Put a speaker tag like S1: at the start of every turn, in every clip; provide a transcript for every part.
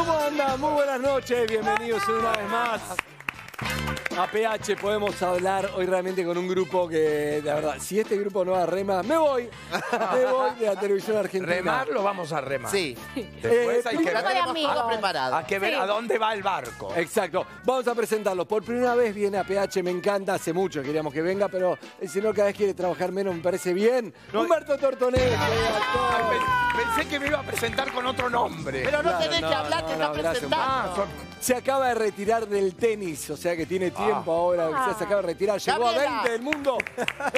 S1: ¿Cómo andan? Muy buenas noches, bienvenidos una vez más. A PH podemos hablar hoy realmente con un grupo que, de verdad, si este grupo no arrema, me voy. Me voy de la televisión argentina.
S2: Remar lo vamos a remar.
S3: Sí.
S2: Después
S1: Eh,
S2: hay que ver,
S1: de
S3: tenemos todo preparado.
S2: hay que ver a dónde va el barco.
S1: Exacto. Vamos a presentarlo. Por primera vez viene a PH, me encanta. Hace mucho queríamos que venga, pero el señor cada vez quiere trabajar menos, me parece bien. Humberto Tortonese,
S2: Ah,
S1: actor.
S2: pe- Pensé que me iba a presentar con otro nombre.
S3: Pero no
S1: Claro,
S3: tenés
S1: no,
S3: que hablar,
S1: no,
S3: te
S1: no,
S3: estás presentando.
S2: Ah, son-
S1: Se acaba de retirar del tenis, o sea que tiene tiempo ahora. o sea, se acaba de retirar. Llegó a
S3: Gabriela.
S1: 20 del mundo.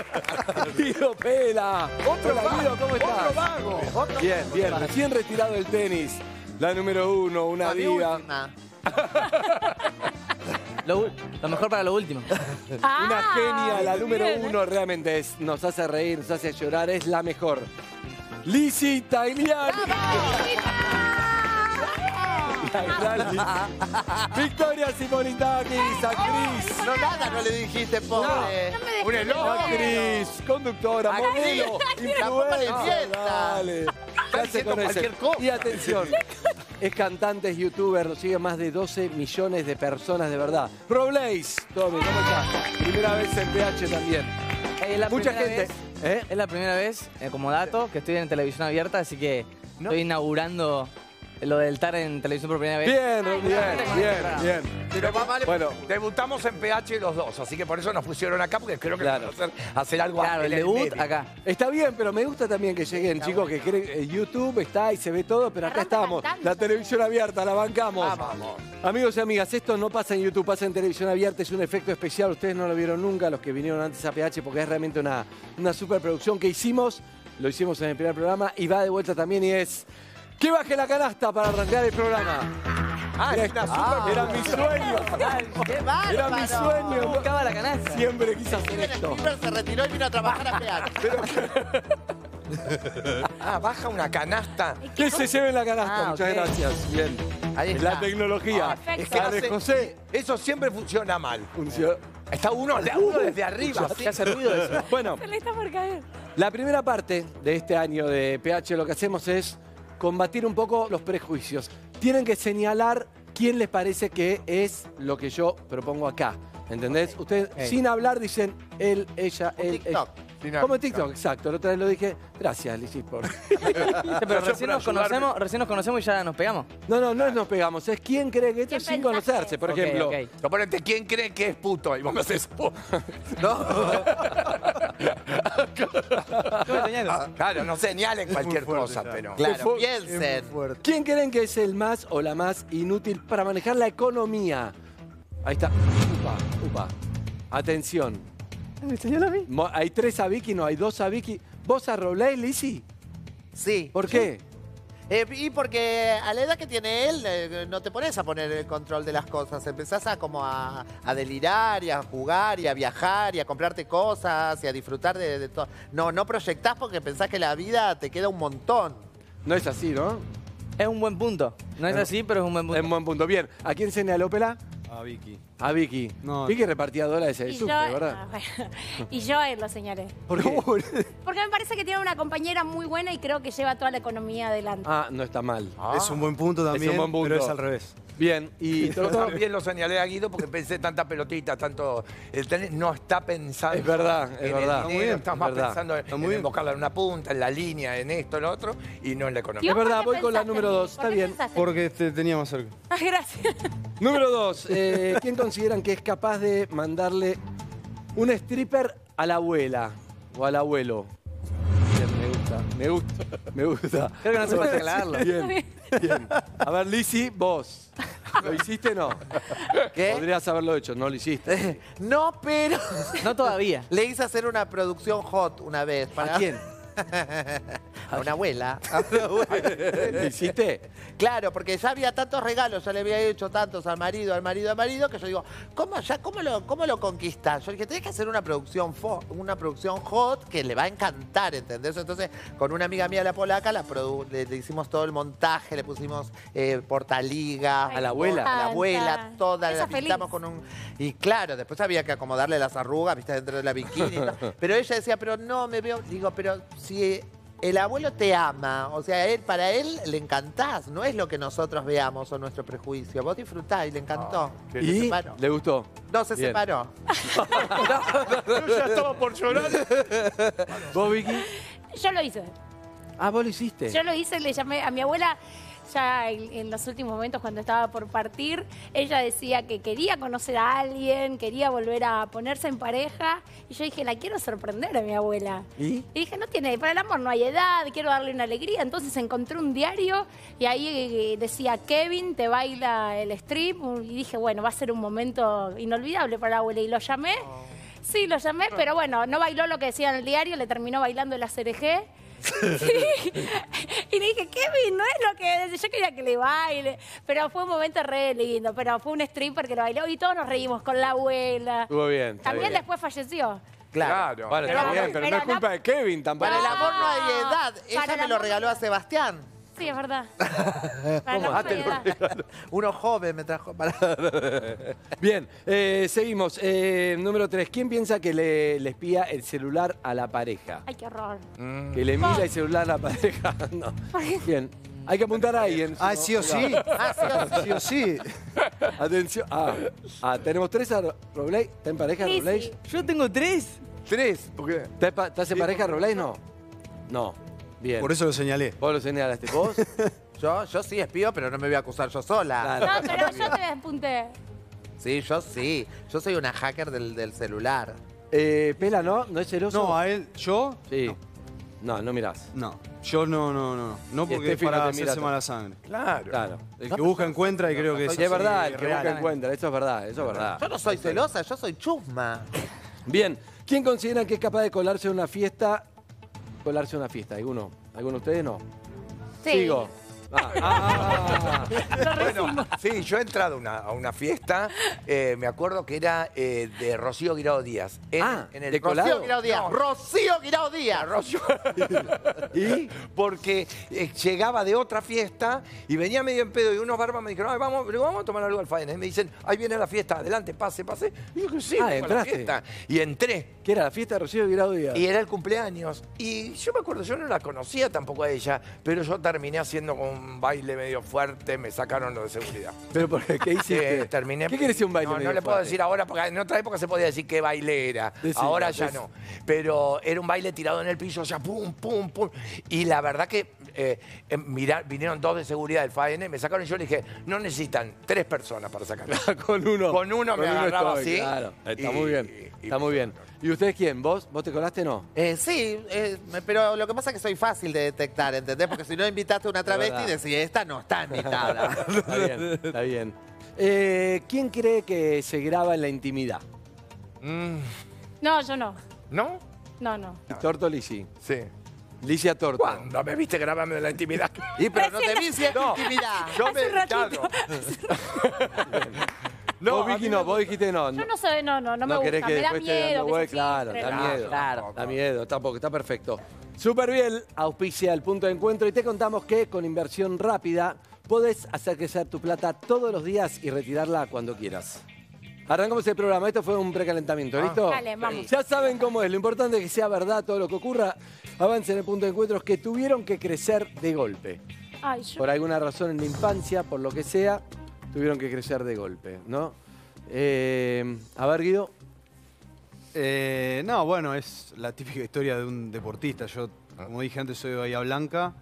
S1: Guido Pela. Otro
S2: vago,
S1: Guido, ¿cómo estás?
S2: otro vago.
S1: Bien, bien. Recién retirado del tenis. La número uno, una
S3: A mi
S1: diva.
S3: última.
S4: Lo, lo mejor para lo último.
S1: Una genia, la número
S5: bien, ¿eh?
S1: uno realmente es, nos hace reír, nos hace llorar, es la mejor. Lizzy Tagliani. La. Victoria Simonitakis, actriz.
S3: No, nada no le dijiste, pobre.
S2: Un elogio.
S1: Actriz, conductora, modelo,
S3: La copa de
S1: influencer.
S3: fiesta.
S1: Dale. ¿Qué hace
S2: diciendo
S1: con ese?
S2: cualquier cosa.
S1: Y atención, es cantante, es youtuber, lo siguen más de 12 millones de personas de verdad. Roblaze, Tommy, ¿cómo estás? Primera vez en PH también.
S4: Es la
S1: Mucha
S4: primera
S1: gente.
S4: vez-
S1: ¿eh?
S4: es la primera vez, eh, como dato, que estoy en televisión abierta, así que
S2: No.
S4: estoy inaugurando lo del estar en televisión por primera vez.
S1: Bien, bien, bien, bien.
S3: Pero
S1: Bueno,
S2: Debutamos en PH los dos, así que por eso nos pusieron acá, porque creo que
S1: Claro.
S2: vamos a hacer, hacer algo
S4: Claro, el debut
S2: medio.
S4: acá.
S1: está bien, pero me gusta también que lleguen chicos que creen eh, YouTube está y se ve todo, pero acá
S5: Arranca
S1: estamos.
S5: cantando.
S1: La televisión abierta, la bancamos.
S2: Vamos.
S1: Amigos y amigas, esto no pasa en YouTube, pasa en televisión abierta, es un efecto especial, ustedes no lo vieron nunca, los que vinieron antes a PH, porque es realmente una, una superproducción que hicimos, lo hicimos en el primer programa y va de vuelta también y es... ¡Que baje la canasta para arrancar el programa!
S2: Ah,
S1: Era,
S2: es una super
S1: era mi sueño,
S3: ¡Qué
S1: era mi sueño.
S4: Buscaba la canasta.
S1: Siempre quise hacer
S3: Steven
S1: esto.
S3: Se retiró y vino a trabajar a pear.
S2: Ah, baja una canasta.
S1: Que se lleven la canasta,
S4: Ah,
S1: muchas gracias. Bien.
S3: Ahí
S1: la tecnología.
S2: Ah, es que
S1: José.
S2: Eso siempre funciona mal.
S1: Funcionó.
S2: Está uno, uno desde arriba.
S4: ¿Qué hace ruido eso?
S1: Bueno,
S5: Se le está por caer.
S1: La primera parte de este año de PH lo que hacemos es combatir un poco los prejuicios. Tienen que señalar quién les parece que es lo que yo propongo acá. ¿Entendés? Ustedes sin hablar dicen él, ella, él,
S3: TikTok.
S1: Como en TikTok, exacto. La otra vez lo dije. Gracias, Lizzy, por...
S4: Pero
S2: Yo
S4: recién nos,
S2: ayudarme.
S4: conocemos, recién nos conocemos y ya nos pegamos.
S1: No, no, no es nos pegamos. Es quién cree que esto
S5: ¿Quién
S1: sin
S5: pensaste?
S1: conocerse. Por
S4: Ok,
S1: ejemplo,
S4: ok.
S2: Suponete, ¿quién cree que es puto? Y vos me haces puto.
S4: ¿Cómo me señalo?
S2: Claro, no señalen cualquier cosa, pero...
S3: Claro, piensen.
S1: ¿quién creen que es el más o la más inútil para manejar la economía? Ahí está. Upa, upa. Atención.
S4: ¿Me señala a mí?
S1: Hay tres a Vicky, no, hay dos a Vicky. ¿Vos a Robley, Lizzy?
S3: Sí.
S1: ¿Por qué?
S3: Eh, y porque a la edad que tiene él, eh, no te pones a poner el control de las cosas. Empezás a como a, a delirar y a jugar y a viajar y a comprarte cosas y a disfrutar de, de todo. No, no proyectás porque pensás que la vida te queda un montón.
S1: No es así, ¿no?
S4: Es un buen punto. No es así, pero es un buen punto.
S1: Es un buen punto. Bien, ¿a quién señaló Pela?
S6: A Vicky.
S1: A Vicky.
S6: No.
S1: Vicky repartía dólares en el
S5: Y yo,
S1: subte, ¿verdad?
S5: ah, bueno. y yo a él lo señalé.
S1: ¿Por qué?
S5: Porque me parece que tiene una compañera muy buena y creo que lleva toda la economía adelante.
S1: ah, no está mal.
S6: Es un buen punto también,
S1: buen punto.
S6: pero es al revés.
S1: Bien, y
S2: Yo también lo señalé a Guido porque pensé tanta pelotita, tanto... El tenis no está pensando...
S1: Es verdad, es
S2: en
S1: verdad.
S2: El
S1: Muy
S2: dinero,
S1: bien,
S2: está
S1: es
S2: más
S1: verdad.
S2: pensando en, en embocarla en una punta, en la línea, en esto, en lo otro, y no en la
S5: ¿Y
S2: economía.
S1: Es verdad, voy con la número dos,
S5: ¿Por
S1: está bien.
S5: pensaste?
S6: Porque te tenía más cerca.
S5: Ah, gracias.
S1: número dos. eh, ¿Quién consideran que es capaz de mandarle un stripper a la abuela o al abuelo? Me gusta, me gusta, me gusta.
S4: Creo que no se puede aclararlo.
S1: Bien, bien. A ver, Lizzy, vos. ¿Lo hiciste o no?
S3: ¿Qué?
S1: Podrías haberlo hecho, no lo hiciste.
S3: No, pero
S4: No todavía.
S3: le hice hacer una producción hot una vez. Para
S1: ¿A quién?
S3: A una abuela.
S1: ¿Lo hiciste?
S3: Claro, porque ya había tantos regalos, ya le había hecho tantos al marido, al marido, al marido, que yo digo, ¿cómo, ya, cómo, lo, cómo lo conquistas? Yo dije, tenés que hacer una producción, fo- una producción hot que le va a encantar, ¿entendés? Entonces, con una amiga mía, la polaca, la produ- le, le hicimos todo el montaje, le pusimos eh, portaliga.
S1: A la abuela.
S3: A la abuela, toda,
S5: Esa
S3: la pintamos
S5: feliz.
S3: con un... Y claro, después había que acomodarle las arrugas, viste, dentro de la bikini. y todo. Pero ella decía, pero no, me veo... Digo, pero si El abuelo te ama, o sea, él, para él le encantás, no es lo que nosotros veamos o nuestro prejuicio. Vos disfrutás y le encantó. Separó.
S1: ¿Le gustó?
S3: No, se
S1: Bien.
S3: separó.
S2: Yo ya estaba por llorar.
S1: ¿Vos, Vicky?
S5: Yo lo hice.
S1: Ah, vos lo hiciste.
S5: Yo lo hice, le llamé a mi abuela ya en, en los últimos momentos cuando estaba por partir. Ella decía que quería conocer a alguien, quería volver a ponerse en pareja. Y yo dije, la quiero sorprender a mi abuela.
S1: ¿Y?
S5: Y dije, no tiene, para el amor no hay edad, quiero darle una alegría. Entonces encontré un diario y ahí eh, decía, Kevin, te baila el strip. Y dije, bueno, va a ser un momento inolvidable para la abuela. Y lo llamé. Sí, lo llamé, pero bueno, no bailó lo que decía en el diario, le terminó bailando el ACRG. Sí. Y le dije, Kevin, no es lo que yo quería que le baile. Pero fue un momento re lindo, pero fue un stripper que lo bailó y todos nos reímos con la abuela.
S1: Estuvo bien. está
S5: También
S1: bien.
S5: después falleció.
S3: Claro.
S1: Bueno,
S5: Pero
S1: está bien, pero no
S5: pero
S1: es culpa de Kevin tampoco.
S3: Para el amor no hay edad.
S5: para
S3: Ella
S5: el
S3: me lo
S5: amor
S3: regaló a Sebastián.
S5: Sí, es verdad. Edad.
S3: Uno joven me trajo para...
S1: Bien, eh, seguimos. Eh, número 3. ¿Quién piensa que le, le espía el celular a la pareja?
S5: Ay, qué horror.
S1: Que le mira el celular a la pareja. No. Bien. Hay que apuntar a alguien.
S6: Ah, sí o sí.
S3: Ah, sí, o sí.
S1: Atención. Ah, ah, tenemos tres a Ro- Robley. ¿Está en pareja
S5: Sí,
S1: Robley?
S5: sí.
S4: Yo tengo tres.
S1: ¿Tres? ¿Por qué? ¿Estás pa- ¿Estás en pareja Robley? No. No. Bien.
S6: Por eso lo señalé.
S1: Vos lo señalaste. ¿Vos?
S3: Yo, yo sí espío, pero no me voy a acusar yo sola.
S1: Claro.
S5: No, pero yo te apunté.
S3: Sí, yo sí. Yo soy una hacker del, del celular.
S1: Eh, Pela, ¿no? ¿No es celoso?
S6: No, a él, ¿yo?
S1: Sí. No, no mirás.
S6: No. Yo no, no, no. No
S1: Y
S6: porque es
S1: no
S6: para
S1: te mira
S6: hacerse
S1: tanto.
S6: mala sangre.
S2: Claro.
S1: Claro.
S6: El que busca encuentra y creo que es
S1: Y es verdad, el que
S6: real.
S1: busca encuentra. Eso es verdad, eso es verdad.
S3: Yo no soy celosa, yo soy chusma.
S1: Bien, ¿quién considera que es capaz de colarse a una fiesta? Colarse a una fiesta, ¿alguno? ¿Alguno de ustedes no?
S5: Sí.
S1: Sigo. Ah, ah, ah,
S2: Bueno, sí, yo he entrado a una, a una fiesta, eh, me acuerdo que era eh, de Rocío Guirao Díaz. En,
S1: Ah,
S2: en el
S1: de colado.
S3: Rocío Guirao Díaz.
S2: No.
S3: Rocío Guirao Díaz.
S2: Rocío.
S1: ¿Y?
S2: Porque eh, llegaba de otra fiesta y venía medio en pedo y unos barbas me dijeron, "Ay, vamos, le digo, vamos a tomar algo al faena. Y me dicen, ahí viene la fiesta, adelante, pase, pase. Y yo sí,
S1: Ah,
S2: vengo a la
S1: entraste.
S2: fiesta. Y entré.
S1: ¿Qué era? ¿La fiesta de Rocío Guirao Díaz?
S2: Y era el cumpleaños. Y yo me acuerdo, yo no la conocía tampoco a ella, pero yo terminé haciendo con un baile medio fuerte, me sacaron lo de seguridad.
S1: ¿Pero por qué? ¿Qué hiciste?
S2: Eh, terminé.
S1: ¿Qué quiere decir un baile
S2: No,
S1: medio
S2: no le puedo
S1: fuerte?
S2: decir ahora, porque en otra época se podía decir qué baile era. Ahora ya no. Pero era un baile tirado en el piso, sea, pum, pum, pum. Y la verdad que eh, eh, mirá, vinieron dos de seguridad del FAN, me sacaron y yo le dije, no necesitan tres personas para sacarlo.
S1: Con uno.
S2: Con uno me agarraba
S1: estoy,
S2: así.
S1: Claro, está
S2: y-
S1: muy bien.
S2: y-
S1: Está muy bien. ¿Y ustedes quién? ¿Vos? ¿Vos te colaste o no?
S3: Eh, sí, eh, pero lo que pasa es que soy fácil de detectar, ¿entendés? Porque si no invitaste a una travesti,
S1: verdad.
S3: decís, esta no está invitada.
S1: Está bien, está bien. Eh, ¿Quién cree que se graba en la intimidad?
S2: Mm,
S5: No, yo no.
S2: ¿No?
S5: No, no.
S1: ¿Torto o Lisi?
S2: Sí.
S1: Licia Torto.
S2: ¿Cuándo me viste grabando de la intimidad?
S3: Y pero no te vi si es
S2: No.
S3: intimidad.
S2: Yo me
S5: ratito.
S2: claro.
S1: vos, Vicky, no, vos dijiste no.
S5: Yo no sé, no, no, no, me gusta.
S1: que
S5: Me da miedo.
S1: dando
S5: que
S1: claro, da
S5: No,
S1: miedo.
S5: Claro.
S1: Da miedo, tampoco, está perfecto. Super bien, auspicia el punto de encuentro y te contamos que con inversión rápida podés hacer crecer tu plata todos los días y retirarla cuando quieras. Arrancamos el programa, esto fue un precalentamiento, ¿listo?
S5: Dale, vamos.
S1: Ya saben cómo es, lo importante es que sea verdad todo lo que ocurra. Avancen el punto de encuentro que tuvieron que crecer de golpe.
S5: Ay, yo.
S1: Por alguna razón en la infancia, por lo que sea, tuvieron que crecer de golpe, ¿no? Eh, a ver, Guido.
S6: Eh, no, bueno, es la típica historia de un deportista. Yo, como dije antes, soy de Bahía Blanca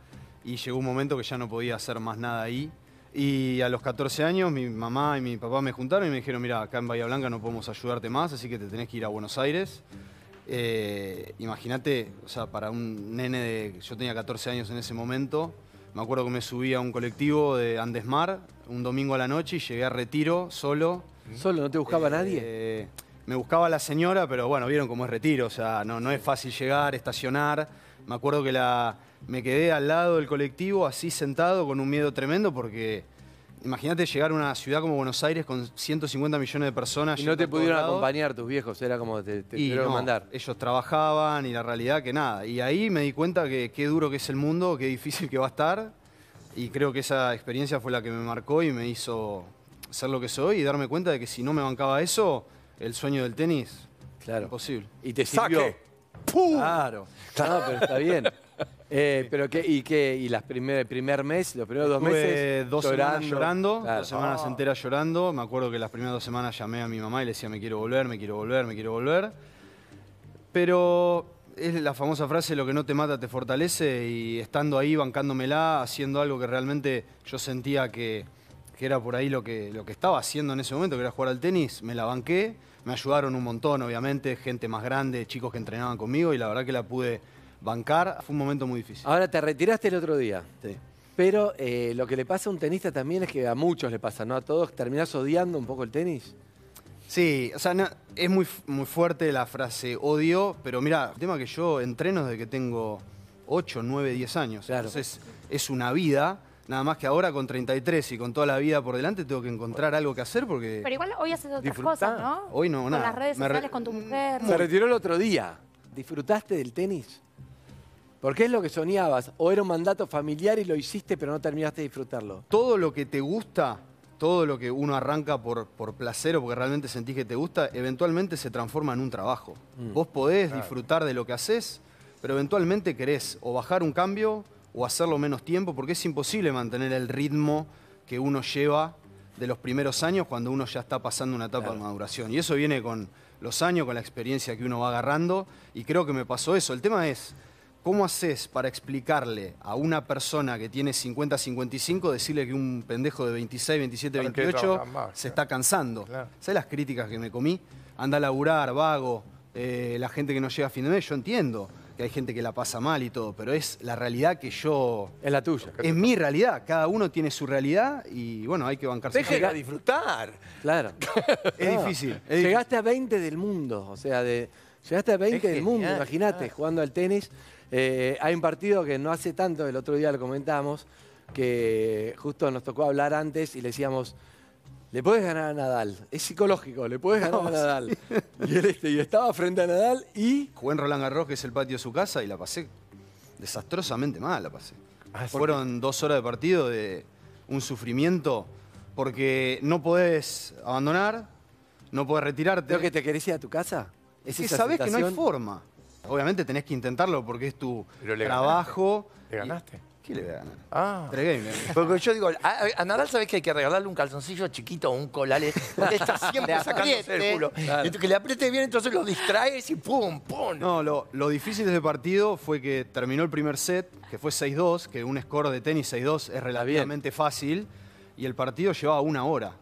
S6: y llegó un momento que ya no podía hacer más nada ahí. Y a los 14 años mi mamá y mi papá me juntaron y me dijeron, mira, acá en Bahía Blanca no podemos ayudarte más, así que te tenés que ir a Buenos Aires. Eh, Imagínate, o sea, para un nene de... Yo tenía 14 años en ese momento. Me acuerdo que me subí a un colectivo de Andesmar un domingo a la noche y llegué a Retiro solo.
S1: ¿Solo no te buscaba nadie?
S6: Eh, me buscaba la señora, pero bueno, vieron cómo es retiro, o sea, no, no es fácil llegar, estacionar. Me acuerdo que la, me quedé al lado del colectivo, así sentado, con un miedo tremendo, porque imagínate llegar a una ciudad como Buenos Aires con 150 millones de personas.
S1: Y no te pudieron acompañar tus viejos, era como te, te
S6: Y no,
S1: mandar.
S6: ellos trabajaban y la realidad que nada. Y ahí me di cuenta que qué duro que es el mundo, qué difícil que va a estar. Y creo que esa experiencia fue la que me marcó y me hizo ser lo que soy y darme cuenta de que si no me bancaba eso, el sueño del tenis,
S1: Claro.
S6: imposible.
S1: Y te sirvió.
S2: Saque.
S6: Claro.
S1: No, pero está bien. Eh, pero qué, ¿y qué? ¿Y las primer, el primer mes, los primeros dos
S6: Estuve
S1: meses?
S6: dos semanas llorando,
S1: Claro.
S6: dos semanas enteras llorando. Me acuerdo que las primeras dos semanas llamé a mi mamá y le decía, me quiero volver, me quiero volver, me quiero volver. Pero es la famosa frase, lo que no te mata te fortalece y estando ahí, bancándomela, haciendo algo que realmente yo sentía que, que era por ahí lo que, lo que estaba haciendo en ese momento, que era jugar al tenis, me la banqué. Me ayudaron un montón, obviamente, gente más grande, chicos que entrenaban conmigo y la verdad que la pude bancar. Fue un momento muy difícil.
S1: Ahora te retiraste el otro día.
S6: Sí.
S1: Pero eh, lo que le pasa a un tenista también es que a muchos le pasa, ¿no? A todos terminás odiando un poco el tenis.
S6: Sí, o sea, no- es muy, muy fuerte la frase odio, pero mira, el tema que yo entreno desde que tengo 8, 9, 10 años.
S1: Claro.
S6: Entonces es una vida, nada más que ahora con 33 y con toda la vida por delante tengo que encontrar algo que hacer porque
S5: Pero igual hoy haces otras
S1: Disfrutá.
S5: cosas, ¿no?
S6: hoy no,
S5: Con
S6: nada.
S5: las redes
S6: re-
S5: sociales, con tu mujer.
S1: Se retiró el otro día. ¿Disfrutaste del tenis? ¿Por qué es lo que soñabas? ¿O era un mandato familiar y lo hiciste pero no terminaste de disfrutarlo?
S6: todo lo que te gusta, todo lo que uno arranca por, por placer o porque realmente sentís que te gusta, eventualmente se transforma en un trabajo. Vos podés disfrutar de lo que haces, pero eventualmente querés o bajar un cambio o hacerlo menos tiempo, porque es imposible mantener el ritmo que uno lleva de los primeros años cuando uno ya está pasando una etapa de maduración. Y eso viene con los años, con la experiencia que uno va agarrando, y creo que me pasó eso. El tema es, ¿Cómo haces para explicarle a una persona que tiene 50, 55, decirle que un pendejo de 26, 27,
S2: Claro, quiere
S6: 28
S2: trabajar más,
S6: se está cansando?
S2: Claro.
S6: ¿Sabes las críticas que me comí? Anda a laburar, vago, eh, la gente que no llega a fin de mes. Yo entiendo que hay gente que la pasa mal y todo, pero es la realidad que yo...
S1: Es la tuya.
S6: Es mi realidad, cada uno tiene su realidad y bueno, hay que bancarse.
S2: Déjenla disfrutar.
S1: Claro.
S6: Es
S1: No.
S6: difícil, es difícil.
S1: Llegaste a 20 del mundo, o sea, de, llegaste a 20
S3: Es
S1: del mundo, imagínate, jugando al tenis. Eh, hay un partido que no hace tanto, el otro día lo comentamos, que justo nos tocó hablar antes y le decíamos, le puedes ganar a Nadal, es psicológico, le puedes ganar a Nadal. Y él este, y estaba frente a Nadal y
S6: Jugué en Roland Garros, que es el patio de su casa, y la pasé desastrosamente mal, la pasé.
S2: Ah.
S6: Fueron dos horas de partido de un sufrimiento, porque no podés abandonar, no podés retirarte.
S1: creo que te querés ir a tu casa.
S6: Es
S1: ¿Es
S6: que sabés que no hay forma. Obviamente tenés que intentarlo porque es tu
S2: Pero le
S6: trabajo.
S2: ¿Le
S6: y-
S2: ganaste?
S6: ¿Qué le voy a ganar?
S2: Ah. Porque yo digo, a, a Nadal sabés que hay que regalarle un calzoncillo chiquito o un colale, porque está siempre sacándose el culo.
S1: Claro.
S2: Y que le apriete bien, entonces lo distraes y pum, pum.
S6: No, lo, lo difícil de ese partido fue que terminó el primer set, que fue 6-2, que un score de tenis 6-2 es relativamente fácil, y el partido llevaba una hora.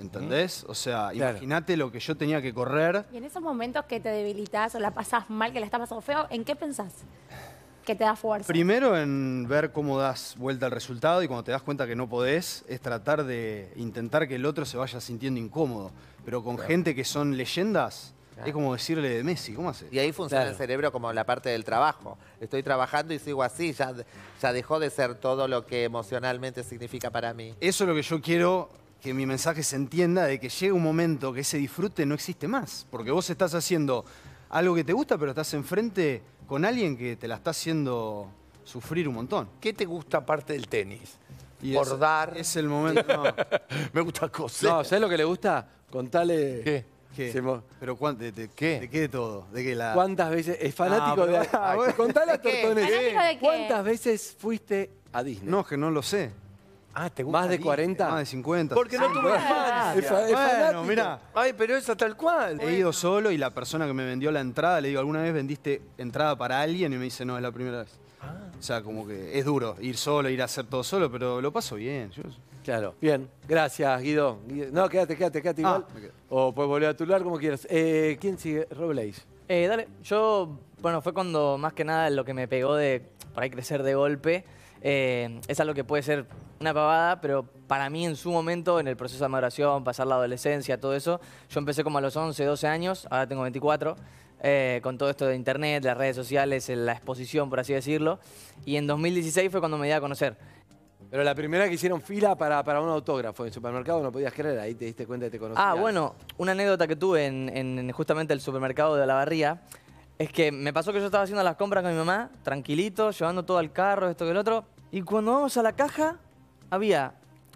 S6: ¿Entendés? O sea,
S1: Claro.
S6: imagínate lo que yo tenía que correr.
S5: Y en esos momentos que te debilitas o la pasas mal, que la estás pasando feo, ¿en qué pensás? Que te da fuerza.
S6: Primero en ver cómo das vuelta al resultado y cuando te das cuenta que no podés, es tratar de intentar que el otro se vaya sintiendo incómodo. Pero con gente que son leyendas, es como decirle de Messi, ¿cómo hace?
S3: Y ahí funciona
S1: Claro.
S3: el cerebro como la parte del trabajo. Estoy trabajando y sigo así, ya, ya dejó de ser todo lo que emocionalmente significa para mí.
S6: Eso es lo que yo quiero que mi mensaje se entienda, de que llegue un momento que ese disfrute no existe más. Porque vos estás haciendo algo que te gusta, pero estás enfrente con alguien que te la está haciendo sufrir un montón.
S2: ¿Qué te gusta aparte del tenis?
S6: Y
S2: Por
S6: es, el momento. no,
S2: Me gusta coser.
S1: No, ¿sabes lo que le gusta? Contale.
S2: ¿Qué?
S6: ¿qué?
S1: Se mo-
S6: ¿Pero cuán- de, de-
S2: ¿Qué?
S6: ¿De qué de todo? ¿De qué la...?
S1: ¿Cuántas veces? Es fanático
S6: Ah, pero-
S1: de.
S6: bueno.
S1: Contale a. Tortones. ¿Cuántas veces fuiste a Disney?
S6: No, que no lo sé.
S2: Ah, ¿te gusta
S1: ¿Más de
S2: Disney?
S1: 40?
S6: Más de 50.
S2: Porque no tuve
S5: Ah,
S1: es
S6: Bueno, mira.
S2: Ay, pero esa tal cual.
S6: He ido solo y la persona que me vendió la entrada le digo, ¿alguna vez vendiste entrada para alguien? Y me dice, no, es la primera vez. O sea, como que es duro ir solo, ir a hacer todo solo, pero lo paso bien. Yo-
S1: Claro, bien. Gracias, Guido. No, quédate, quédate, quédate
S6: Ah,
S1: igual. O puedes volver a tu lugar como quieras. Eh, ¿Quién sigue? Robleis.
S4: Eh, dale, yo, bueno, fue cuando más que nada lo que me pegó de por ahí crecer de golpe. eh, es algo que puede ser una pavada, pero para mí en su momento, en el proceso de maduración, pasar la adolescencia, todo eso, yo empecé como a los 11, 12 años, ahora tengo 24, eh, con todo esto de internet, las redes sociales, la exposición, por así decirlo. Y en 2016 fue cuando me di a conocer.
S1: Pero la primera que hicieron fila para, para un autógrafo en el supermercado no podías creer, ahí te diste cuenta que te conocían.
S4: Ah, bueno, una anécdota que tuve en, en justamente el supermercado de Olavarría es que me pasó que yo estaba haciendo las compras con mi mamá, tranquilito, llevando todo al carro, esto que el otro, y cuando vamos a la caja, había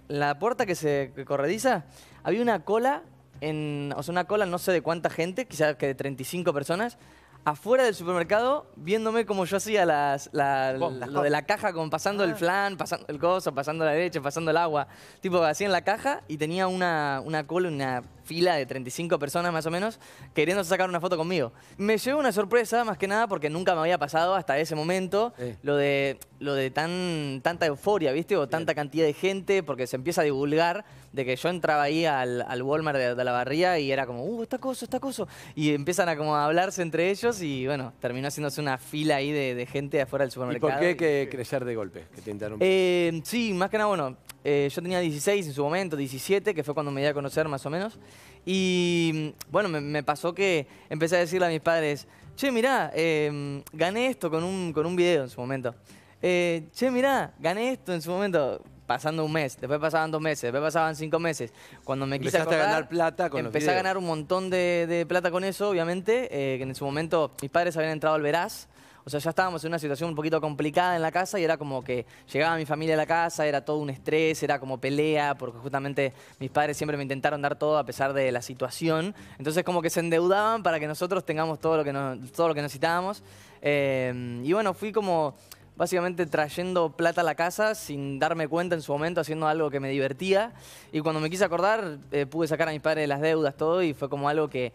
S4: la puerta que se que corrediza, había una cola, en, o sea, una cola no sé de cuánta gente, quizás que de 35 personas, afuera del supermercado viéndome como yo hacía las, la-
S3: Vos, las
S4: lo de la caja, como pasando
S3: Ah.
S4: el flan, pasando el coso, pasando la leche, pasando el agua. Tipo, así en la caja y tenía una, una cola, una fila de 35 personas más o menos queriendo sacar una foto conmigo. Me llevó una sorpresa, más que nada, porque nunca me había pasado hasta ese momento
S1: Sí.
S4: lo de, lo de tan, tanta euforia, ¿viste? O tanta cantidad de gente, porque se empieza a divulgar de que yo entraba ahí al, al Walmart de, de la barría y era como, uh, está coso, está coso. Y empiezan a como a hablarse entre ellos y bueno, terminó haciéndose una fila ahí de, de gente afuera del
S1: ¿Y
S4: supermercado.
S1: por qué que crecer de golpe? Que te.
S4: Eh, sí, más que nada, bueno, eh, yo tenía 16 en su momento, 17, que fue cuando me di a conocer más o menos. Y mm, bueno, me, me pasó que empecé a decirle a mis padres, che, mirá, eh, gané esto con un, con un video en su momento. Eh, che, mirá, gané esto en su momento. Pasando un mes, después pasaban dos meses, después pasaban cinco meses. Cuando me quise
S1: a ganar plata con los
S4: Empecé a ganar un montón de, de plata con eso, obviamente, eh, que en su momento mis padres habían entrado al Veraz. O sea, ya estábamos en una situación un poquito complicada en la casa y era como que llegaba mi familia a la casa, era todo un estrés, era como pelea, porque justamente mis padres siempre me intentaron dar todo a pesar de la situación. Entonces como que se endeudaban para que nosotros tengamos todo lo que, todo lo que necesitábamos. Eh, y bueno, fui como básicamente trayendo plata a la casa sin darme cuenta en su momento, haciendo algo que me divertía. Y cuando me quise acordar, eh, pude sacar a mis padres de las deudas, todo, y fue como algo que,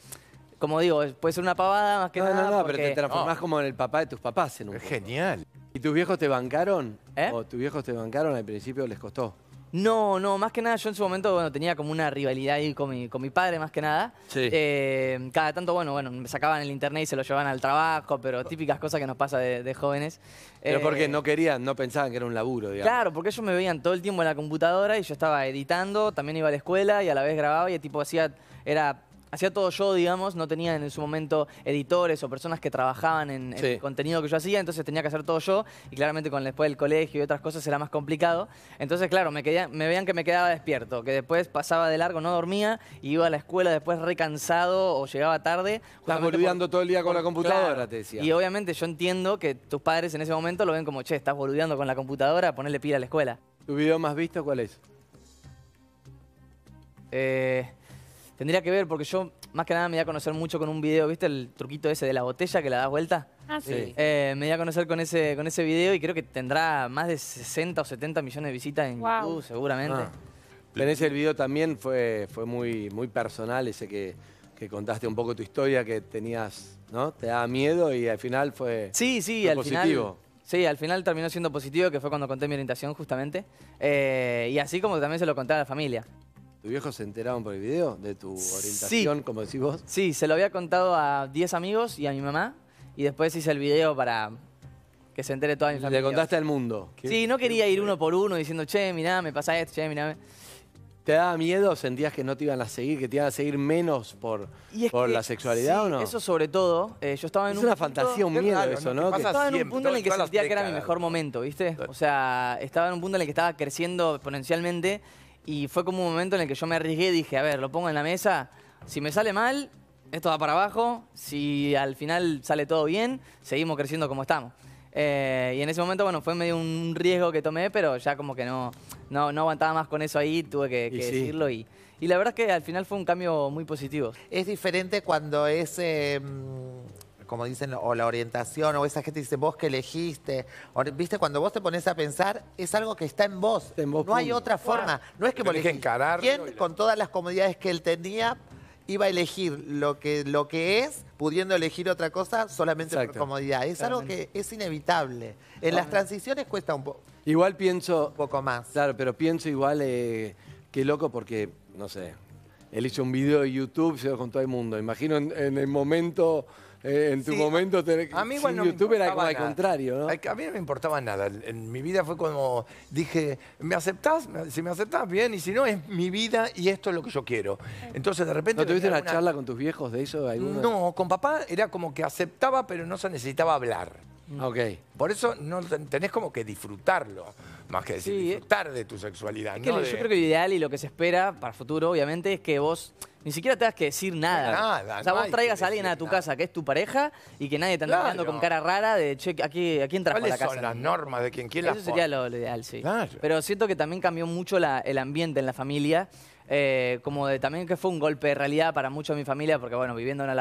S4: como digo, puede ser una pavada más que
S1: no,
S4: nada.
S1: no, no, pero
S4: porque-
S1: te transformás como en el papá de tus papás en un
S2: Es
S1: punto.
S2: genial.
S1: ¿Y tus viejos te bancaron?
S4: ¿Eh?
S1: ¿O tus viejos te bancaron al principio les costó?
S4: No, no, más que nada yo en su momento bueno, tenía como una rivalidad ahí con mi, con mi padre más que nada.
S1: Sí.
S4: Eh, cada tanto, bueno, bueno, me sacaban el internet y se lo llevaban al trabajo, pero típicas cosas que nos pasa de, de jóvenes.
S1: Pero
S4: Eh,
S1: porque no querían, no pensaban que era un laburo, digamos.
S4: Claro, porque ellos me veían todo el tiempo en la computadora y yo estaba editando, también iba a la escuela y a la vez grababa y tipo hacía, era, hacía todo yo, digamos, no tenía en su momento editores o personas que trabajaban en,
S1: Sí.
S4: el contenido que yo hacía, entonces tenía que hacer todo yo y claramente con después del colegio y otras cosas era más complicado. Entonces, claro, me, veían que me quedaba despierto, que después pasaba de largo, no dormía y iba a la escuela después recansado o llegaba tarde.
S1: Estás boludeando
S4: por-
S1: todo el día con la computadora,
S4: claro.
S1: te decía.
S4: Y obviamente yo entiendo que tus padres en ese momento lo ven como, che, estás boludeando con la computadora, ponerle pila a la escuela.
S1: ¿Tu video más visto cuál es?
S4: Eh, tendría que ver porque yo más que nada me di a conocer mucho con un video, ¿viste? El truquito ese de la botella que la das vuelta.
S5: Ah, sí.
S1: Sí.
S4: Eh, me di a conocer con ese, con ese video y creo que tendrá más de 60 o 70 millones de visitas en
S5: Wow.
S4: YouTube, seguramente.
S1: Ah. Tenés el video también, fue, fue muy, muy personal ese que, que contaste un poco tu historia, que tenías, ¿no? Te daba miedo y al final fue...
S4: Sí, sí,
S1: Fue
S4: al
S1: positivo.
S4: final. Sí, al final terminó siendo positivo, que fue cuando conté mi orientación justamente. Eh, y así como también se lo conté a la familia.
S1: ¿Tus viejos se enteraron por el video de tu orientación, como decís vos?
S4: Sí, se lo había contado a 10 amigos y a mi mamá. Y después hice el video para que se entere toda mi familia.
S1: Le contaste al mundo.
S4: Sí, no quería ir uno por uno diciendo, che, mirá, me pasa esto, che, mirá.
S1: ¿Te daba miedo? ¿Sentías que no te iban a seguir, que te iban a seguir menos por, la sexualidad
S4: sí,
S1: o no?
S4: Eso sobre todo. eh, yo estaba en
S1: es
S4: un
S1: una
S4: punto-
S1: fantasía, un miedo eso,
S2: ¿no?
S1: ¿no?
S2: ¿Qué
S1: Que-
S2: pasa?
S4: Estaba en un punto en el que sentía que era mi mejor momento, ¿viste? O sea, estaba en un punto en el que estaba creciendo exponencialmente y fue como un momento en el que yo me arriesgué y dije, a ver, lo pongo en la mesa, si me sale mal, esto va para abajo, si al final sale todo bien, seguimos creciendo como estamos. Eh, y en ese momento, bueno, fue medio un riesgo que tomé, pero ya como que no, no, no aguantaba más con eso ahí, tuve que,
S1: Y
S4: que
S1: sí.
S4: decirlo y, y la verdad es que al final fue un cambio muy positivo.
S3: Es diferente cuando es, eh, mm, como dicen, o la orientación, o esa gente dice, vos que elegiste. O, Viste, cuando vos te pones a pensar, es algo que está en vos.
S1: Está en vos,
S3: no hay
S1: punto.
S3: otra forma. No es que elegís.
S2: encararlo
S3: ¿Quién, con todas las comodidades que él tenía, iba a elegir lo que, lo que es, pudiendo elegir otra cosa solamente
S1: Exacto.
S3: por comodidad? Es algo que es inevitable. En las transiciones cuesta un, po-
S1: Igual pienso,
S3: un poco más.
S1: claro, pero pienso igual, eh, qué loco porque, no sé, él hizo un video de YouTube, se lo contó al mundo. Imagino en, en el momento, eh, en tu
S2: Sí,
S1: momento, tener-
S2: A mí igual no
S1: YouTube era como al contrario,
S2: A mí no me importaba nada. En mi vida fue como dije, ¿me aceptás? Si me aceptás, bien. Y si no, es mi vida y esto es lo que yo quiero. Entonces, de repente...
S1: ¿No tuviste una
S2: alguna-
S1: charla con tus viejos de eso? alguna?
S2: No, con papá era como que aceptaba, pero no se necesitaba hablar.
S1: Ok.
S2: Por eso no ten- tenés como que disfrutarlo, más que decir,
S4: Sí,
S2: disfrutar de tu sexualidad.
S4: Es que
S2: no
S4: lo-
S2: de-
S4: yo creo que lo ideal y lo que se espera para el futuro, obviamente, es que vos ni siquiera tengas que decir nada.
S2: Nada,
S4: o sea,
S2: no
S4: vos
S2: hay
S4: traigas
S2: que
S4: a alguien a
S2: decir
S4: tu
S2: nada.
S4: casa que es tu pareja y que nadie te ande
S2: Claro.
S4: mirando con cara rara de, che, ¿a, qué- a quién trajo a la
S2: ¿Cuáles
S4: casa?
S2: son las normas de quién las
S4: Eso sería lo, lo ideal, sí.
S2: Claro.
S4: Pero siento que también cambió mucho la- el ambiente en la familia. eh, como de también que fue un golpe de realidad para mucho de mi familia, porque bueno, viviendo en la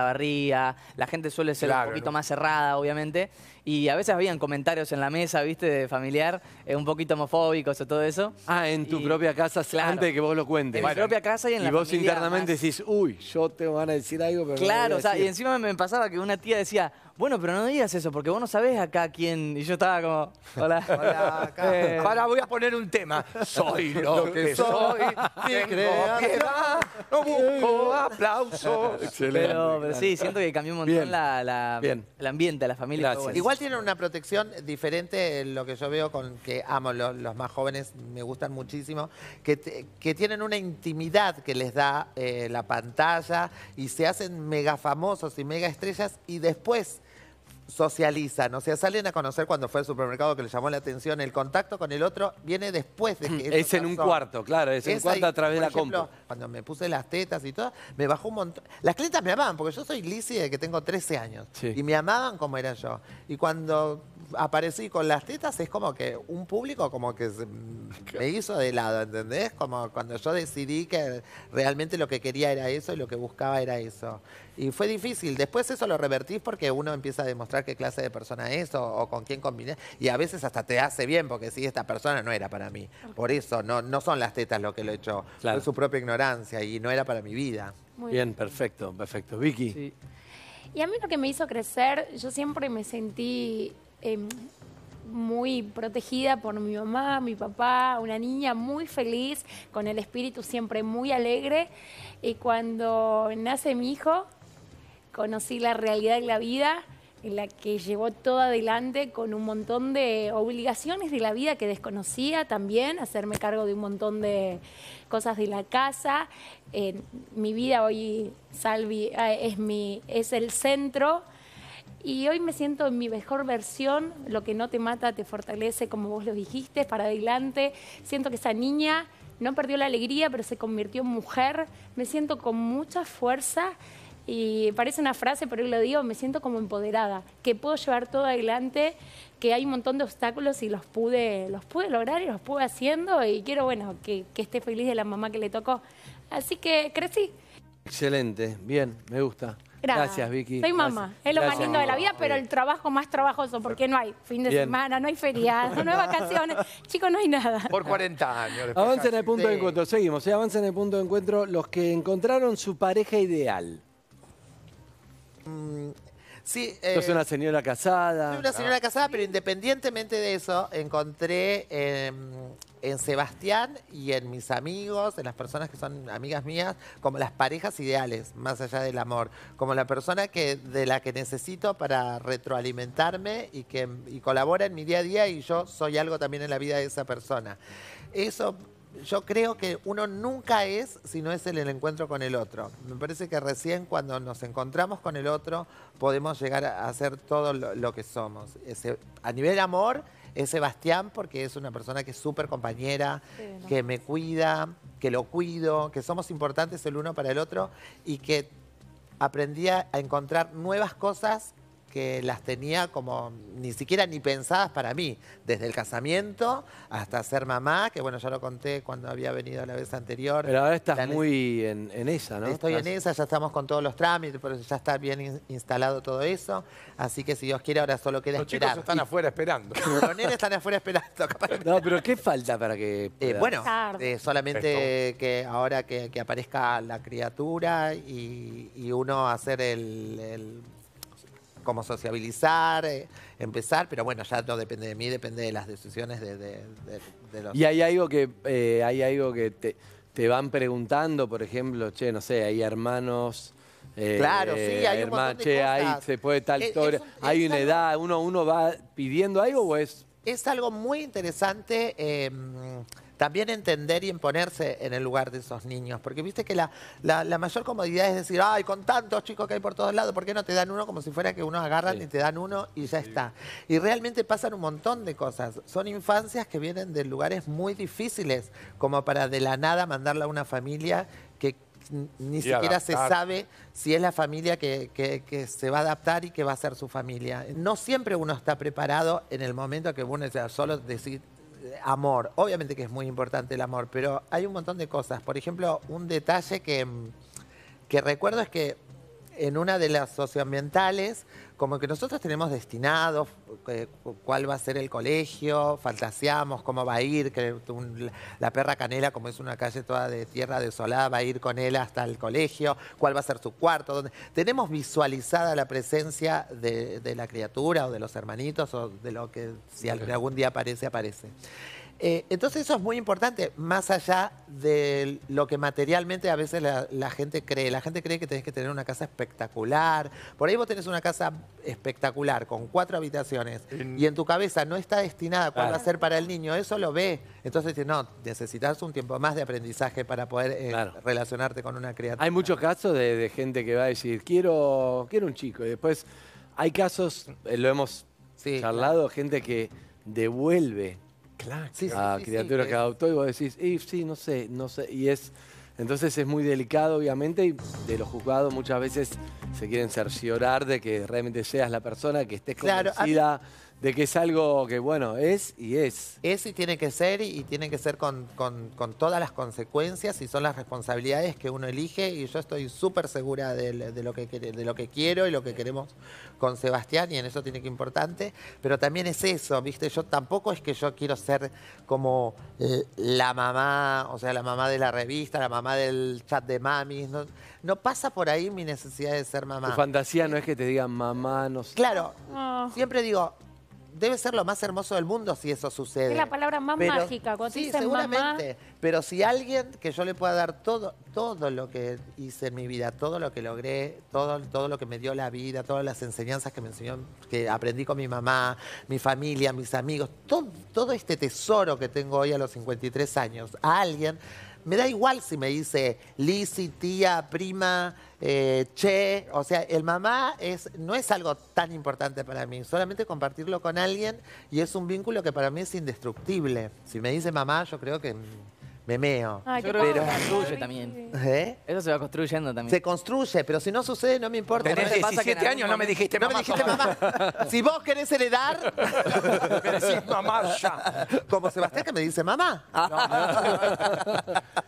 S4: la gente suele ser
S2: Claro,
S4: un poquito
S2: ¿no?
S4: más cerrada, obviamente, y a veces habían comentarios en la mesa, viste, de familiar, eh, un poquito homofóbicos o todo eso.
S1: Ah, en tu
S4: Y-
S1: propia casa,
S4: Claro.
S1: antes de que vos lo cuentes.
S4: En mi propia casa y en la
S1: vos
S4: familia
S1: internamente
S4: más-
S1: decís, uy, yo tengo ganas de decir algo, pero
S4: Claro,
S1: a
S4: o sea, y
S1: decir".
S4: encima me pasaba que una tía decía, bueno, pero no digas eso, porque vos no sabés acá quién. Y yo estaba como, hola.
S3: Hola, acá.
S4: Eh,
S2: Ahora voy a poner un tema. Soy lo, que soy, tengo
S3: creación.
S2: piedad, no busco aplausos.
S1: Excelente.
S4: pero, pero sí, siento que cambió un montón
S1: Bien.
S4: la, la-
S1: Bien.
S4: el ambiente, la familia.
S1: Gracias.
S3: Tienen una protección diferente en lo que yo veo con que amo lo- los más jóvenes, me gustan muchísimo, que, te- que tienen una intimidad que les da eh, la pantalla y se hacen mega famosos y mega estrellas y después socializan, o sea, salen a conocer cuando fue al supermercado que les llamó la atención, el contacto con el otro viene después de que eso
S1: Es en un cuarto, claro, es en un cuarto
S3: ahí,
S1: a través de la compu.
S3: Cuando me puse las tetas y todo, me bajó un montón. Las clientas me amaban, porque yo soy Lizzie de que tengo 13 años.
S1: Sí.
S3: Y me amaban como era yo. Y cuando aparecí con las tetas, es como que un público como que se- me hizo de lado, ¿entendés? Como cuando yo decidí que realmente lo que quería era eso y lo que buscaba era eso. Y fue difícil. Después eso lo revertís porque uno empieza a demostrar qué clase de persona es o, o con quién combiné. Y a veces hasta te hace bien porque si esta persona no era para mí. Por eso, no, no son las tetas lo que lo echó.
S1: Claro.
S3: Fue su propia ignorancia y no era para mi vida.
S5: Muy
S1: Bien, perfecto, perfecto. Vicky.
S4: Sí.
S5: Y a mí lo que me hizo crecer, yo siempre me sentí em, muy protegida por mi mamá, mi papá, una niña muy feliz, con el espíritu siempre muy alegre. Y cuando nace mi hijo, conocí la realidad de la vida en la que llevó todo adelante con un montón de obligaciones de la vida que desconocía también, hacerme cargo de un montón de cosas de la casa. En mi vida hoy Salvi eh, es mi es el centro y hoy me siento en mi mejor versión, lo que no te mata te fortalece, como vos lo dijiste, para adelante. Siento que esa niña no perdió la alegría, pero se convirtió en mujer. Me siento con mucha fuerza y parece una frase, pero hoy lo digo, me siento como empoderada, que puedo llevar todo adelante, que hay un montón de obstáculos y los pude, los pude lograr y los pude haciendo y quiero, bueno, que, que esté feliz de la mamá que le tocó. Así que crecí.
S1: Excelente, bien, me gusta. Gracias, Vicky.
S5: Soy mamá.
S1: Gracias.
S5: Es lo más lindo de la vida, pero el trabajo más trabajoso, porque no hay fin de
S1: Bien.
S5: semana, no hay feriado, no hay vacaciones. Chicos, no hay nada.
S2: Por 40 años. después
S1: Avanza en
S2: ya-
S1: el punto de encuentro, seguimos, ¿eh? avanza en el punto de encuentro los que encontraron su pareja ideal.
S3: Sí,
S1: Sos
S3: eh,
S1: una señora casada.
S3: Soy una señora casada, pero independientemente de eso, encontré eh, en Sebastián y en mis amigos, en las personas que son amigas mías, como las parejas ideales, más allá del amor, como la persona que de la que necesito para retroalimentarme y que y colabora en mi día a día y yo soy algo también en la vida de esa persona. Eso yo creo que uno nunca es si no es el encuentro con el otro. Me parece que recién cuando nos encontramos con el otro podemos llegar a hacer todo lo, lo que somos. Ese- a nivel amor es Sebastián porque es una persona que es súper compañera,
S5: Sí, ¿no?
S3: que me cuida, que lo cuido, que somos importantes el uno para el otro y que aprendí a encontrar nuevas cosas que las tenía como ni siquiera ni pensadas para mí, desde el casamiento hasta ser mamá, que bueno, ya lo conté cuando había venido la vez anterior.
S1: Pero ahora estás
S3: La
S1: muy en, en esa, ¿no?
S3: Estoy en esa, ya estamos con todos los trámites, pero ya está bien in- instalado todo eso. Así que si Dios quiere, ahora solo queda
S2: Los chicos
S3: esperar.
S2: están afuera esperando.
S3: Los nenes están afuera esperando.
S1: No, pero ¿qué falta para que...
S3: Eh,
S1: pueda?
S3: bueno, eh, solamente que ahora que, que aparezca la criatura y, y uno hacer el, el- como sociabilizar, eh, empezar, pero bueno, ya no depende de mí, depende de las decisiones de, de- de- de los...
S1: Y hay algo que, eh, hay algo que te, te van preguntando, por ejemplo, che, no sé, hay hermanos... eh,
S3: Claro, sí, hay un
S1: herma-
S3: montón de
S1: che, ahí se puede tal
S3: Es-
S1: historia.
S3: es un-
S1: hay una
S3: algo-
S1: edad, uno, uno va pidiendo algo o es...
S3: es algo muy interesante eh, también entender y imponerse en el lugar de esos niños. Porque viste que la, la- la mayor comodidad es decir, ay, con tantos chicos que hay por todos lados, ¿por qué no te dan uno como si fuera que uno agarran
S1: Sí.
S3: y te dan uno y ya está? Y realmente pasan un montón de cosas. Son infancias que vienen de lugares muy difíciles, como para de la nada mandarla a una familia que ni
S2: Y
S3: siquiera se sabe si es la familia que, que- que se va a adaptar y que va a ser su familia. No siempre uno está preparado en el momento que uno solo decir, amor. Obviamente que es muy importante el amor, pero hay un montón de cosas. Por ejemplo, un detalle que, mm, que recuerdo es que en una de las socioambientales, como que nosotros tenemos destinado eh, cu- cuál va a ser el colegio, fantaseamos cómo va a ir, que un- la perra Canela, como es una calle toda de tierra desolada, va a ir con él hasta el colegio, cuál va a ser su cuarto, dónde- tenemos visualizada la presencia de, de la criatura o de los hermanitos o de lo que si al- algún día aparece, aparece. Eh, entonces eso es muy importante, más allá de lo que materialmente a veces la, la gente cree. La gente cree que tenés que tener una casa espectacular. Por ahí vos tenés una casa espectacular con cuatro habitaciones y en tu cabeza no está destinada cuál va a ser para el niño, eso lo ve. Entonces dices, no, necesitas un tiempo más de aprendizaje para poder eh,
S1: Claro.
S3: relacionarte con una criatura.
S1: Hay muchos casos de, de gente que va a decir, quiero, quiero un chico. Y después hay casos, eh, lo hemos
S3: Sí,
S1: charlado, gente que devuelve
S2: Claro.
S3: Sí,
S1: a
S3: sí, sí,
S1: criaturas
S3: que-
S1: adoptó y vos decís, y sí, no sé, no sé. Y es, entonces es muy delicado, obviamente, y de los juzgados muchas veces se quieren cerciorar de que realmente seas la persona, que estés
S3: Claro, a mí-
S1: convencida de que es algo que, bueno, es y es.
S3: Es y tiene que ser, y, tiene que ser con, con- con todas las consecuencias y son las responsabilidades que uno elige. Y yo estoy súper segura de, lo que, de lo que quiero y lo que queremos con Sebastián, y en eso tiene que importante. Pero también es eso, ¿viste? Yo tampoco es que yo quiero ser como eh, la mamá, o sea, la mamá de la revista, la mamá del chat de mamis. No, no pasa por ahí mi necesidad de ser
S1: Tu
S3: mamá.
S1: fantasía no es que te digan mamá, no sé.
S3: Claro,
S5: Ah.
S3: siempre digo, debe ser lo más hermoso del mundo si eso sucede.
S5: Es la palabra más
S3: Pero-
S5: mágica. Cuando
S3: sí,
S5: dicen
S3: seguramente. Pero si alguien que yo le pueda dar todo, todo lo que hice en mi vida, todo lo que logré, todo, todo lo que me dio la vida, todas las enseñanzas que me enseñó, que aprendí con mi mamá, mi familia, mis amigos, todo, todo este tesoro que tengo hoy a los 53 años, a alguien, me da igual si me dice Lisi, tía, prima, eh, che. O sea, el mamá es, no es algo tan importante para mí. Solamente compartirlo con alguien y es un vínculo que para mí es indestructible. Si me dice mamá, yo creo que me meo.
S5: Ay,
S4: Yo
S5: qué
S4: creo que
S5: pobre.
S4: se construye también.
S3: ¿Eh?
S4: Eso se va construyendo también.
S3: Se construye, pero si no sucede, no me importa.
S2: Tenés
S3: pasa que
S2: 17
S3: en
S2: años, no me dijiste
S3: No me
S2: mamá.
S3: dijiste mamá. Si vos querés heredar,
S2: Me decís mamá ya.
S3: como Sebastián que me dice mamá.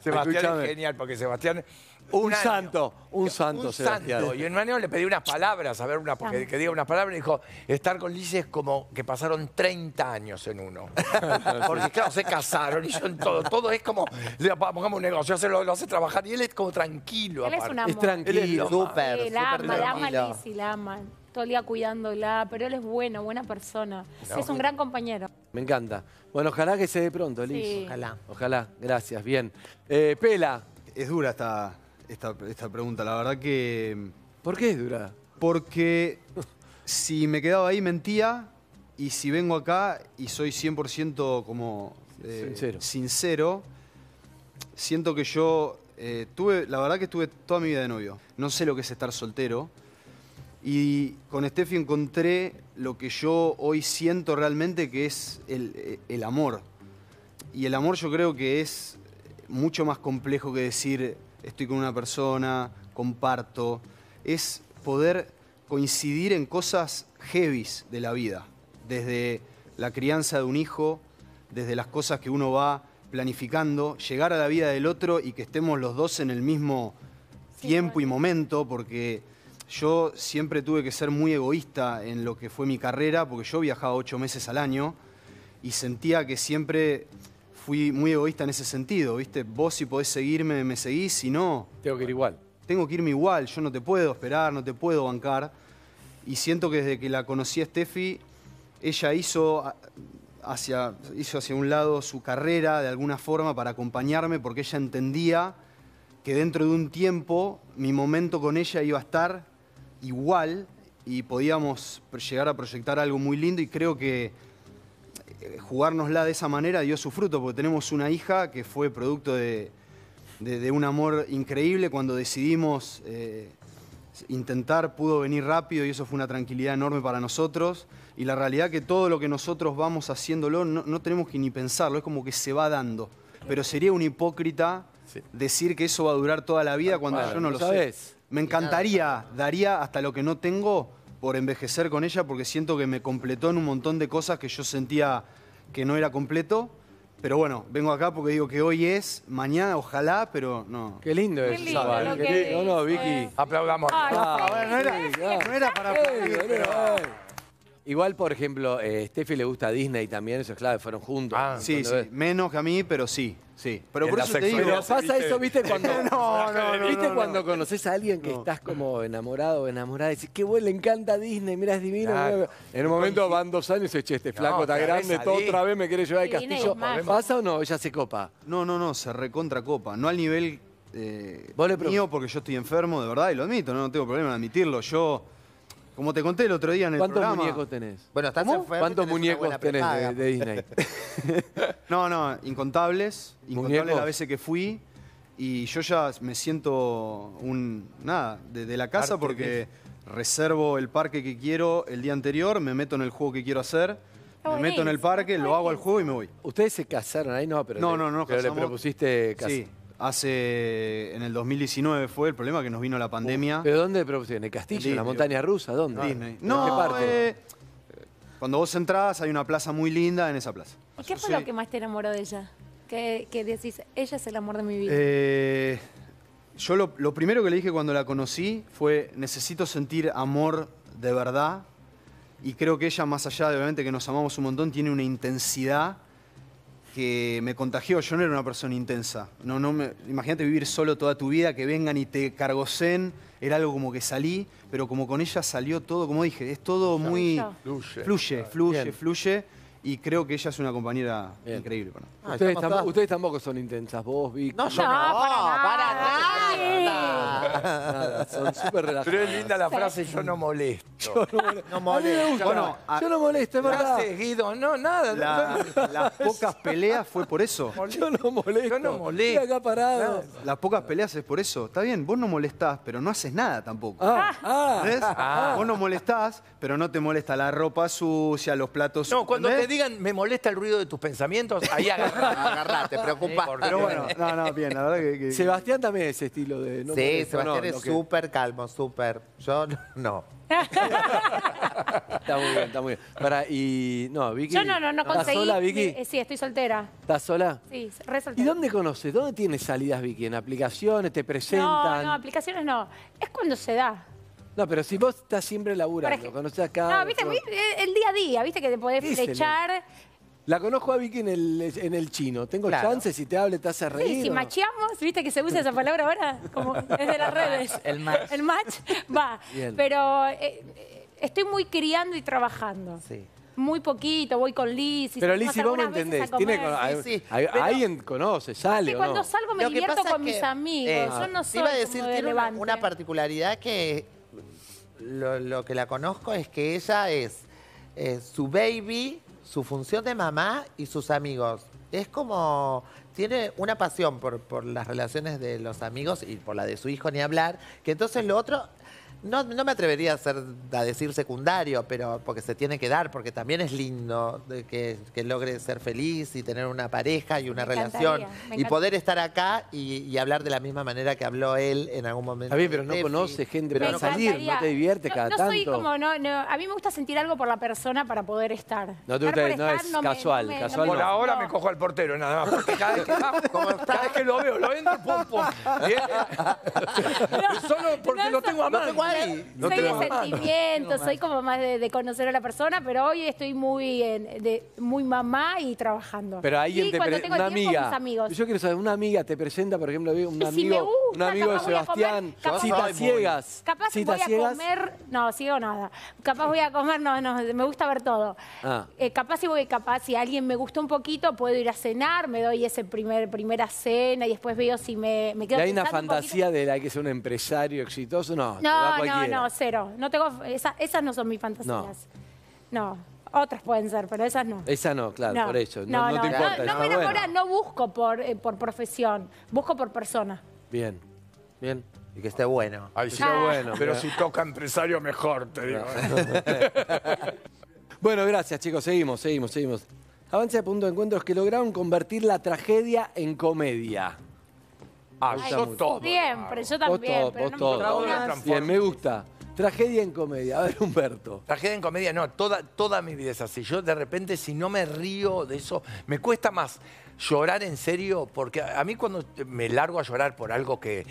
S2: Sebastián es genial porque Sebastián.
S1: Un
S2: año-
S1: santo, un santo,
S2: un
S1: Sebastián.
S2: santo. Y en un año le pedí unas palabras, a ver, una, porque, que diga unas palabras, y dijo, estar con Liz es como que pasaron 30 años en uno. porque claro, se casaron y yo en todo, todo es como, le pongamos un negocio, hace, lo, lo hace trabajar y él es como tranquilo.
S5: Él es
S2: aparte.
S5: un amor.
S1: Es tranquilo.
S3: Súper,
S5: Sí, la ama, la ama. Lizzy, la ama. Todo el día cuidándola, pero él es bueno, buena persona. es un gran compañero.
S1: Me encanta. Bueno, ojalá que se dé pronto, Liz.
S5: Sí.
S3: Ojalá.
S1: Ojalá, gracias, bien. Eh, Pela,
S6: Es dura esta, esta, esta pregunta, la verdad que...
S1: ¿por qué es dura?
S6: Porque si me quedaba ahí mentía y si vengo acá y soy 100% como eh,
S1: Sincero.
S6: sincero, siento que yo eh, tuve, la verdad que estuve toda mi vida de novio. No sé lo que es estar soltero. Y con Steffi encontré lo que yo hoy siento realmente que es el, el amor. Y el amor yo creo que es mucho más complejo que decir estoy con una persona, comparto. Es poder coincidir en cosas heavies de la vida. Desde la crianza de un hijo, desde las cosas que uno va planificando, llegar a la vida del otro y que estemos los dos en el mismo tiempo y momento, porque yo siempre tuve que ser muy egoísta en lo que fue mi carrera, porque yo viajaba ocho meses al año y sentía que siempre fui muy egoísta en ese sentido, ¿viste? Vos si podés seguirme, me seguís, si no,
S1: Tengo que ir igual.
S6: tengo que irme igual, yo no te puedo esperar, no te puedo bancar. Y siento que desde que la conocí a Steffi, ella hizo hizo hacia un lado su carrera de alguna forma para acompañarme, porque ella entendía que dentro de un tiempo mi momento con ella iba a estar igual y podíamos llegar a proyectar algo muy lindo y creo que eh, jugárnosla de esa manera dio su fruto, porque tenemos una hija que fue producto de, de- de un amor increíble. Cuando decidimos eh, intentar, pudo venir rápido y eso fue una tranquilidad enorme para nosotros. Y la realidad que todo lo que nosotros vamos haciéndolo no, no tenemos que ni pensarlo, es como que se va dando. Pero sería un hipócrita
S1: Sí.
S6: decir que eso va a durar toda la vida cuando yo no
S1: ¿lo sabés?
S6: sé. Me encantaría, daría hasta lo que no tengo por envejecer con ella porque siento que me completó en un montón de cosas que yo sentía que no era completo Pero bueno, vengo acá porque digo que hoy es, mañana ojalá, pero no.
S1: Qué lindo
S5: Qué
S1: es.
S5: lindo
S1: qué lindo. No, no, Vicky.
S5: dice.
S2: Aplaudamos.
S5: Ay,
S1: Ah,
S6: no era, no era para
S1: Eh,
S6: aplaudir, pero-
S1: eh. Igual, por ejemplo, eh, Steffi le gusta Disney también, eso es claro, fueron juntos.
S2: Ah,
S6: Sí, sí,
S1: ves-
S6: menos que a mí, pero sí, sí. Pero por eso te digo...
S1: Pero pasa eso, ¿viste? Cuando,
S6: No, no, no,
S1: ¿viste
S6: no,
S1: cuando
S6: no.
S1: conoces a alguien que
S6: No.
S1: estás como enamorado o enamorada y dices, qué bueno, le encanta Disney, mira, es divino.
S2: Claro.
S1: En un momento van dos años y dices, che, este flaco está grande, todo otra vez me quiere llevar
S5: Disney
S1: castillo. ¿Pasa o no? Ella se copa.
S6: No, no, no, se recontra copa. No al nivel eh, mío, porque yo estoy enfermo, de verdad, y lo admito, no, no tengo problema en admitirlo. Yo, como te conté el otro día en el
S1: ¿Cuántos
S6: programa...
S1: muñecos tenés?
S3: Bueno, estás enfermo y
S1: ¿Cuántos
S3: tenés una
S1: muñecos tenés de,
S3: prepaga.
S1: de Disney?
S6: No, no, incontables. Incontables
S1: ¿Muñecos?
S6: las veces que fui. Y yo ya me siento un. Nada, de, de la casa porque reservo el parque que quiero el día anterior, me meto en el juego que quiero hacer, me meto en el parque, lo hago al
S5: buenísimo.
S6: juego y me voy.
S1: ¿Ustedes se casaron ahí? No, pero,
S6: No,
S1: le,
S6: no, no nos
S1: pero le
S6: casamos.
S1: propusiste casar.
S6: Sí, hace. En el 2019 fue el problema que nos vino la pandemia.
S1: ¿Pero dónde le propusiste? ¿En el castillo? ¿En la montaña rusa? ¿Dónde?
S6: Disney.
S1: ¿En
S6: No,
S1: qué parte?
S6: eh, cuando vos entrás hay una plaza muy linda en esa plaza.
S5: ¿Y qué fue
S6: Sí.
S5: lo que más te enamoró de ella? Que, que decís, ella es el amor de mi vida.
S6: Eh, yo lo, lo primero que le dije cuando la conocí fue, necesito sentir amor de verdad. Y creo que ella, más allá de obviamente que nos amamos un montón, tiene una intensidad que me contagió. Yo no era una persona intensa. No, no me, imagínate vivir solo toda tu vida, que vengan y te cargocen. Era algo como que salí, pero como con ella salió todo, como dije, es todo muy...
S2: Fluye.
S6: Fluye, fluye, fluye. Y creo que ella es una compañera
S1: Bien.
S6: increíble. para mí.
S3: Ah,
S1: ustedes, tampo- tampoco son intensas, vos, Vic.
S3: No, yo
S5: No,
S3: no,
S5: para
S3: para
S5: nada.
S3: nada.
S1: Nada, son súper relajados.
S2: Pero es linda la frase, yo no molesto.
S3: No
S1: A mí me
S3: molesta.
S1: gusta.
S6: Bueno, a-
S1: yo no molesto, es verdad.
S2: Guido, no, nada.
S6: La- las pocas peleas fue por eso.
S1: Yo no molesto.
S2: Yo no molesto.
S1: Estoy acá parado.
S6: Las pocas peleas es por eso. Está bien, vos no molestás, pero no haces nada tampoco.
S1: Ah, ah.
S6: ¿Entendés? Vos no molestás, pero no te molesta la ropa sucia, los platos
S2: No, cuando. Digan, me molesta el ruido de tus pensamientos, ahí agarra.
S3: Agarrate, preocupa.
S6: Pero bueno, no, no, bien, la verdad que... que-
S1: Sebastián también es ese estilo de. no
S3: sí,
S1: molesto,
S3: Sebastián
S1: no,
S3: es
S1: lo que-
S3: súper calmo, súper. Yo no.
S1: Está muy bien, está muy bien. Para, y. No, Vicky.
S5: Yo no, no, no
S1: ¿Estás
S5: conseguí.
S1: sola, Vicky?
S5: Eh, sí, estoy soltera.
S1: ¿Estás sola?
S5: Sí, re soltera.
S1: ¿Y dónde conoces? ¿Dónde tienes salidas, Vicky? ¿En aplicaciones? ¿Te
S5: No,
S1: presentan?
S5: no, aplicaciones no. Es cuando se da.
S1: No, pero si vos estás siempre
S5: Por
S1: laburando,
S5: ej-
S1: conoces acá.
S5: No, viste, eh, el día a día, viste que te podés
S1: ¿Qué es el-
S5: flechar.
S1: La conozco a Vicky en el, en el chino. Tengo
S3: Claro.
S1: chance, si te hable, te hace reír.
S5: Sí, si
S1: ¿o no?
S5: macheamos, viste que se usa esa palabra ahora, como es de las redes.
S4: El match.
S5: El match, va.
S1: Bien.
S5: Pero eh, eh, estoy muy criando y trabajando.
S3: Sí.
S5: Muy poquito, voy con Liz. y
S1: Pero
S5: salimos
S1: Lizy, vos me
S5: algunas veces
S1: entendés.
S5: a
S1: Tiene,
S5: comer.
S3: sí, sí.
S1: hay-
S3: Pero-
S1: alguien conoce, sale o
S5: cuando
S1: no.
S5: salgo me
S3: Lo que
S5: divierto
S3: pasa
S5: con
S3: es
S5: mis amigos.
S3: eh,
S5: Yo no
S3: te
S5: soy
S3: iba a decir,
S5: como de
S3: tiene una,
S5: levante.
S3: una particularidad que lo, que la conozco es que ella es su baby, su función de mamá y sus amigos. Es como, tiene una pasión por, por las relaciones de los amigos y por la de su hijo ni hablar, que entonces lo otro... No, no me atrevería a, ser, a decir secundario, pero porque se tiene que dar, porque también es lindo de que, que logre ser feliz y tener una pareja y una
S5: Me
S3: relación y poder estar acá y, y hablar de la misma manera que habló él en algún momento.
S1: Está bien, pero no
S3: Steffi.
S1: conoce gente para salir, no te divierte
S5: No-
S1: cada
S5: no
S1: tanto.
S5: soy como, no, no, a mí me gusta sentir algo por la persona para poder estar.
S1: No te gusta- no es casual,
S5: me-
S1: casual
S2: Por
S1: no.
S2: ahora me cojo al portero, nada más. Porque cada vez que, cada vez que lo veo, lo entro, pum, pum. Y es- Solo porque
S5: No,
S2: lo tengo a
S3: no
S2: mano. Lo
S5: soy de sentimientos, soy como más de, de conocer a la persona, pero hoy estoy muy en- de, muy mamá y trabajando.
S1: Pero alguien
S5: y
S1: te
S5: cuando tengo
S1: una
S5: tiempo,
S1: amiga.
S5: mis amigos.
S1: Yo quiero saber, una amiga te presenta, por ejemplo, un
S5: Y si
S1: amigo,
S5: me gusta,
S1: un amigo de Sebastián,
S5: capaz
S1: citas
S3: voy-
S1: ciegas.
S5: Capaz
S1: citas
S5: voy a
S1: ciegas.
S5: comer, no, ciego nada. Capaz voy a comer, no, no, me gusta ver todo.
S1: Ah.
S5: Eh, capaz si voy, capaz si alguien me gusta un poquito, puedo ir a cenar, me doy ese primer primera cena y después veo si me, me
S1: ¿Y
S5: quedo
S1: hay una
S5: un
S1: fantasía de la hay que ser un empresario exitoso? No, te
S5: No, no,
S1: cualquiera.
S5: no, cero. No tengo, esa- esas no son mis fantasías. No. Otras pueden ser, pero esas no.
S1: Esa no, claro, por eso. No, no te importa.
S5: No, me enamora,
S1: bueno.
S5: no busco por, eh, por profesión, busco por persona.
S1: Bien, bien.
S3: Y que esté bueno.
S2: Ay, sí.
S1: Bueno.
S2: Pero si toca empresario, mejor, te digo.
S1: Bueno, gracias chicos, seguimos, seguimos, seguimos. Avance a punto de encuentros que lograron convertir la tragedia en comedia.
S2: Ah, yo todo.
S5: Siempre, yo
S1: Vos
S5: también.
S1: todo,
S5: pero
S1: vos
S5: no me.
S1: Bien, me gusta. Tragedia en comedia. A ver, Humberto.
S2: Tragedia en comedia, no, toda, toda mi vida es así. Yo de repente, si no me río de eso, me cuesta más llorar en serio, porque a mí cuando me largo a llorar por algo que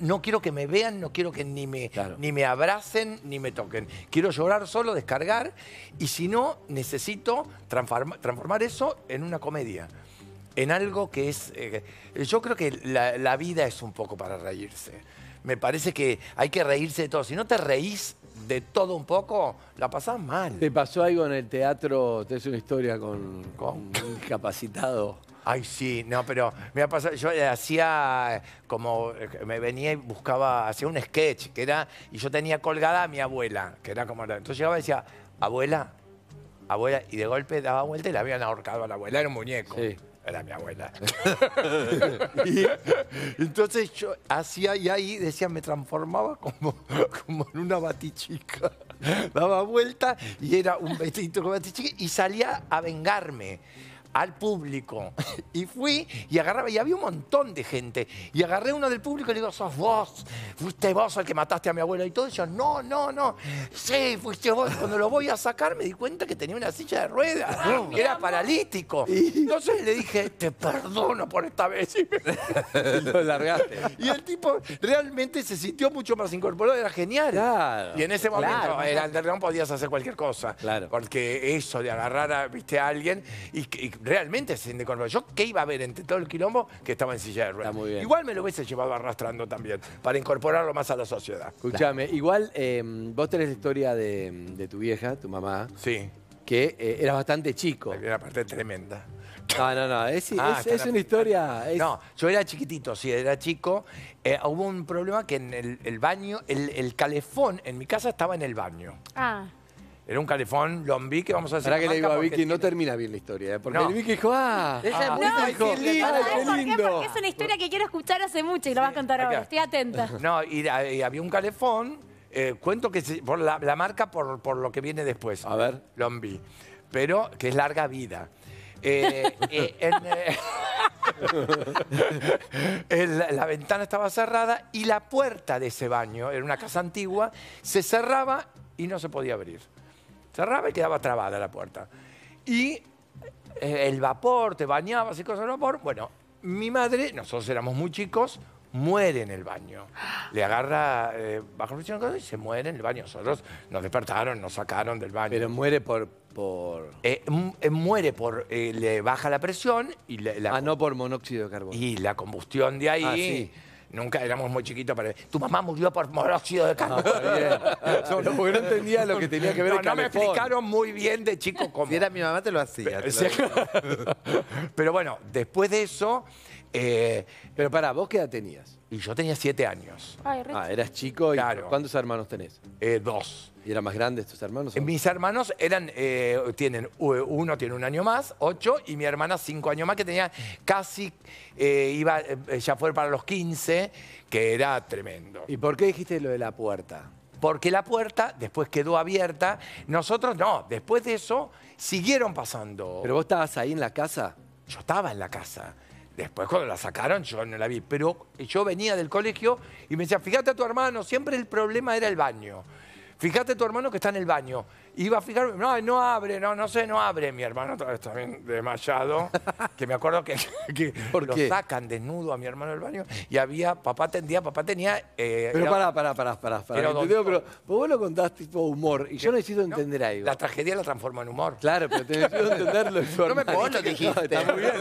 S2: no quiero que me vean, no quiero que ni me,
S1: Claro.
S2: ni me abracen, ni me toquen. Quiero llorar solo, descargar, y si no, necesito transforma- transformar eso en una comedia. En algo que es... eh, yo creo que la, la vida es un poco para reírse. Me parece que hay que reírse de todo. Si no te reís de todo un poco, la pasás mal.
S1: ¿Te pasó algo en el teatro? ¿Tenés una historia con, con un discapacitado?
S2: Ay, sí, no, pero me ha pasado, yo eh, hacía como, eh, me venía y buscaba, hacía un sketch, que era, y yo tenía colgada a mi abuela, que era como, entonces llegaba y decía, abuela, abuela, y de golpe daba vuelta y le habían ahorcado a la abuela, era un muñeco.
S1: Sí.
S2: Era mi abuela. y entonces yo hacía y ahí decía, me transformaba como, como en una batichica. Daba vuelta y era un vestidito con batichica y salía a vengarme al público. Y fui y agarraba, y había un montón de gente. Y agarré uno del público y le digo, sos vos, fuiste vos el que mataste a mi abuela. Y todo ellos, no, no, no, sí, fuiste vos. Cuando lo voy a sacar me di cuenta que tenía una silla de ruedas, que era paralítico. Entonces le dije, te perdono por esta vez. Y me-
S1: Lo largaste.
S2: y el tipo realmente se sintió mucho más incorporado, era genial.
S1: Claro.
S2: Y en ese momento
S4: Claro.
S2: en Underground podías hacer cualquier cosa.
S1: Claro.
S2: Porque eso de agarrar a, ¿viste, a alguien y, que- y realmente se incorporó. Yo, ¿qué iba a ver entre todo el quilombo? Que estaba en silla de ruedas.
S1: Está muy bien.
S2: Igual me lo hubiese llevado arrastrando también, para incorporarlo más a la sociedad.
S1: Escuchame, igual eh, vos tenés la historia de, de tu vieja, tu mamá,
S2: Sí,
S1: que eh, eras bastante chico.
S2: una parte tremenda.
S1: No, no, no, es,
S2: Ah,
S1: es- una historia... es-
S2: No, yo era chiquitito, sí, era chico. Eh, hubo un problema que en el, el baño, el, el calefón en mi casa estaba en el baño.
S5: Ah,
S2: Era un calefón Lombí que vamos a hacer.
S1: Para que le digo a Vicky, no
S2: tiene-
S1: termina bien la historia, ¿eh? porque
S2: No.
S1: Vicky dijo, ah,
S3: Ella es
S1: ah,
S3: muy
S1: ay, qué
S3: sensible,
S1: lindo,
S3: para-
S1: ay,
S5: ¿sabes
S1: qué
S5: por qué?
S1: lindo.
S5: Porque es una historia que quiero escuchar hace mucho y la vas a contar
S2: acá.
S5: ahora. Estoy atenta.
S2: No, y, a- y había un calefón, eh, cuento que se- por la, la marca por, por lo que viene después.
S1: A ver.
S2: Lombí. Pero que es larga vida. Eh, eh, en, eh, en la, la ventana estaba cerrada y la puerta de ese baño, era una casa antigua, se cerraba y no se podía abrir. Cerraba y quedaba trabada la puerta. Y eh, el vapor, te bañabas y cosas de vapor. Bueno, mi madre, nosotros éramos muy chicos, muere en el baño. Le agarra eh, bajo presión y se muere en el baño. Nosotros nos despertaron, nos sacaron del baño.
S1: Pero muere por... por...
S2: Eh, eh, muere por, eh, le baja la presión y le- la,
S1: Ah, no por monóxido de carbono.
S2: y la combustión de ahí.
S1: Ah, sí.
S2: Nunca éramos muy chiquitos para. Tu mamá murió por monóxido de carbono.
S1: No, porque no entendía lo que tenía que ver
S2: No,
S1: el
S2: no me
S1: calefón.
S2: explicaron muy bien de chico cómo.
S3: Si era mi mamá, te lo hacía. te lo
S2: Sí.
S3: digo.
S2: Pero bueno, después de eso, eh,
S1: Pero pará, ¿vos qué edad tenías?
S2: y yo tenía siete años,
S5: Ay, re-
S1: Ah, eras chico y
S2: Claro.
S1: ¿cuántos hermanos tenés?
S2: eh, dos.
S1: ¿Y eran más grandes tus hermanos? o?
S2: Mis hermanos eran, eh, tienen, uno tiene un año más, ocho, y mi hermana cinco años más, que tenía casi, eh, iba, eh, ya fue para los 15, que era tremendo.
S1: ¿Y por qué dijiste lo de la puerta?
S2: Porque la puerta después quedó abierta, nosotros no, después de eso siguieron pasando.
S1: ¿Pero vos estabas ahí en la casa?
S2: Yo estaba en la casa. Después cuando la sacaron yo no la vi. Pero yo venía del colegio y me decía, fíjate a tu hermano, siempre el problema era el baño. Fíjate tu hermano que está en el baño. Iba a fijarme, no, no abre, no, no sé, no abre. Mi hermano también desmayado, que me acuerdo que, que
S1: ¿Por
S2: lo
S1: qué?
S2: sacan desnudo a mi hermano del baño y había, papá tendía, papá tenía... eh,
S1: Pero
S2: era-
S1: pará, pará, pará, pará. pará pero vos lo contás tipo humor y yo necesito entender algo.
S2: La tragedia la transforma en humor.
S1: Claro, pero te necesito entenderlo.
S2: No me
S3: Vos lo dijiste.
S1: está muy bien.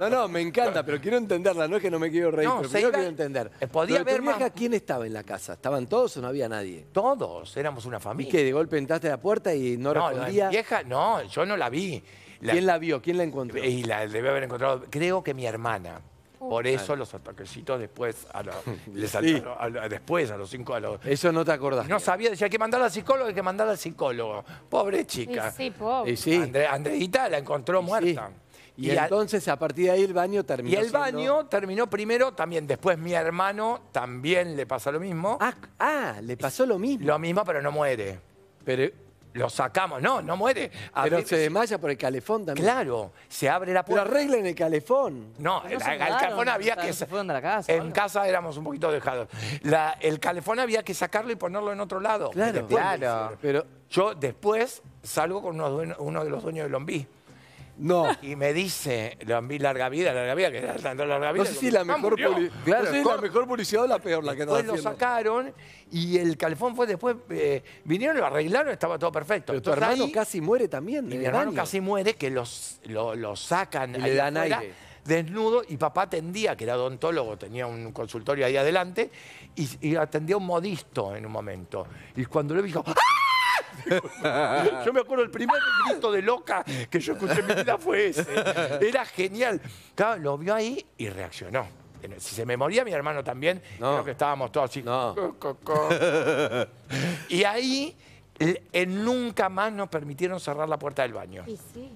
S1: No, no, me encanta, pero quiero entenderla. No es que no me quiero reír,
S2: No,
S1: pero primero
S2: iba-
S1: quiero entender.
S2: eh, podía haber más-
S1: ¿quién estaba en la casa? ¿Estaban todos o no había nadie?
S2: Todos éramos una
S1: ¿Y
S2: familia.
S1: que de golpe entraste a la puerta y no,
S2: no, la vieja, no, yo no la vi. La-
S1: ¿Quién la vio? ¿Quién la encontró?
S2: Y la debe haber encontrado, creo que mi hermana. Por eso los ataquecitos después, a lo- le salieron a lo- después, a los cinco, a los...
S1: Eso no te acordás.
S2: No sabía, decía, hay que mandar al psicólogo, hay que mandar al psicólogo. Pobre chica.
S5: sí, pobre.
S1: Y sí.
S2: Andre- Andreita la encontró
S1: y sí.
S2: muerta.
S1: Y, entonces, a partir de ahí, el baño terminó
S2: y el
S1: siendo-
S2: baño terminó primero también. Después mi hermano también le pasa lo mismo.
S1: Ah, ah, le pasó lo mismo.
S2: Lo mismo, pero no muere.
S1: Pero,
S2: lo sacamos. No, no muere.
S1: Pero se desmaya por el calefón también.
S2: Claro, se abre la
S1: Pero
S2: puerta.
S1: arreglen el calefón.
S2: No,
S4: No
S2: el,
S4: se
S2: el
S4: mudaron,
S2: calefón había que...
S4: se fueron de la casa,
S2: En
S4: algo.
S2: casa éramos un poquito dejados. La- el calefón había que sacarlo y ponerlo en otro lado.
S1: Claro.
S2: Después lo
S3: Claro.
S2: hicieron.
S1: Pero
S2: Yo después salgo con unos uno de los dueños de Lombí.
S1: No.
S2: Y me dice, Lombí larga vida, larga vida, que era tanto larga vida.
S1: No sé si la mejor,
S2: Claro,
S1: no sé si la mejor publicidad o la peor la que
S2: Después lo
S1: haciendo.
S2: sacaron y el calefón fue después, eh, vinieron, lo arreglaron, estaba todo perfecto.
S1: Pero tu
S2: Entonces
S1: hermano
S2: ahí-
S1: casi muere también.
S2: Y mi
S1: el
S2: hermano
S1: baño.
S2: casi muere, que los, lo, lo sacan
S1: Y le dan
S2: afuera,
S1: aire.
S2: desnudo, y papá atendía, que era odontólogo, tenía un consultorio ahí adelante, y, y atendía a un modisto en un momento. Y cuando lo vi, dijo, ¡Ah! Yo me acuerdo, el primer grito de loca que yo escuché en mi vida fue ese. Era genial. Claro, lo vio ahí y reaccionó. Si se me moría mi hermano también,
S1: No.
S2: creo que estábamos todos así.
S1: No.
S2: co, co, co. y ahí nunca más nos permitieron cerrar la puerta del baño.
S5: Y sí.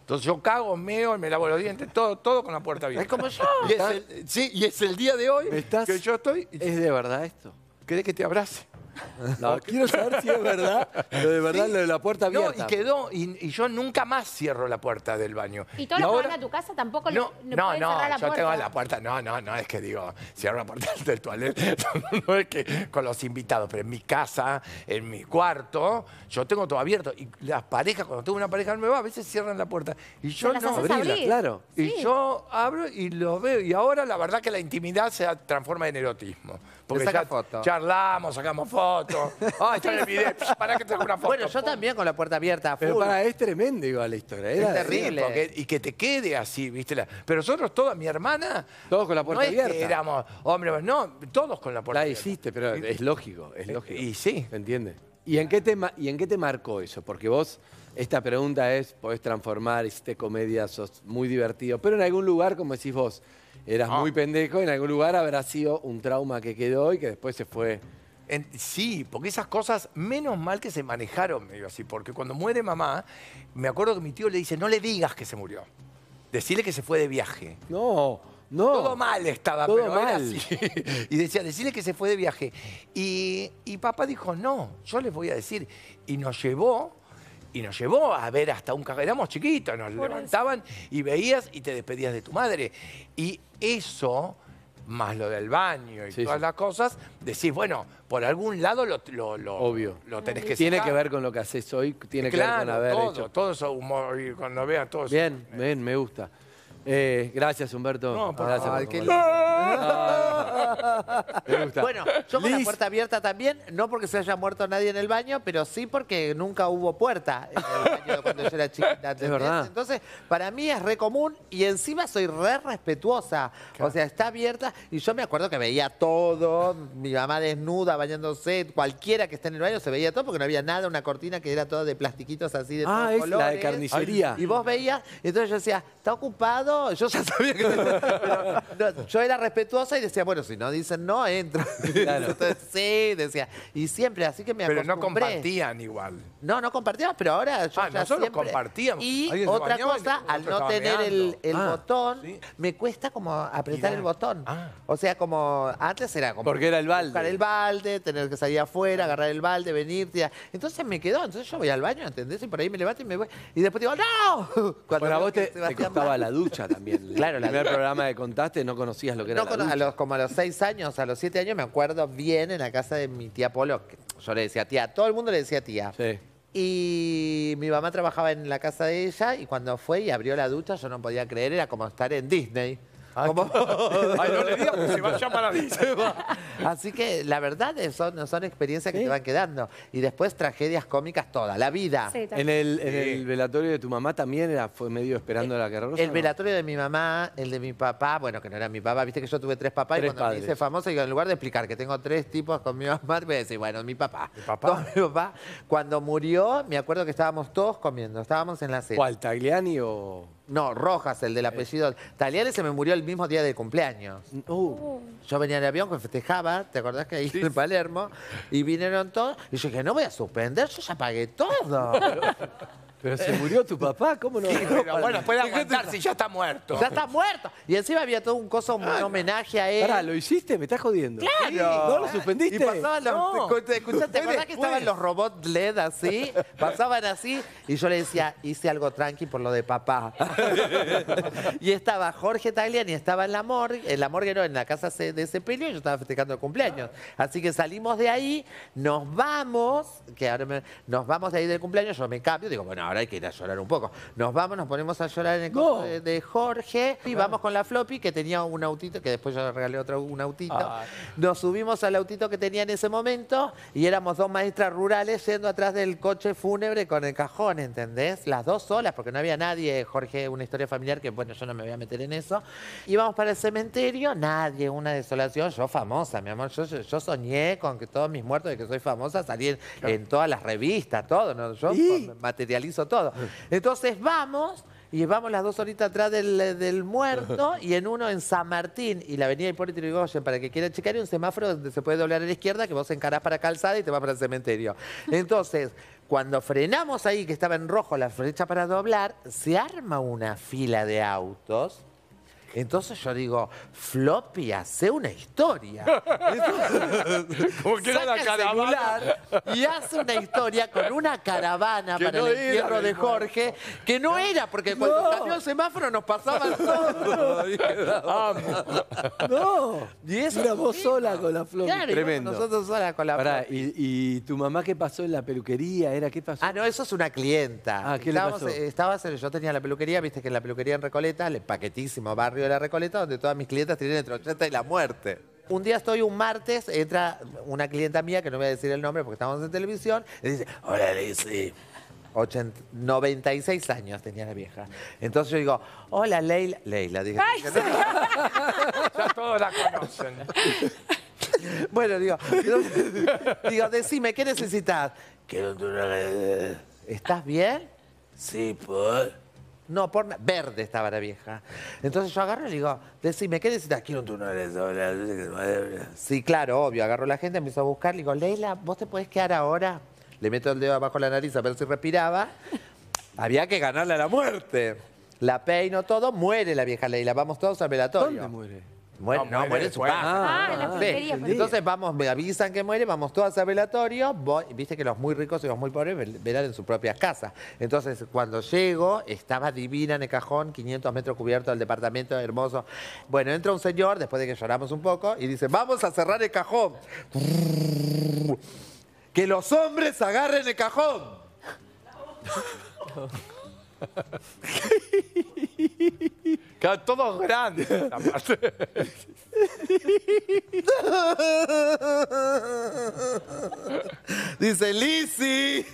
S2: Entonces yo cago, meo, me lavo los dientes, todo, todo con la puerta abierta.
S3: Es como yo.
S2: Y es el, sí, y es el día de hoy
S1: ¿Me estás-
S2: que yo estoy.
S1: ¿Es de verdad esto?
S2: ¿Querés que te abrace?
S1: No, quiero saber si es verdad. Lo de verdad,
S2: Sí.
S1: lo de la puerta
S2: No,
S1: abierta.
S2: y quedó, y, y yo nunca más cierro la puerta del baño.
S5: Y todos los que van a tu casa tampoco
S2: No,
S5: le, le
S2: no,
S5: pueden
S2: no,
S5: cerrar la
S2: yo
S5: puerta.
S2: tengo la puerta, no, no, no es que digo, cierro la puerta del toilet, no es que con los invitados, pero en mi casa, en mi cuarto, yo tengo todo abierto. Y las parejas, cuando tengo una pareja nueva, a veces cierran la puerta. Y yo
S5: las
S2: no.
S5: haces abrir.
S1: claro.
S2: Y
S5: Sí.
S2: yo abro y lo veo. Y ahora la verdad que la intimidad se transforma en erotismo. Porque
S3: saca
S2: ya
S3: foto.
S2: charlamos, sacamos fotos. Ay, está el video. Para que te haga una foto.
S3: Bueno, yo también con la puerta abierta.
S1: Pero para, es tremendo igual la historia. Era
S3: Es terrible.
S2: Porque- y que te quede así, ¿viste? La- Pero nosotros, toda mi hermana.
S1: Todos con la puerta
S2: no es que
S1: abierta.
S2: éramos hombres, no, todos con la puerta
S1: La
S2: abierta.
S1: hiciste, pero es lógico, es lógico.
S2: Y sí.
S1: ¿Se entiende? ¿Y en, qué te, ¿Y en qué te marcó eso? Porque vos, esta pregunta es, podés transformar, hiciste comedia, sos muy divertido, pero en algún lugar, como decís vos, eras
S2: Ah.
S1: muy pendejo, en algún lugar habrá sido un trauma que quedó y que después se fue.
S2: En- sí, porque esas cosas, menos mal que se manejaron medio así, porque cuando muere mamá, me acuerdo que mi tío le dice, no le digas que se murió. Decirle que se fue de viaje.
S1: No, no.
S2: Todo mal estaba,
S1: Todo
S2: pero era
S1: mal.
S2: así. Y decía, decirle que se fue de viaje. Y, y papá dijo, no, yo les voy a decir. Y nos llevó, y nos llevó a ver hasta un cajón. Éramos chiquitos, nos
S5: Por
S2: levantaban y veías y te despedías de tu madre. Y eso, más lo del baño y
S1: Sí,
S2: todas
S1: sí.
S2: las cosas, decís, bueno, por algún lado lo, lo, lo-
S1: Obvio.
S2: lo tenés que
S1: Tiene
S2: sacar.
S1: que ver con lo que haces hoy, tiene que ver con
S2: Claro,
S1: haber
S2: todo,
S1: hecho.
S2: todo eso humor, y cuando veas todo eso.
S1: Bien, bien, me gusta. Eh, gracias, Humberto.
S2: No, por
S1: gracias por
S3: qué
S1: compartir. Me gusta.
S3: Bueno, yo con la
S1: Liz,
S3: puerta abierta también, no porque se haya muerto nadie en el baño, pero sí porque nunca hubo puerta en el baño cuando yo era chiquita. ¿entendés?
S1: verdad.
S3: Entonces, para mí es re común y encima soy re respetuosa. O sea, está abierta y yo me acuerdo que veía todo, mi mamá desnuda, bañándose, cualquiera que esté en el baño se veía todo porque no había nada, una cortina que era toda de plastiquitos así de
S1: Ah,
S3: todos
S1: es la de
S3: colores.
S1: carnicería.
S3: Y vos veías, entonces yo decía, ¿está ocupado? Yo ya sabía que... pero no, yo era respetuosa y decía, bueno, si no dicen no, entro.
S1: Claro.
S3: Entonces, sí, decía. Y siempre, así que me
S2: Pero no
S3: acostumbré.
S2: compartían igual.
S3: No, no compartíamos, pero ahora yo
S2: Ah,
S3: ya
S2: nosotros
S3: siempre-
S2: compartíamos.
S3: Y
S2: se
S3: otra
S2: y
S3: cosa,
S2: nosotros
S3: al no
S2: estaba
S3: tener el,
S2: meando.
S3: el
S1: Ah,
S3: botón,
S2: sí.
S3: me cuesta como apretar el botón.
S2: Ah.
S3: O sea, como antes era como...
S1: Porque era el balde.
S3: Buscar el balde, tener que salir afuera, agarrar el balde, venir, tirar. Entonces me quedó, entonces yo voy al baño, ¿entendés? Y por ahí me levanto y me voy. Y después digo, ¡no! Cuando
S1: Bueno, a
S3: veo
S1: vos
S3: que
S1: te, te
S3: Sebastián
S1: costaba
S3: va-
S1: la ducha también.
S3: Claro,
S1: el
S3: la
S1: primer programa que contaste no conocías lo que era
S3: No,
S1: la
S3: con- a
S1: ducha.
S3: los, como a los seis años, a los siete años, me acuerdo bien en la casa de mi tía Polo. que yo le decía tía, todo el mundo le decía tía.
S1: Sí.
S3: Y mi mamá trabajaba en la casa de ella y cuando fue y abrió la ducha, yo no podía creer, era como estar en Disney. Como-
S2: Ay, no le digas que se vaya para Disney.
S3: Así que la verdad es- son, son experiencias que te van quedando. Y después tragedias cómicas toda, la vida.
S5: Sí,
S1: En el, en
S2: Sí.
S1: el velatorio de tu mamá también era, fue medio esperando la carroza.
S3: El
S1: ¿no?
S3: velatorio de mi mamá, el de mi papá, bueno, que no era mi papá, viste que yo tuve tres papás
S1: Tres
S3: y cuando
S1: padres.
S3: me hice famosa, y en lugar de explicar que tengo tres tipos con mi mamá, voy a decir, bueno, mi papá.
S2: ¿Mi papá?
S3: Todo mi papá. Cuando murió, me acuerdo que estábamos todos comiendo, estábamos en la cena.
S1: ¿Cuál, Tagliani o...?
S3: No, Rojas, el del apellido. Taliani se me murió el mismo día del cumpleaños.
S1: Uh,
S3: Yo venía en el avión que festejaba, ¿te acordás que ahí en Palermo? Y vinieron todos, y yo dije, no voy a suspender, yo ya pagué todo.
S1: Pero se murió tu papá, ¿cómo no?
S2: Pero bueno, puede aguantar si ya está muerto.
S3: Ya está muerto. Y encima había todo un coso, un homenaje a él.
S1: Pará, ¿lo hiciste? ¿Me estás jodiendo?
S3: Claro.
S1: ¿No lo suspendiste?
S3: Y pasaban los,
S1: No.
S3: te- te- escuchá, ¿te acordás que estaban los robots LED así? Pasaban así y yo le decía, hice algo tranqui por lo de papá. y estaba Jorge Tagliani, estaba en la morgue, en la morgue no, en la casa se- de Sepelio y yo estaba festejando el cumpleaños. Así que salimos de ahí, nos vamos, que ahora me- nos vamos de ahí del cumpleaños, yo me cambio, digo, bueno, ahora hay que ir a llorar un poco. Nos vamos, nos ponemos a llorar en el coso de, de Jorge y vamos con la floppy que tenía un autito, que después yo le regalé otro un autito.
S1: Ay.
S3: Nos subimos al autito que tenía en ese momento y éramos dos maestras rurales yendo atrás del coche fúnebre con el cajón, ¿entendés? Las dos solas, porque no había nadie, Jorge, una historia familiar que, bueno, yo no me voy a meter en eso. Íbamos para el cementerio, nadie, una desolación, yo famosa, mi amor, yo, yo, yo soñé con que todos mis muertos de que soy famosa salían en todas las revistas, todo, ¿no? yo
S1: ¿Y?
S3: materializo todo. Entonces vamos... Y vamos las dos horitas atrás del, del muerto y en uno en San Martín y la avenida Hipólito Yrigoyen para que quiera checar hay un semáforo donde se puede doblar a la izquierda que vos encarás para calzada y te vas para el cementerio. Entonces, cuando frenamos ahí que estaba en rojo la flecha para doblar, se arma una fila de autos. Entonces yo digo, Floppy, hace una historia.
S2: Como que era la caravana.
S3: y hace una historia con una caravana
S2: Que
S3: para
S2: no
S3: el entierro de Jorge, que no era, porque cuando
S1: No.
S3: cambió el semáforo nos pasaban todos.
S1: No.
S3: Y eso
S1: Era vos sola con la flor.
S3: Claro, y
S1: Tremendo.
S3: nosotros sola con la
S1: Pará,
S3: Floppy.
S1: ¿y, y tu mamá qué pasó en la peluquería? ¿Era qué pasó?
S3: Ah, no, eso es una clienta.
S1: Ah, ¿qué le
S3: Estábamos-
S1: pasó?
S3: eh, estabas yo tenía la peluquería, viste que en la peluquería en Recoleta, el paquetísimo barrio de la Recoleta, donde todas mis clientas tienen entre 80 y la muerte. Un día estoy un martes, entra una clienta mía, que no voy a decir el nombre porque estamos en televisión, y dice, hola Lizzy. 80 96 años tenía la vieja. Entonces yo digo, hola Leila. Leila, dije.
S5: Ay, sí.
S2: Ya todos la conocen.
S3: Bueno, digo, digo, decime, ¿qué necesitas? Quiero un. ¿Estás bien? Sí, por. No, por verde estaba la vieja. Entonces yo agarro y le digo, decime, ¿qué necesitas? Quiero un túnel. Sí, claro, obvio. Agarro a la gente, empiezo a buscar, le digo, Leila, ¿vos te podés quedar ahora? Le meto el dedo abajo de la nariz a ver si respiraba. Había que ganarle a la muerte. La peino todo, muere la vieja Leila. Vamos todos al velatorio.
S1: ¿Dónde muere?
S3: Muere,
S2: No,
S3: no,
S2: muere
S3: en su casa.
S5: Ah, en la
S3: Sí.
S1: entendí.
S3: Entonces vamos, me avisan que muere, vamos todos al velatorio. voy- Viste que los muy ricos y los muy pobres vel- velan en sus propias casas. Entonces, cuando llego, estaba divina en el cajón, 500 metros cubierto del departamento, hermoso. Bueno, entra un señor, después de que lloramos un poco, y dice, vamos a cerrar el cajón. Que los hombres agarren el cajón.
S2: Claro, todos grandes. aparte.
S3: Dice, Lizzy.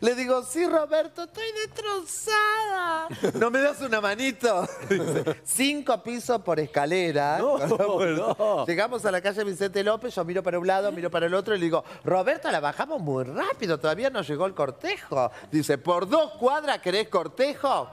S3: Le digo, sí, Roberto, estoy destrozada. ¿No me das una manito? Dice, cinco pisos por escalera.
S1: No, no.
S3: Llegamos a la calle Vicente López, yo miro para un lado, miro para el otro y le digo, Roberto, la bajamos muy rápido, todavía no llegó el cortejo. Dice, ¿por dos cuadras querés cortejo?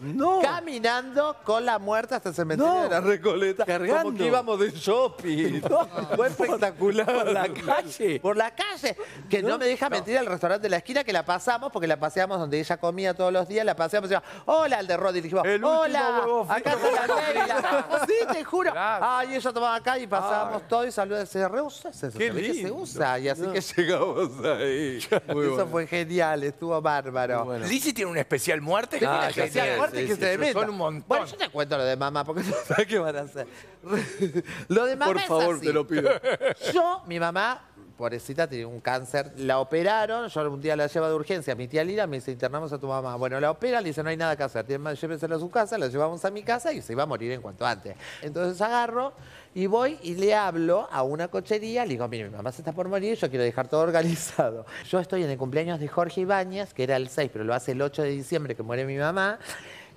S1: No.
S3: Caminando con la muerte hasta el cementerio
S1: No.
S3: de la Recoleta.
S1: Cargando.
S3: Como que íbamos de shopping. Fue espectacular.
S1: Por la calle.
S3: Por la calle. Que no, me deja mentir al restaurante de la esquina que la pasamos, porque la paseamos donde ella comía todos los días, la paseamos y decíamos, hola, al de Rodi. Le dijimos,
S2: El
S3: hola, acá está la Leila. Sí, te juro.
S2: Claro.
S3: Ay, ella tomaba acá y pasábamos todo y saludos. Se reusa, se,
S2: Qué
S3: se ve que se
S2: lindo.
S3: usa. Y así que llegamos ahí. Eso fue genial, estuvo bárbaro.
S1: Bueno.
S2: Lizzy tiene una especial muerte.
S1: Ah,
S2: tiene
S3: especial
S2: que-
S1: sí,
S3: que
S1: sí,
S3: se
S2: son un montón.
S3: Bueno, yo te cuento lo de mamá, porque no sabes qué van a hacer. lo de mamá
S1: Por
S3: es
S1: favor,
S3: así.
S1: te lo pido.
S3: Yo, mi mamá, pobrecita, tenía un cáncer, la operaron, yo un día la llevo de urgencia, mi tía Lila me dice, internamos a tu mamá. Bueno, la operan, le dice, no hay nada que hacer, llévensela a su casa, la llevamos a mi casa y se iba a morir en cuanto antes. Entonces agarro y voy y le hablo a una cochería, le digo, mire, mi mamá se está por morir, yo quiero dejar todo organizado. Yo estoy en el cumpleaños de Jorge Ibáñez, que era el 6, pero lo hace el 8 de diciembre que muere mi mamá,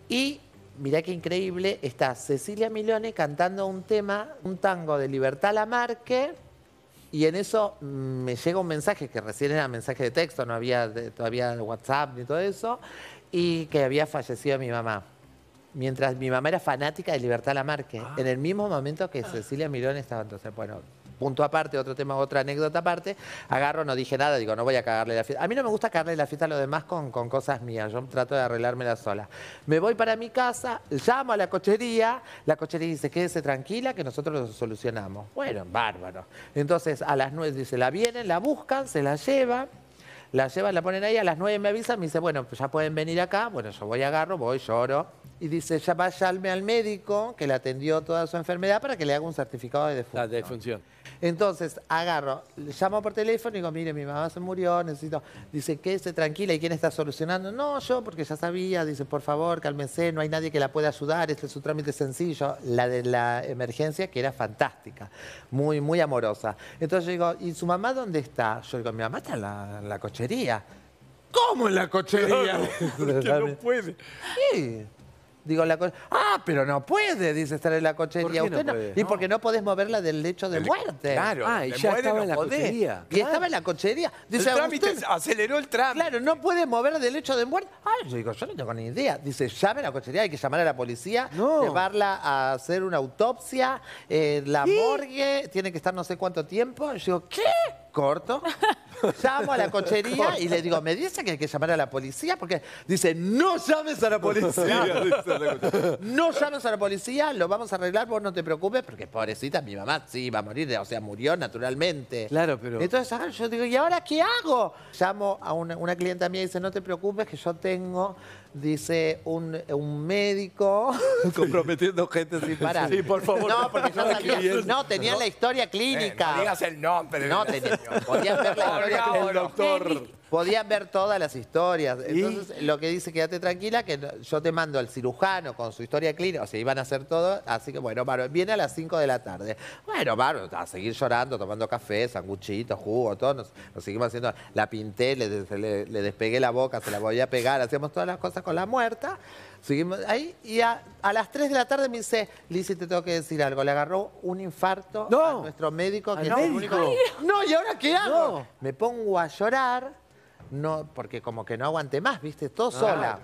S3: y mirá qué increíble, está Cecilia Milone cantando un tema, un tango de Libertad Lamarque, y en eso mm, me llega un mensaje, que recién era mensaje de texto, no había de- todavía WhatsApp ni todo eso, y que había fallecido mi mamá. Mientras mi mamá era fanática de Libertad Lamarque, en el mismo momento que Cecilia Milone estaba. Entonces, bueno, punto aparte, otro tema, otra anécdota aparte, agarro, no dije nada, digo, no voy a cagarle la fiesta. A mí no me gusta cagarle la fiesta a los demás con, cosas mías, yo trato de arreglármela sola. Me voy para mi casa, llamo a la cochería, la cochería dice, quédese tranquila que nosotros lo solucionamos. Bueno, bárbaro. Entonces, a las nueve dice, la vienen, la buscan, se la llevan. La llevan, la ponen ahí, a las nueve me avisan, me dice, bueno, pues ya pueden venir acá. Bueno, yo voy, agarro, voy, lloro. Y dice, ya váyame al médico que le atendió toda su enfermedad para que le haga un certificado de defunción.
S1: La defunción.
S3: Entonces, agarro, llamo por teléfono y digo, mire, mi mamá se murió, necesito... Dice, quédese tranquila, ¿y quién está solucionando? No, yo, porque ya sabía, dice, por favor, cálmese, no hay nadie que la pueda ayudar, este es un trámite sencillo. La de la emergencia, que era fantástica, muy, muy amorosa. Entonces yo digo, ¿y su mamá dónde está? Yo digo, mi mamá está en la, en la cochería. ¿Cómo en la cochería?
S1: no puede.
S3: Sí. Digo, la co- ah, pero no puede, dice estar en la cochería.
S1: ¿Por qué no
S3: Usted no-
S1: puede?
S3: Y porque no podés moverla del lecho de
S2: El-
S3: muerte.
S2: Claro.
S1: Ah, y ya
S2: muere
S1: estaba
S2: no
S1: en la
S2: podés.
S1: cochería.
S3: Y estaba en la cochería.
S2: El
S3: Dice,
S2: trámite
S3: usted-
S2: aceleró el trámite.
S3: Claro, no puede mover del hecho de muerte. Ah, yo digo, yo no tengo ni idea. Dice, llame a la cochería, hay que llamar a la policía,
S1: No.
S3: llevarla a hacer una autopsia, eh, la morgue, tiene que estar no sé cuánto tiempo. Yo digo, ¿qué? Corto. Llamo a la cochería y le digo, ¿me dice que hay que llamar a la policía? Porque dice, no llames a la policía. no llames a la policía, lo vamos a arreglar, vos no te preocupes, porque pobrecita, mi mamá sí va a morir, o sea, murió naturalmente.
S1: Claro, pero-
S3: Entonces, ah, yo digo, ¿y ahora qué hago? Llamo a una, una clienta mía y dice, no te preocupes, que yo tengo, dice, un, un médico.
S1: Comprometiendo gente sin
S3: Pará.
S1: Sí, por favor.
S3: No, porque yo sabía, no, tenían la historia
S2: Eh,
S3: clínica.
S2: no digas el nombre.
S3: No, tenía- podían ver la historia.
S1: El doctor.
S3: Podían ver todas las historias. Entonces, lo que dice, quédate tranquila, que yo te mando al cirujano con su historia clínica, o sea, iban a hacer todo, así que bueno, Baro, viene a las 5 de la tarde. Bueno, Baro, a seguir llorando, tomando café, sanguchitos, jugo, todo, nos, nos seguimos haciendo, la pinté, le, des- le- le despegué la boca, se la voy a pegar, hacíamos todas las cosas con la muerta. Seguimos ahí y a, a las 3 de la tarde me dice, Lizzy, te tengo que decir algo. Le agarró un infarto
S1: No.
S3: a nuestro médico, que
S1: ¿Al
S3: es el único. No, ¿y ahora qué hago?
S1: No.
S3: Me pongo a llorar, no, porque como que no aguanté más, ¿viste? Todo sola.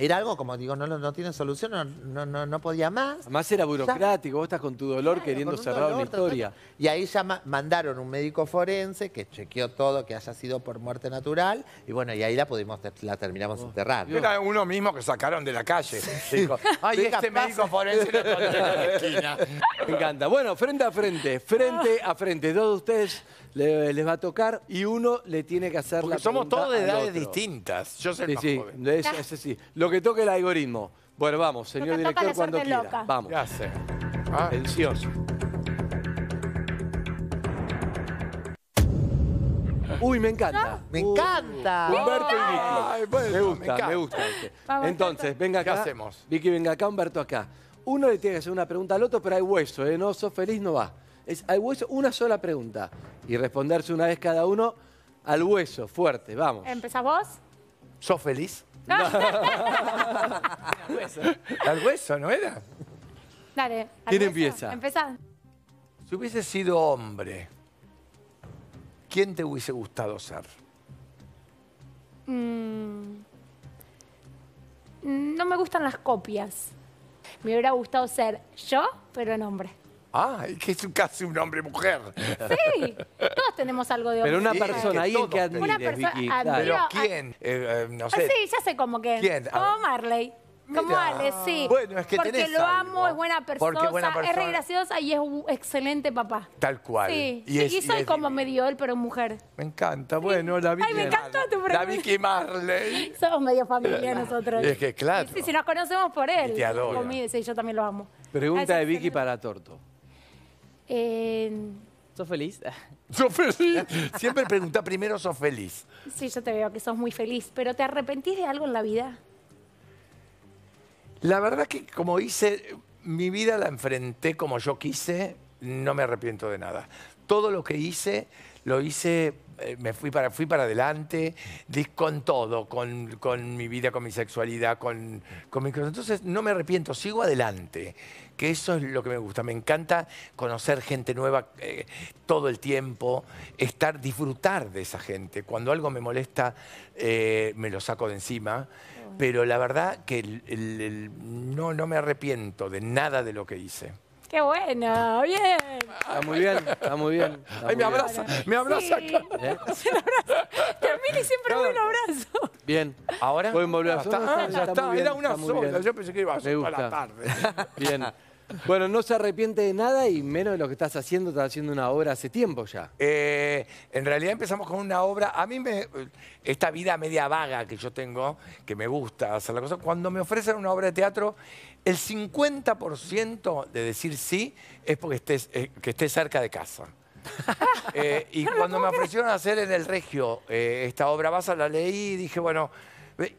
S3: Era algo como, digo, no, no, tiene solución, no, no, no, no podía más.
S1: Además era burocrático, vos estás con tu dolor
S3: Claro,
S1: queriendo cerrar una historia.
S3: Y ahí ya ma- mandaron un médico forense que chequeó todo, que haya sido por muerte natural, y bueno, y ahí la pudimos, ter- la terminamos enterrando.
S2: Era uno mismo que sacaron de la calle. Dijo, ay,
S3: Venga,
S2: este
S3: pasa".
S2: médico forense lo encontré en la esquina.
S1: Me encanta. Bueno, frente a frente, frente a frente. Dos de ustedes le- les va a tocar y uno le tiene que hacer
S2: Porque
S1: la
S2: somos todos de edades distintas. Yo soy el
S1: Sí,
S2: más
S1: sí,
S2: joven.
S1: eso, sí. Lo que toque el algoritmo. Bueno, vamos, señor director, cuando quiera.
S5: loca.
S1: Vamos.
S2: ¿Qué hace? Ah,
S1: Atencioso. Uy, me encanta.
S3: ¡Me
S1: Uh,
S3: encanta!
S1: Humberto y
S2: Ay,
S1: Vicky.
S2: bueno,
S1: me gusta, me,
S2: encanta.
S1: gusta. este.
S5: Vamos,
S1: Entonces, venga
S2: ¿Qué
S1: acá.
S2: hacemos?
S1: Vicky, venga acá, Humberto acá. Uno le tiene que hacer una pregunta al otro, pero hay hueso, ¿eh? No, sos feliz, no va. Es, hay hueso, una sola pregunta. Y responderse una vez cada uno al hueso, fuerte, vamos.
S5: ¿Empezás vos?
S2: ¿Sos feliz? Al hueso, ¿no era?
S5: Dale. ¿al
S1: ¿Quién
S5: hueso?
S1: empieza?
S5: Empezá.
S2: Si hubiese sido hombre, ¿quién te hubiese gustado ser?
S5: Mm, no me gustan las copias. Me hubiera gustado ser yo, pero en hombre.
S2: Ay, que es casi un hombre-mujer.
S5: Sí, todos tenemos algo de hombre.
S1: Pero una
S2: Sí,
S1: persona,
S2: que
S1: alguien que admires,
S5: Una persona
S1: Vicky.
S5: admiro-
S1: claro.
S2: Pero
S5: ah,
S2: ¿quién? Eh, eh, no
S5: Ah,
S2: sé.
S5: sí, ya sé como que.
S2: ¿Quién?
S5: Como. Marley. Como
S2: Mirá.
S5: Ale, sí.
S2: Bueno, es que
S5: Porque
S2: tenés
S5: lo
S2: algo.
S5: amo, es buena persona, es re graciosa y es un excelente papá.
S2: Tal cual.
S5: Sí,
S2: Y
S5: sí,
S2: es-
S5: y
S2: y
S5: soy
S2: es
S5: como medio él, pero mujer.
S2: Me encanta. Bueno, la Vicky.
S5: Ay, me encantó tu
S2: La
S5: pregunta.
S2: Vicky Marley.
S5: Somos medio familia nosotros.
S2: Es que claro.
S5: Sí, sí, nos conocemos por él.
S2: Y te adoro.
S5: Conmigo, sí, yo también lo amo.
S1: Pregunta
S5: Ah,
S1: de
S5: es
S1: Vicky
S5: excelente.
S1: para Torto.
S5: Eh,
S4: ¿Sos feliz?
S2: ¿Sos feliz? Siempre pregunta primero, ¿sos feliz?
S5: sí, yo te veo que sos muy feliz, pero ¿te arrepentís de algo en la vida?
S2: La verdad que como hice, mi vida la enfrenté como yo quise, no me arrepiento de nada. Todo lo que hice, lo hice, me fui para, fui para adelante, di con todo, con, con mi vida, con mi sexualidad, con, con mi... Entonces no me arrepiento, sigo adelante, que eso es lo que me gusta. Me encanta conocer gente nueva eh, todo el tiempo, estar, disfrutar de esa gente. Cuando algo me molesta, eh, me lo saco de encima. Pero la verdad que el- el- el- no, no me arrepiento de nada de lo que hice.
S5: Qué bueno, bien.
S1: Está muy bien, está muy bien. está
S2: Ay,
S1: muy
S2: me
S1: bien.
S2: abraza, me abraza.
S5: Sí.
S2: acá.
S1: ¿Eh?
S5: Termina y siempre
S2: Claro.
S5: buen abrazo.
S1: Bien.
S2: ¿Ahora?
S1: Pueden volver a
S2: Ah, está, ah, ya está,
S1: muy bien,
S2: era una
S1: está
S2: sola. Yo pensé que iba a
S1: Me
S2: ser
S1: gusta.
S2: la tarde.
S1: Bien. Bueno, no se arrepiente de nada y menos de lo que estás haciendo. Estás haciendo una obra hace tiempo ya.
S2: Eh, en realidad empezamos con una obra. A mí me. Esta vida media vaga que yo tengo, que me gusta hacer la cosa, cuando me ofrecen una obra de teatro, el 50% de decir sí es porque estés, eh, que esté cerca de casa. Eh, y cuando me ofrecieron hacer en el Regio eh, esta obra Basa, la leí y dije, bueno.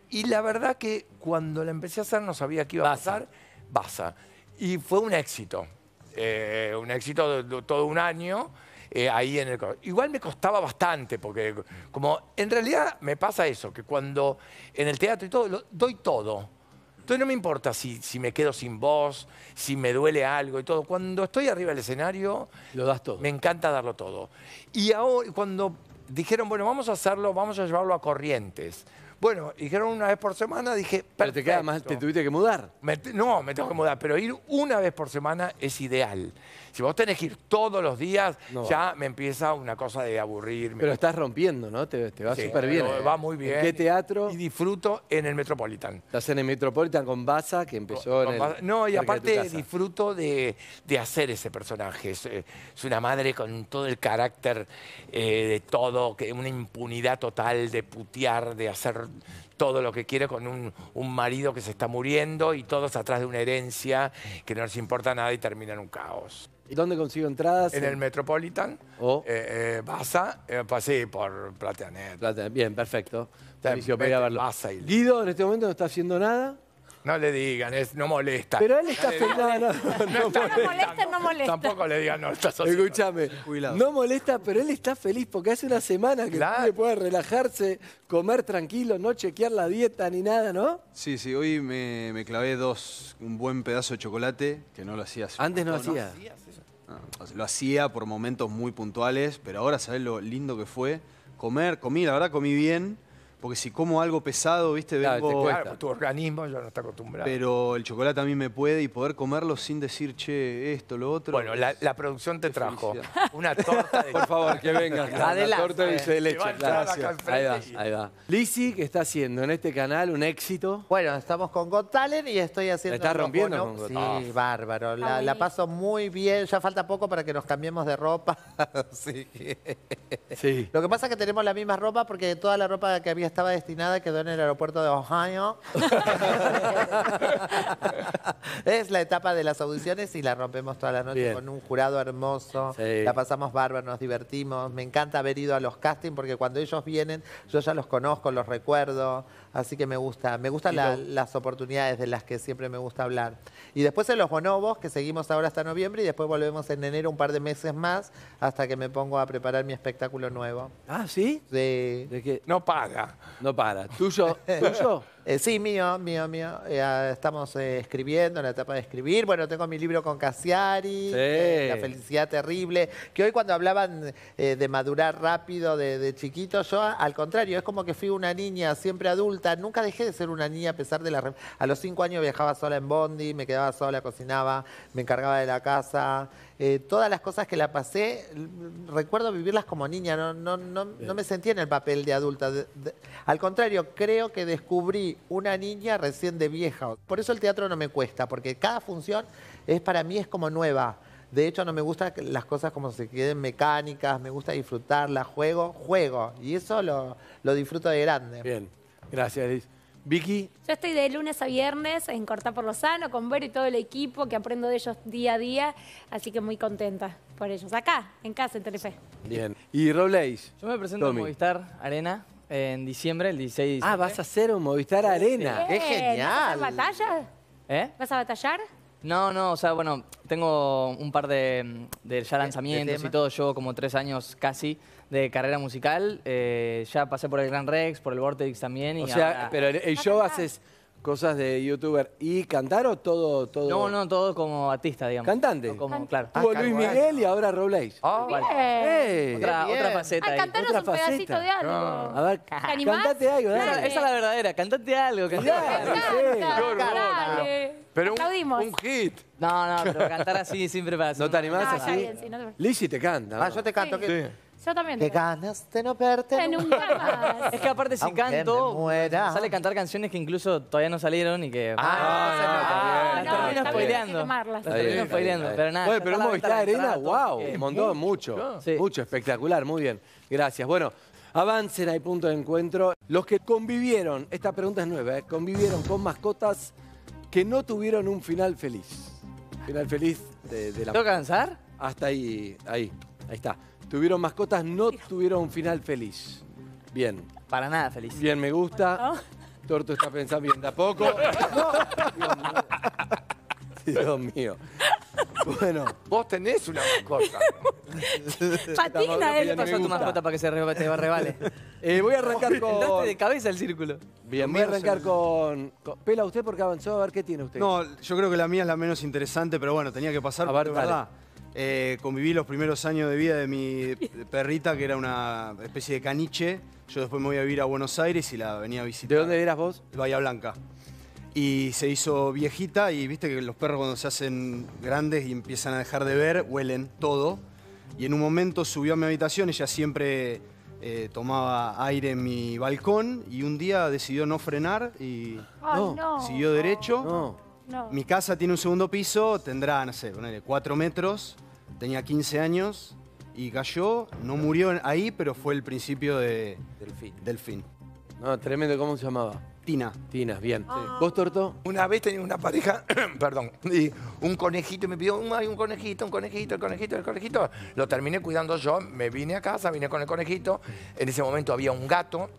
S2: Y la verdad que cuando la empecé a hacer no sabía qué iba a pasar. Basa. Y fue un éxito. Eh, un éxito de, de todo un año. ahí en el... Igual me costaba bastante, porque como en realidad me pasa eso, que cuando en el teatro y todo, lo- doy todo. Entonces no me importa si, si me quedo sin voz, si me duele algo y todo. Cuando estoy arriba del escenario,
S1: Lo das todo.
S2: me encanta darlo todo. Y ahora, cuando dijeron, bueno, vamos a hacerlo, vamos a llevarlo a Corrientes. Bueno, dijeron una vez por semana, dije,
S1: Pero te queda más, te tuviste que mudar.
S2: Me no, me tengo que mudar, pero ir una vez por semana es ideal. Si vos tenés que ir todos los días,
S1: No
S2: ya me empieza una cosa de aburrirme.
S1: Pero estás rompiendo, ¿no? Te, te va
S2: Sí,
S1: súper bien.
S2: Va muy bien.
S1: ¿En qué teatro?
S2: Y disfruto en el Metropolitan.
S1: Estás en el Metropolitan con Baza, que empezó en el.
S2: No, y
S1: de
S2: aparte disfruto de, de hacer ese personaje. Es, eh, es una madre con todo el carácter eh, de todo, que una impunidad total de putear, de hacer todo lo que quiere con un, un marido que se está muriendo y todos atrás de una herencia que no les importa nada y termina en un caos.
S1: ¿Y dónde consigo entradas?
S2: En el Metropolitan,
S1: O-
S2: eh, eh, Baza, eh, pasé por Plateanet.
S1: Plata. Bien, perfecto.
S2: Vete,
S1: verlo.
S2: Baza y-
S1: Guido en este momento no está haciendo nada.
S2: No le digan, es, no molesta.
S1: Pero él está feliz. No, no, no,
S2: No
S5: No molesta, no molesta.
S2: Tampoco le digan, no estás haciendo
S1: Escúchame, no molesta, pero él está feliz porque hace una semana que
S2: Claro.
S1: le puede relajarse, comer tranquilo, no chequear la dieta ni nada, ¿no?
S6: Sí, sí, hoy me, me clavé dos, un buen pedazo de chocolate, que no lo hacía hace
S1: Antes no
S6: montón,
S1: hacía.
S6: Lo hacía por momentos muy puntuales, pero ahora sabés lo lindo que fue comer, comí, la verdad comí bien, porque si como algo pesado, viste,
S1: Claro, te
S6: vengo,
S1: cuesta.
S2: Claro, tu organismo ya no está acostumbrado.
S6: pero el chocolate a mí me puede y poder comerlo sin decir, che, esto, lo otro.
S2: bueno, la, la producción te trajo
S6: felicidad.
S2: una torta de
S1: Por favor, que venga.
S3: Adelante.
S1: La torta de dulce de leche. claro. Ahí va, ahí va. Lizzy, que está haciendo en este canal un éxito.
S3: Bueno, estamos con Got Talent y estoy haciendo.
S1: La estás rompiendo con Got
S3: Sí,
S1: Talent.
S3: bárbaro. La,
S5: Ah,
S3: la
S5: buenísimo.
S3: paso muy bien. Ya falta poco para que nos cambiemos de ropa. sí.
S1: Sí.
S3: Lo que pasa es que tenemos la misma ropa porque toda la ropa que había estaba destinada quedó en el aeropuerto de Ohio. es la etapa de las audiciones y la rompemos toda la noche
S1: Bien.
S3: con un jurado hermoso.
S1: Sí.
S3: La pasamos bárbaro, nos divertimos. Me encanta haber ido a los castings porque cuando ellos vienen yo ya los conozco, los recuerdo. Así que me gusta, me gustan la- las oportunidades de las que siempre me gusta hablar. Y después en los bonobos, que seguimos ahora hasta noviembre y después volvemos en enero un par de meses más hasta que me pongo a preparar mi espectáculo nuevo.
S1: Ah, ¿sí?
S3: De,
S1: ¿De qué?
S2: No paga.
S1: No para. ¿Tuyo? ¿Tuyo?
S3: Eh, sí, mío, mío, mío. Eh, ah, estamos eh, escribiendo, en la etapa de escribir. Bueno, tengo mi libro con Cassiari,
S1: Sí.
S3: La felicidad terrible, que hoy cuando hablaban de madurar rápido de, de chiquito, yo al contrario, es como que fui una niña siempre adulta. Nunca dejé de ser una niña a pesar de la... A los cinco años viajaba sola en Bondi, me quedaba sola, cocinaba, me encargaba de la casa. Todas las cosas que la pasé, l- recuerdo vivirlas como niña, no, no, no, no me sentía en el papel de adulta. De- de- al contrario, creo que descubrí una niña recién de vieja. Por eso el teatro no me cuesta, porque cada función es para mí es como nueva. De hecho, no me gustan que las cosas como se queden mecánicas, me gusta disfrutarlas, juego, juego. Y eso lo, lo disfruto de grande.
S1: Bien. Gracias, Liz. Vicky,
S5: Yo estoy de lunes a viernes en Cortar por lo Sano con Ver y todo el equipo que aprendo de ellos día a día, así que muy contenta por ellos. Acá, en casa, en Telefe.
S1: bien. ¿Y Robleis?
S4: Yo me presento
S1: Tommy.
S4: en Movistar Arena en diciembre, el 16 de
S1: Ah,
S4: diciembre.
S1: vas a hacer un Movistar Arena.
S3: ¡Qué genial!
S5: ¿Vas a batalla?
S4: ¿Eh?
S5: ¿Vas a batallar?
S4: No, no, o sea, bueno, tengo un par de, de ya lanzamientos y todo. Llevo como tres años casi de carrera musical. Eh, ya pasé por el Gran Rex, por el Vortex también. Y
S1: O sea,
S4: ahora-
S1: pero el show haces cosas de youtuber y cantar o todo, todo.
S4: No, no, todo como artista, digamos.
S1: Cantante.
S4: No como, claro.
S1: Tuvo
S3: Ah,
S1: Luis. Miguel y ahora.
S2: Ah,
S4: Igual.
S5: Bien.
S1: ¡Eh!
S4: Otra,
S3: Qué
S4: otra faceta
S5: Ah,
S4: ahí.
S5: cantanos
S1: otra
S5: un pedacito
S1: faceta.
S5: de algo.
S1: A ver,
S5: ¿Te
S1: cantate algo,
S4: Esa,
S1: dale.
S4: esa es la verdadera, cantate algo. cantate algo.
S1: sí.
S2: Qué. Pero un, un hit.
S4: No, no, pero cantar así sin preparación.
S1: ¿No te animás
S5: No, está
S1: así?
S5: bien, sí, no te-
S1: Lizzy te canta.
S3: Ah, yo te canto.
S5: Sí.
S3: que-
S5: Yo también.
S3: Qué
S5: te-
S3: ganas de no verte.
S5: Eh, nunca más.
S4: Es que aparte si
S3: Aunque
S4: canto,
S3: me muera.
S4: sale cantar canciones que incluso todavía no salieron y que...
S3: Ah,
S5: No,
S4: las
S5: no,
S4: termino
S5: está bien, hay que
S4: spoileando.
S5: quemarlas.
S4: Las
S1: Está bien,
S4: termino
S1: está bien,
S4: spoileando,
S1: está
S4: pero nada.
S1: Bueno,
S4: ya
S1: pero
S4: está la la
S1: Arena,
S4: entrada, todo,
S1: wow, un montón, mucho.
S4: Sí.
S1: Mucho, espectacular, muy bien. Gracias. Bueno, avancen, hay punto de encuentro. Los que convivieron, esta pregunta es nueva, ¿eh? convivieron con mascotas que no tuvieron un final feliz. Final feliz de, de la
S4: ¿Tengo que avanzar?
S1: Hasta ahí, ahí, ahí está. Tuvieron mascotas, no tuvieron un final feliz. Bien,
S4: Para nada feliz.
S1: bien, me gusta. Torto está pensando bien de a poco. Dios mío. Dios mío. Bueno,
S2: Vos tenés una mascota.
S5: Patina él.
S4: Pasó tu mascota para que se re- te revale.
S1: eh, voy a arrancar
S4: Entraste
S1: con.
S4: de cabeza el círculo.
S1: Bien, voy a arrancar con, con- Pela, ¿usted por qué avanzó? A ver qué tiene usted.
S6: No, yo creo que la mía es la menos interesante, pero bueno, tenía que pasar.
S1: A ver,
S6: porque,
S1: dale.
S6: verdad. Eh, conviví los primeros años de vida de mi perrita, que era una especie de caniche. Yo después me voy a vivir a Buenos Aires y la venía a visitar.
S1: ¿De dónde eras vos?
S6: Bahía Blanca. Y se hizo viejita y viste que los perros cuando se hacen grandes y empiezan a dejar de ver, huelen todo. Y en un momento subió a mi habitación, ella siempre eh, tomaba aire en mi balcón y un día decidió no frenar y
S5: Ay,
S1: No,
S5: no.
S6: siguió derecho.
S1: No.
S5: No.
S6: Mi casa tiene un segundo piso, tendrá, no sé, ponele, 4 metros, tenía 15 años y cayó, no murió ahí, pero fue el principio de,
S2: Del fin.
S6: del fin.
S1: No, tremendo, ¿cómo se llamaba?
S6: Tina.
S1: Tina, bien.
S5: Ah.
S1: ¿Vos, Torto?
S2: Una vez tenía una pareja, perdón, y un conejito y me pidió, "Mm, hay un conejito, un conejito, el conejito, el conejito. Lo terminé cuidando yo, me vine a casa, vine con el conejito. En ese momento había un gato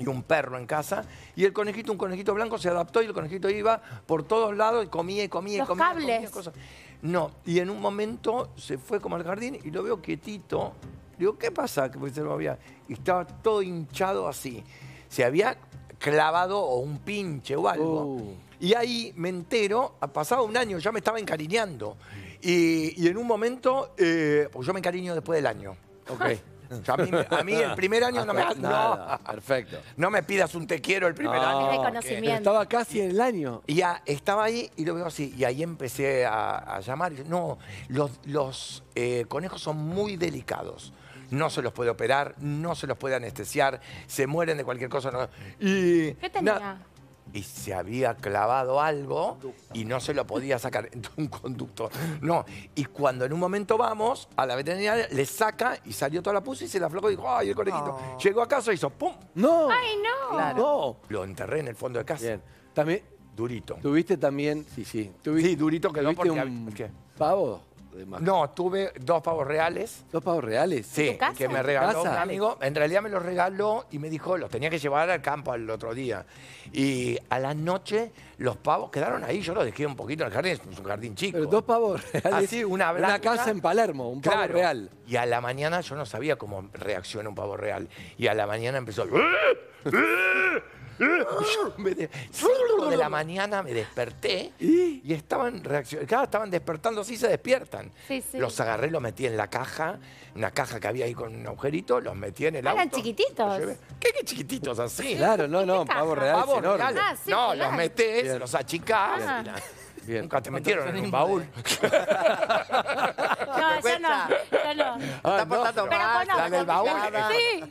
S2: y un perro en casa. Y el conejito, un conejito blanco, se adaptó y el conejito iba por todos lados y comía y comía y
S5: Los
S2: comía.
S5: cables.
S2: comía cosas. No, y en un momento se fue como al jardín y lo veo quietito. Digo, ¿qué pasa? Que pues se lo había. Y estaba todo hinchado así. Se había clavado o un pinche o algo.
S1: Uh.
S2: Y ahí me entero, ha pasado un año, ya me estaba encariñando. Y, y en un momento, eh, porque yo me encariño después del año.
S1: Ok.
S2: A, mí, a mí el primer año no me,
S1: Nada,
S2: no,
S1: perfecto.
S2: no me pidas un te quiero el primer
S1: No,
S2: año.
S5: Es
S1: Pero
S5: reconocimiento.
S1: estaba casi en el año.
S2: Y ya estaba ahí y lo veo así. Y ahí empecé a, a llamar. y yo, No, los, los eh, conejos son muy delicados. No se los puede operar, no se los puede anestesiar, se mueren de cualquier cosa. no. Y,
S5: ¿Qué tenía?
S2: na- y se había clavado algo y no se lo podía sacar. Un conducto. No. Y cuando en un momento vamos a la veterinaria, le saca y salió toda la pus y se la aflojó y dijo, ¡ay, el conejito! Llegó a casa y hizo ¡pum!
S1: No.
S5: Ay, no.
S1: No.
S2: Lo enterré en el fondo de casa.
S1: Bien. También,
S2: Durito.
S1: tuviste también, sí, sí. Tuviste,
S2: Sí, durito quedó
S1: tuviste
S2: porque
S1: un pavo de.
S2: No, tuve dos pavos reales.
S1: ¿Dos pavos reales?
S2: Sí,
S5: casa?
S2: que me regaló
S1: ¿Casa?
S2: un amigo. En realidad me los regaló y me dijo, los tenía que llevar al campo al otro día. Y a la noche los pavos quedaron ahí. Yo los dejé un poquito en el jardín, es un jardín chico.
S1: Pero dos pavos reales.
S2: Así, una blanca.
S1: casa en Palermo, un pavo
S2: Claro.
S1: real.
S2: Y a la mañana yo no sabía cómo reacciona un pavo real. Y a la mañana empezó. Me de, cinco de la mañana me desperté
S1: ¿Y?
S2: y estaban reaccionando. Claro, estaban despertando así, se despiertan.
S5: Sí, sí.
S2: Los agarré, los metí en la caja, una caja que había ahí con un agujerito, los metí en el
S5: Ah,
S2: auto.
S5: eran chiquititos.
S2: ¿Qué, qué chiquititos así?
S1: Claro, no, no,
S5: ¿Qué
S1: pavo real enorme.
S2: reales.
S5: Ah, sí,
S2: no,
S5: claro.
S2: los metés,
S1: Bien.
S2: los achicás.
S1: Bien.
S2: Nunca te metieron en un baúl.
S5: No, yo no. Yo no.
S1: Ah,
S3: Está
S1: no,
S3: portando
S5: Pero
S3: mal,
S5: conozco.
S2: la del baúl.
S5: Sí.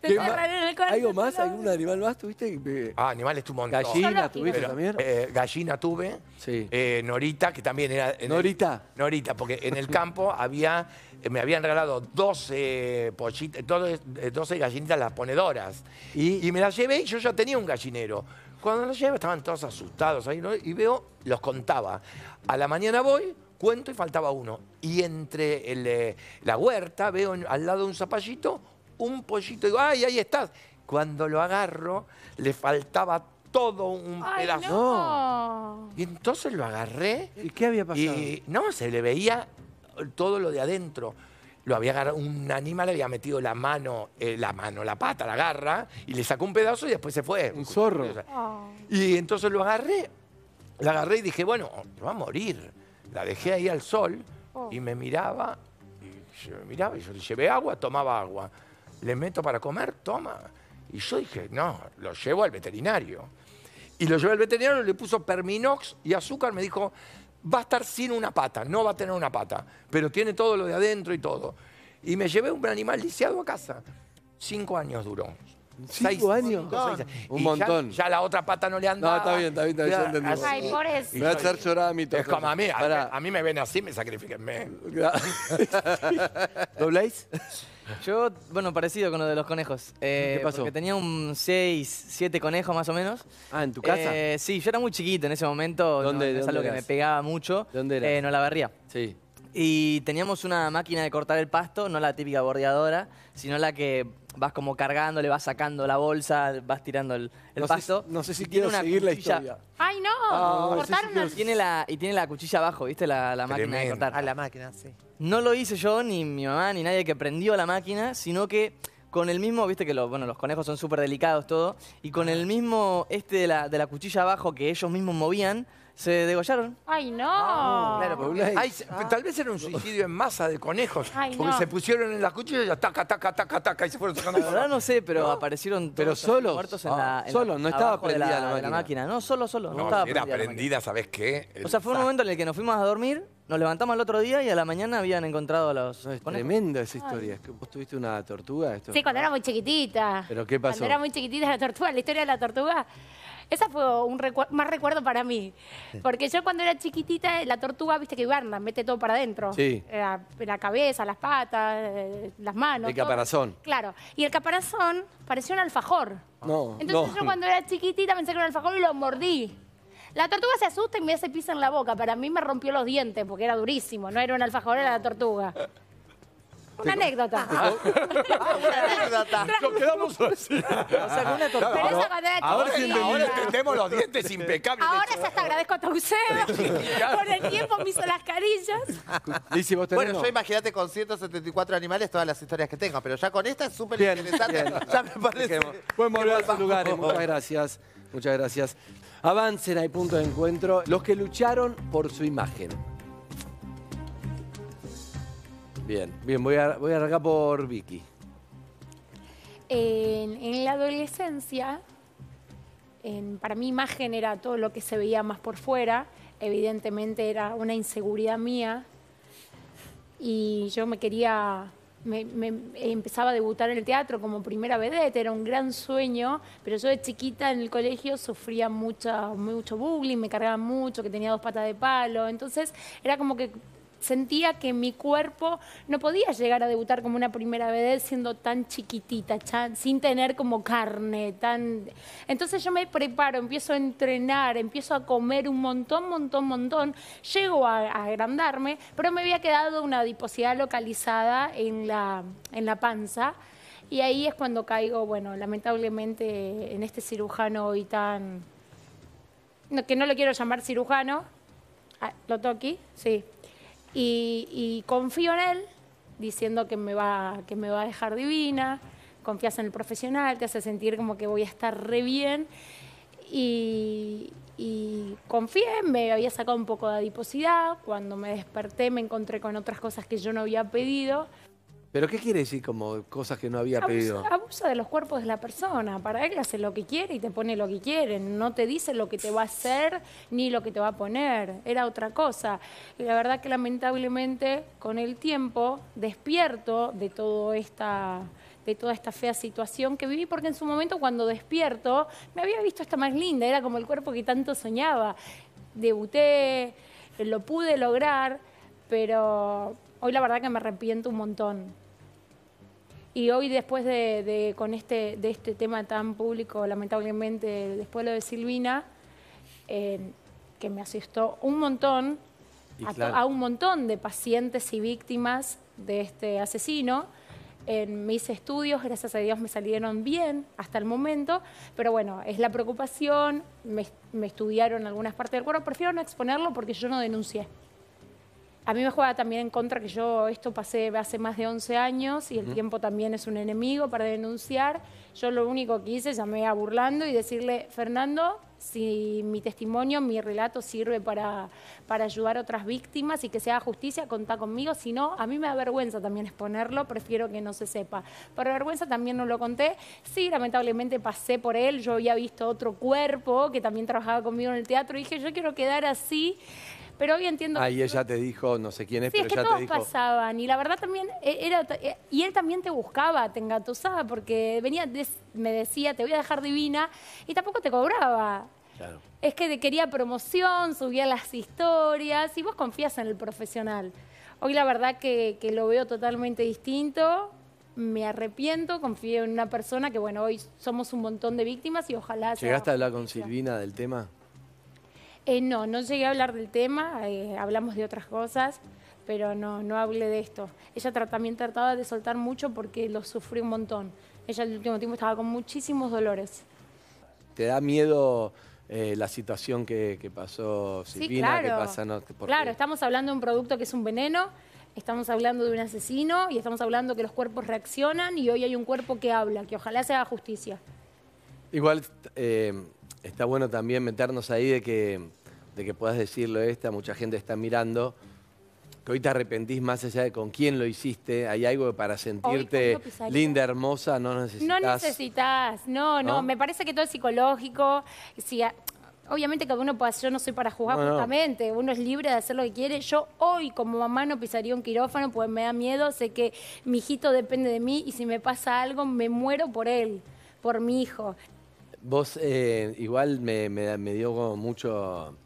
S5: Te
S1: ¿Qué ma-
S5: enterran en el corazón.
S1: ¿Algo más? ¿Algún animal más tuviste?
S2: Ah, animales tu montón.
S1: ¿Gallina tuviste
S2: Pero,
S1: también?
S2: eh, gallina tuve.
S1: Sí.
S2: Eh, Norita, que también era. en el-
S1: ¿Norita?
S2: Norita, porque en el campo había. eh, Me habían regalado 12 pollitas, 12, eh, 12 gallinitas las ponedoras.
S1: ¿Y?
S2: Y me las llevé y yo ya tenía un gallinero. Cuando las llevé estaban todos asustados ahí, ¿no? Y veo, los contaba. A la mañana voy, cuento y faltaba uno. Y entre el, eh, la huerta veo en- al lado de un zapallito un pollito. Digo, ¡ay, ahí estás! Cuando lo agarro, le faltaba todo un
S5: Ay,
S2: pedazo.
S5: no.
S2: Y entonces lo agarré
S1: ¿Y qué había pasado?
S2: y no, se le veía todo lo de adentro. Lo había agarrado, un animal le había metido la mano, eh, la mano, la pata, la garra, y le sacó un pedazo y después se fue.
S1: Un zorro.
S5: Oh.
S2: Y entonces lo agarré, la agarré y dije, bueno, va a morir. La dejé ahí al sol
S5: Oh.
S2: y me miraba, y yo me miraba y yo le llevé agua, tomaba agua. Le meto para comer, toma. Y yo dije, no, lo llevo al veterinario. Y lo llevé al veterinario, le puso Perminox y azúcar, me dijo, va a estar sin una pata, no va a tener una pata, pero tiene todo lo de adentro y todo. Y me llevé un animal lisiado a casa. Cinco años duró.
S1: ¿Cinco años?
S2: seis-
S1: Un
S2: y
S1: montón.
S2: Ya, ya la otra pata no le andaba.
S1: No, está bien, está bien, está bien, ya
S2: Ya,
S1: entendí.
S2: así.
S5: Ay, pobrecito.
S1: Me va a hacer llorar a mí todo.
S2: Es como a mí, a mí me ven así, me sacrifiquenme.
S1: ¿Dobláis?
S4: Yo, bueno, parecido con lo de los conejos. Eh,
S1: ¿Qué pasó?
S4: Porque tenía un 6, 7 conejos más o menos.
S1: Ah, ¿en tu casa?
S4: Eh, sí, yo era muy chiquito en ese momento.
S1: ¿Dónde-
S4: no, es
S1: dónde
S4: algo que me pegaba mucho.
S1: ¿De dónde eras?
S4: Eh, no la barría.
S1: Sí.
S4: Y teníamos una máquina de cortar el pasto, no la típica bordeadora, sino la que vas como cargando, le vas sacando la bolsa, vas tirando el, el
S1: No
S4: pasto.
S1: no sé si quiero
S4: una
S1: seguir la
S4: cuchilla-
S1: historia.
S5: Ay, no.
S1: Ah,
S5: Cortaron
S4: Y tiene la, y tiene la cuchilla abajo, ¿viste? La, la máquina de cortar.
S3: A la máquina, sí.
S4: No lo hice yo, ni mi mamá, ni nadie que prendió la máquina, sino que con el mismo, viste que los, bueno, los conejos son súper delicados todo, y con el mismo este de la, de la cuchilla abajo que ellos mismos movían, se degollaron.
S5: Ay, no.
S3: Claro, porque-
S1: Dobláis.
S2: Ay, se- Tal vez era un suicidio en masa de conejos.
S5: Ay,
S2: porque
S5: no.
S2: se pusieron en la cuchilla y ya taca, taca, taca, taca, y se fueron sacando.
S4: La verdad no sé, pero aparecieron
S1: Pero
S4: todos así
S1: solos.
S4: muertos en
S1: Ah,
S4: la, en
S1: solo,
S4: la-
S1: no estaba
S4: abajo de
S1: prendida la
S4: de
S1: máquina.
S4: máquina. No, solo, solo, no,
S2: No,
S4: estaba
S2: si era
S4: prendida la máquina.
S2: prendida, ¿sabes qué?
S4: O sea, fue un momento en el que nos fuimos a dormir, nos levantamos al otro día y a la mañana habían encontrado a los
S1: No, es
S4: conejos.
S1: tremenda esa historia. Es que vos tuviste una tortuga. Esto.
S5: Sí, cuando era muy chiquitita.
S1: ¿Pero qué pasó?
S5: Cuando era muy chiquitita la tortuga, la historia de la tortuga. Esa fue un recu- más recuerdo para mí. Porque yo cuando era chiquitita, la tortuga, viste que hiberna, mete todo para adentro.
S1: Sí.
S5: La, la cabeza, las patas, eh, las manos.
S1: El
S5: todo.
S1: caparazón.
S5: Claro. Y el caparazón parecía un alfajor.
S1: No,
S5: Entonces
S1: no.
S5: yo cuando era chiquitita pensé que era un alfajor y lo mordí. La tortuga se asusta y me hace pis en la boca. Para mí me rompió los dientes porque era durísimo. No era un alfajor, era la tortuga. Una anécdota.
S3: Una anécdota.
S1: Nos quedamos así.
S4: O sea, con una.
S5: Pero esa
S2: Ahora, ahora entendemos los dientes impecables.
S5: Ahora ya hasta agradezco a Tauceo. Con el tiempo me hizo las carillas.
S1: Lizzy, vos tenés
S3: Bueno,
S1: no?
S3: yo imagínate con 174 animales todas las historias que tengo, pero ya con esta es súper
S1: Bien,
S3: interesante. Ya me parece.
S1: Volver a sus lugares. Muchas gracias. Muchas gracias. Avancen, hay punto de encuentro. Los que lucharon por su imagen. Bien, bien, voy a, voy a arrancar por Vicky.
S5: En, la adolescencia, en- para mi imagen era todo lo que se veía más por fuera. Evidentemente era una inseguridad mía. Y yo me quería. Me, me- empezaba a debutar en el teatro como primera vedette, era un gran sueño, pero yo de chiquita en el colegio sufría mucha, mucho bullying, me cargaban mucho, que tenía dos patas de palo, entonces era como que sentía que mi cuerpo no podía llegar a debutar como una primera vez siendo tan chiquitita, sin tener como carne, tan... Entonces yo me preparo, empiezo a entrenar, empiezo a comer un montón, montón, montón, llego a, agrandarme, pero me había quedado una adiposidad localizada en la, en la panza. Y ahí es cuando caigo, bueno, lamentablemente en este cirujano hoy tan... que no lo quiero llamar cirujano, Ah, lo toqui, sí. Y, confío en él, diciendo que me, va, que me va a dejar divina, confías en el profesional, te hace sentir como que voy a estar re bien. Y, y confié, me había sacado un poco de adiposidad, cuando me desperté me encontré con otras cosas que yo no había pedido.
S1: ¿Pero qué quiere decir como cosas que no había pedido?
S5: Abusa, abusa de los cuerpos de la persona. Para él hace lo que quiere y te pone lo que quiere. No te dice lo que te va a hacer ni lo que te va a poner. Era otra cosa. Y la verdad que lamentablemente con el tiempo despierto de todo esta de toda esta fea situación que viví, porque en su momento cuando despierto me había visto esta más linda, era como el cuerpo que tanto soñaba. Debuté, lo pude lograr, pero hoy la verdad que me arrepiento un montón. Y hoy después de, de- con este, de este tema tan público, lamentablemente, después de lo de Silvina, eh, que me asustó un montón, a, to-
S1: claro.
S5: a un montón de pacientes y víctimas de este asesino. Eh, me hice estudios, gracias a Dios me salieron bien hasta el momento, pero bueno, es la preocupación, me, me estudiaron algunas partes del cuerpo, prefiero no exponerlo porque yo no denuncié. A mí me juega también en contra que yo esto pasé hace más de 11 años y el tiempo también es un enemigo para denunciar. Yo lo único que hice, llamé a burlando y decirle, Fernando, Si mi testimonio, mi relato sirve para, para ayudar a otras víctimas y que se haga justicia, contá conmigo. Si no, a mí me da vergüenza también exponerlo, prefiero que no se sepa. Por vergüenza también no lo conté. Sí, lamentablemente pasé por él. Yo había visto otro cuerpo que también trabajaba conmigo en el teatro y dije, yo quiero quedar así. Pero hoy entiendo
S1: Ahí
S5: que-
S1: ella te dijo, no sé quién es,
S5: Sí, es
S1: pero
S5: que
S1: ella te
S5: todos
S1: dijo.
S5: pasaban. Y la verdad también, eh, era, eh, y él también te buscaba, te engatusaba, porque venía, me decía, te voy a dejar divina, y tampoco te cobraba.
S1: Claro.
S5: Es que te quería promoción, subía las historias, y vos confías en el profesional. Hoy la verdad que, que lo veo totalmente distinto, me arrepiento, confío en una persona que, bueno, hoy somos un montón de víctimas y ojalá sea
S1: ¿Llegaste a hablar con. Silvina del tema?
S5: Eh, no, no llegué a hablar del tema, eh, hablamos de otras cosas, pero no, no hablé de esto. Ella también trataba de soltar mucho porque lo sufrió un montón. Ella el último tiempo estaba con muchísimos dolores.
S1: ¿Te da miedo eh, la situación que, que pasó
S5: Sí,
S1: Silvina?
S5: claro.
S1: que pasa? No,
S5: Claro, estamos hablando de un producto que es un veneno, estamos hablando de un asesino y estamos hablando que los cuerpos reaccionan y hoy hay un cuerpo que habla, que ojalá se haga justicia.
S1: Igual está bueno también meternos ahí de que, de que puedas decirlo esta, mucha gente está mirando, que hoy te arrepentís más allá de con quién lo hiciste, hay algo que para sentirte linda, hermosa, no necesitas...
S5: No necesitas, no, no,
S1: ¿No?
S5: me parece que todo es psicológico. Si a- obviamente cada uno puede, yo no soy para juzgar
S1: No, no.
S5: justamente, uno es libre de hacer lo que quiere. Yo hoy como mamá no pisaría un quirófano porque me da miedo, sé que mi hijito depende de mí y si me pasa algo me muero por él, por mi hijo.
S1: Vos eh, igual me, me- me dio como mucho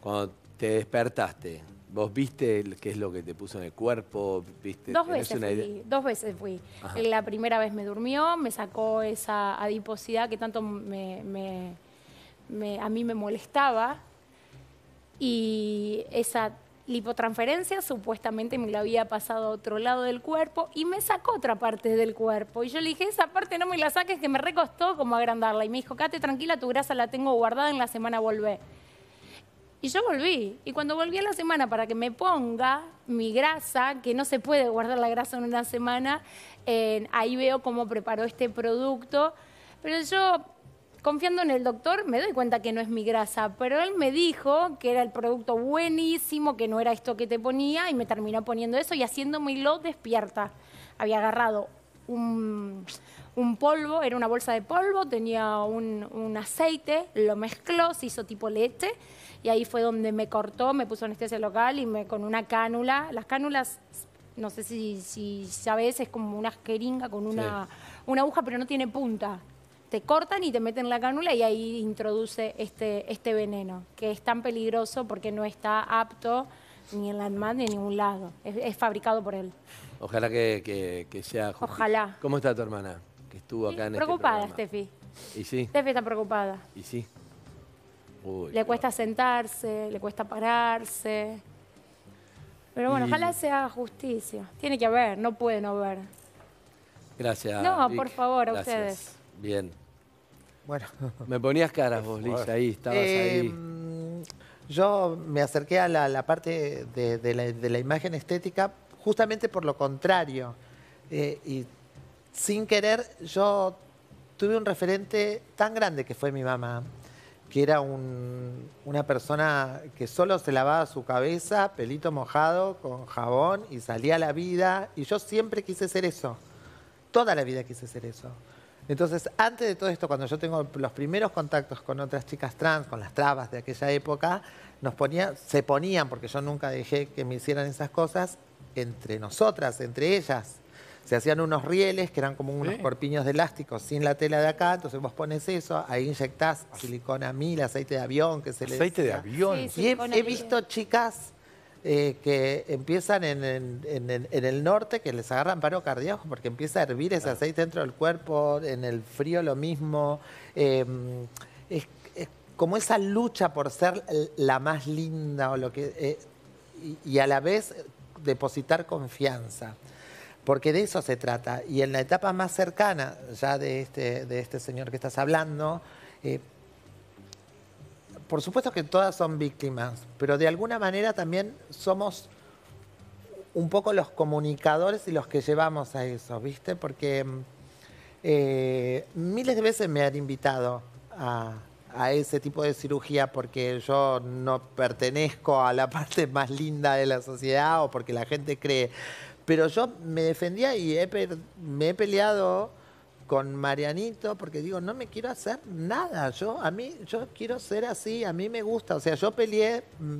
S1: cuando te despertaste. ¿Vos viste qué es lo que te puso en el cuerpo? ¿Viste?
S5: Dos
S1: ¿Tenés
S5: veces
S1: una idea?
S5: fui, dos veces fui.
S1: Ajá.
S5: La primera vez me durmió, me sacó esa adiposidad que tanto me, me- me- a mí me molestaba y esa lipotransferencia supuestamente me la había pasado a otro lado del cuerpo y me sacó otra parte del cuerpo. Y yo le dije, esa parte no me la saques que me recostó como agrandarla. Y me dijo, Cate, tranquila, tu grasa la tengo guardada, en la semana volvé. Y yo volví. Y cuando volví a la semana para que me ponga mi grasa, que no se puede guardar la grasa en una semana, ahí veo cómo preparó este producto. Pero yo, confiando en el doctor, me doy cuenta que no es mi grasa. Pero él me dijo que era el producto buenísimo, que no era esto que te ponía, y me terminó poniendo eso y haciéndomelo despierta. Había agarrado un, un polvo, era una bolsa de polvo, tenía un, un aceite, lo mezcló, se hizo tipo leche y ahí fue donde me cortó, me puso anestesia local y me con una cánula. Las cánulas, no sé si, si sabes, es como una jeringa con una, una aguja, pero no tiene punta. Te cortan y te meten la cánula y ahí introduce este, este veneno, que es tan peligroso porque no está apto ni en la ANMAT ni en ningún lado. Es, es fabricado por él.
S1: Ojalá que, que- que sea justicia.
S5: Ojalá.
S1: ¿Cómo está tu hermana? Que estuvo acá en
S5: preocupada,
S1: este.
S5: Steffi.
S1: ¿Y sí?
S5: Steffi está preocupada.
S1: ¿Y sí? Uy,
S5: Le cuesta sentarse, le cuesta pararse. Pero bueno,
S1: Y-
S5: ojalá se haga justicia. Tiene que haber, no puede no ver.
S1: Gracias.
S5: No,
S1: Vic.
S5: por favor, a
S1: Gracias.
S5: ustedes.
S1: Bien.
S3: Bueno.
S1: Me ponías caras vos, Liz, ahí, estabas
S3: Eh,
S1: ahí.
S3: mm, Yo me acerqué a la, la parte de, de la, de la imagen estética justamente por lo contrario. Eh, y sin querer, yo tuve un referente tan grande que fue mi mamá, que era un- una persona que solo se lavaba su cabeza, pelito mojado, con jabón, y salía a la vida. Y yo siempre quise ser eso. Toda la vida quise ser eso. Entonces, antes de todo esto, cuando yo tengo los primeros contactos con otras chicas trans, con las trabas de aquella época, nos ponía, se ponían, porque yo nunca dejé que me hicieran esas cosas, entre nosotras, entre ellas. Se hacían unos rieles que eran como unos corpiños de elástico sin la tela de acá, entonces vos pones eso, ahí inyectás silicona mil, aceite de avión, que se le
S2: Aceite de avión.
S5: Sí,
S3: Y he, visto chicas eh, que empiezan en, en- en- en- en el norte que les agarran paro cardíaco porque empieza a hervir ese aceite dentro del cuerpo, en el frío lo mismo. eh, es, es como esa lucha por ser la más linda o lo que eh, y, y a la vez depositar confianza. Porque de eso se trata. Y en la etapa más cercana ya de este, de este señor que estás hablando, eh, por supuesto que todas son víctimas, pero de alguna manera también somos un poco los comunicadores y los que llevamos a eso, ¿viste? Porque mm, eh, miles de veces me han invitado a, a ese tipo de cirugía porque yo no pertenezco a la parte más linda de la sociedad o porque la gente cree. Pero yo me defendía y he me he peleado con Marianito porque digo, no me quiero hacer nada. Yo a mí yo quiero ser así, a mí me gusta, o sea, yo peleé mm,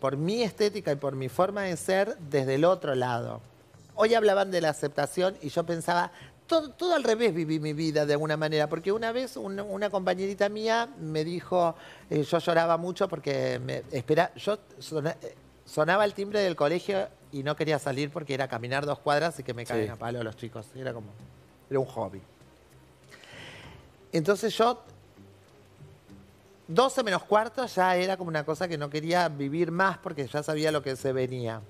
S3: por mi estética y por mi forma de ser desde el otro lado. Hoy hablaban de la aceptación y yo pensaba, todo, todo al revés viví mi vida de alguna manera, porque una vez una, una compañerita mía me dijo, eh, yo lloraba mucho porque me espera, yo sona- eh, sonaba el timbre del colegio y no quería salir porque era caminar dos cuadras y que me caen
S1: Sí.
S3: a palo los chicos. Era como, era un hobby. Entonces yo 12 menos cuarto ya era como una cosa que no quería vivir más porque ya sabía lo que se venía.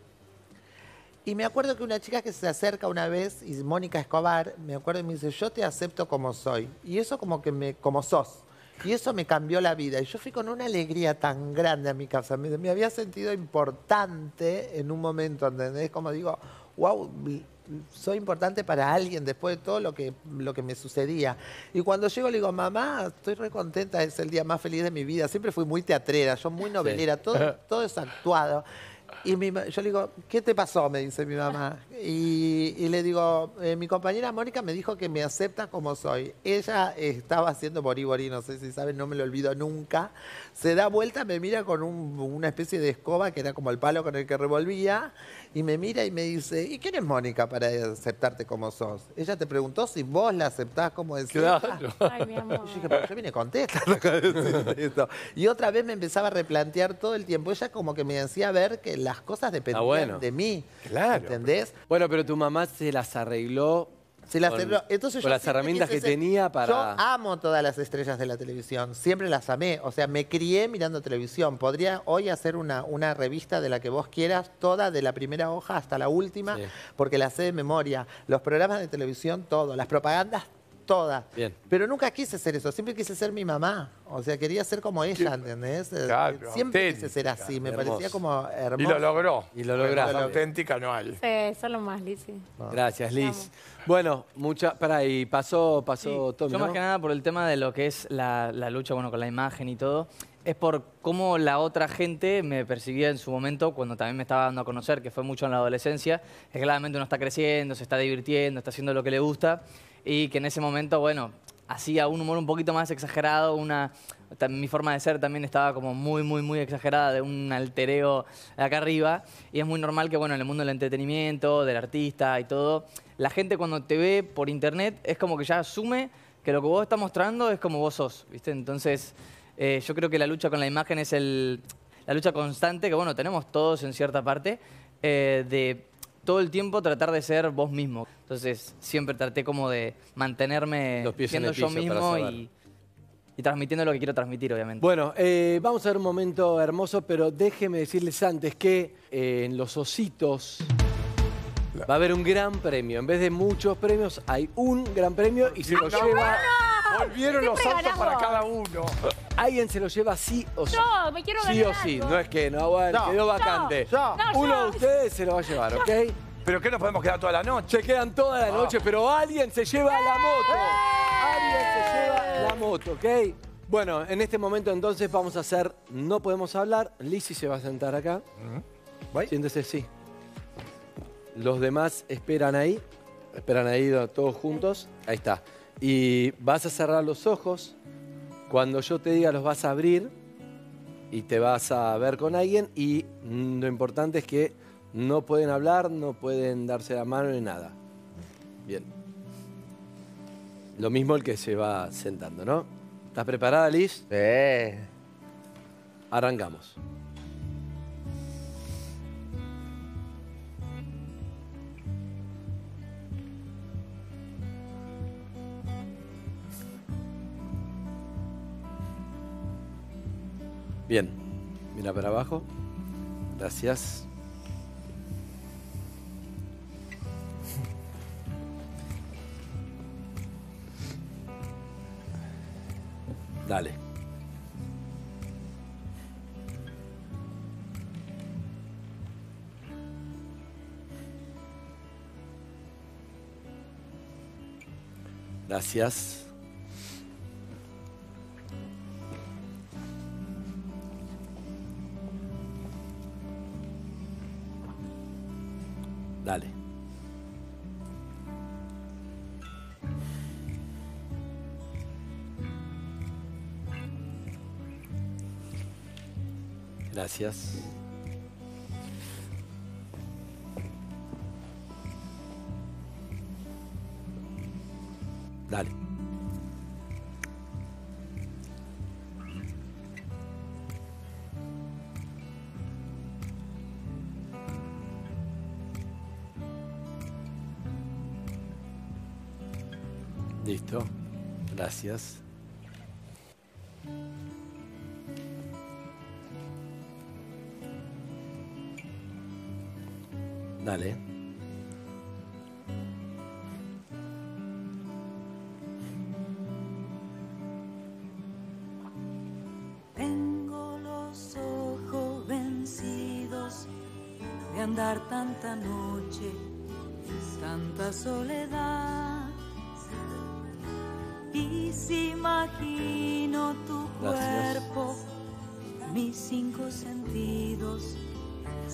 S3: Y me acuerdo que una chica que se acerca una vez, y Mónica Escobar, me acuerdo y me dice, yo te acepto como soy. Y eso como que me, como sos. Y eso me cambió la vida. Y yo fui con una alegría tan grande a mi casa. Me, me había sentido importante en un momento, ¿entendés? Como digo, wow, soy importante para alguien después de todo lo que, lo que me sucedía. Y cuando llego le digo, mamá, estoy re contenta, es el día más feliz de mi vida. Siempre fui muy teatrera, yo muy novelera, todo, todo es actuado. Y mi yo le digo, ¿qué te pasó? Me dice mi mamá. Y, y le digo, "Eh, mi compañera Mónica me dijo que me acepta como soy. Ella estaba haciendo Borí, no sé si saben, no me lo olvido nunca. Se da vuelta, me mira con un- una especie de escoba que era como el palo con el que revolvía. Y me mira y me dice, ¿y quién es Mónica para aceptarte como sos? Ella te preguntó si vos la aceptás como es ella.
S1: Claro.
S5: Ay, mi amor.
S3: Y yo dije, pero yo vine contenta esto. Y otra vez me empezaba a replantear todo el tiempo. Ella como que me hacía ver que las cosas dependían
S1: bueno.
S3: de mí.
S2: Claro.
S3: ¿Entendés?
S1: Bueno, pero tu mamá se las arregló
S3: Se las
S1: con.
S3: Entonces
S1: con
S3: yo
S1: las herramientas que tenía para...
S3: Yo amo todas las estrellas de la televisión, siempre las amé. O sea, me crié mirando televisión. Podría hoy hacer una, una revista de la que vos quieras, toda, de la primera hoja hasta la última,
S1: Sí.
S3: porque la sé de memoria. Los programas de televisión, todo. Las propagandas, todas.
S1: Bien.
S3: Pero nunca quise ser eso, siempre quise ser mi mamá. O sea, quería ser como ella, ¿entendés? Eh,
S2: Claro,
S3: siempre quise ser así, me
S1: Hermoso.
S3: parecía como
S2: Y
S3: hermoso.
S2: lo logró.
S1: Y lo lograste.
S2: Auténtica no hay.
S5: Sí, son lo más, Lizzy.
S1: Gracias, Liz. Bueno, mucha... Para, y pasó, pasó Tommy,
S4: Yo
S1: ¿no?
S4: más que nada por el tema de lo que es la, la lucha bueno, con la imagen y todo, es por cómo la otra gente me percibía en su momento cuando también me estaba dando a conocer, que fue mucho en la adolescencia, que claramente uno está creciendo, se está divirtiendo, está haciendo lo que le gusta, y que en ese momento, bueno, hacía un humor un poquito más exagerado, una... Mi forma de ser también estaba como muy, muy, muy exagerada, de un altereo acá arriba. Y es muy normal que, bueno, en el mundo del entretenimiento, del artista y todo, la gente cuando te ve por internet es como que ya asume que lo que vos estás mostrando es como vos sos, ¿viste? Entonces, eh, yo creo que la lucha con la imagen es el, la lucha constante que, bueno, tenemos todos en cierta parte, eh, de todo el tiempo tratar de ser vos mismo. Entonces, siempre traté como de mantenerme
S1: Los pies en
S4: siendo
S1: el
S4: yo mismo y, y transmitiendo lo que quiero transmitir, obviamente.
S1: Bueno, eh, vamos a ver un momento hermoso, pero déjeme decirles antes que eh, en los ositos va a haber un gran premio. En vez de muchos premios, hay un gran premio y se lo lleva.
S2: Volvieron los autos para cada uno.
S1: Alguien se lo lleva sí o sí.
S5: Yo, me quiero
S1: Sí o sí,
S5: algo.
S1: no es que no, bueno, quedó vacante.
S3: yo,
S5: No,
S1: Uno
S5: yo.
S1: de ustedes se lo va a llevar, ¿ok?
S2: ¿Pero qué nos podemos quedar toda la noche?
S1: Se quedan toda la noche, pero alguien se lleva la moto. Alguien se lleva la moto, ¿ok? Bueno, en este momento entonces vamos a hacer No Podemos Hablar. Lizzy se va a sentar acá.
S2: ¿Voy?
S1: Siéntese, sí. Los demás esperan ahí. Esperan ahí todos juntos. Ahí está. Y vas a cerrar los ojos. Cuando yo te diga los vas a abrir y te vas a ver con alguien. Y lo importante es que no pueden hablar, no pueden darse la mano ni nada. Bien. Lo mismo el que se va sentando, ¿no? ¿Estás preparada, Liz?
S3: Sí.
S1: Arrancamos. Bien, mira para abajo. Gracias. Dale. Gracias. Dale. Gracias. Gracias.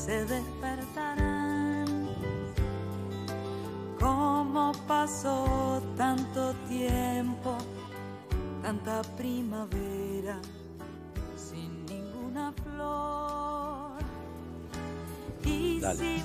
S7: Se despertarán. ¿Cómo pasó tanto tiempo, tanta primavera? sin ninguna flor. Y
S1: Dale.
S7: si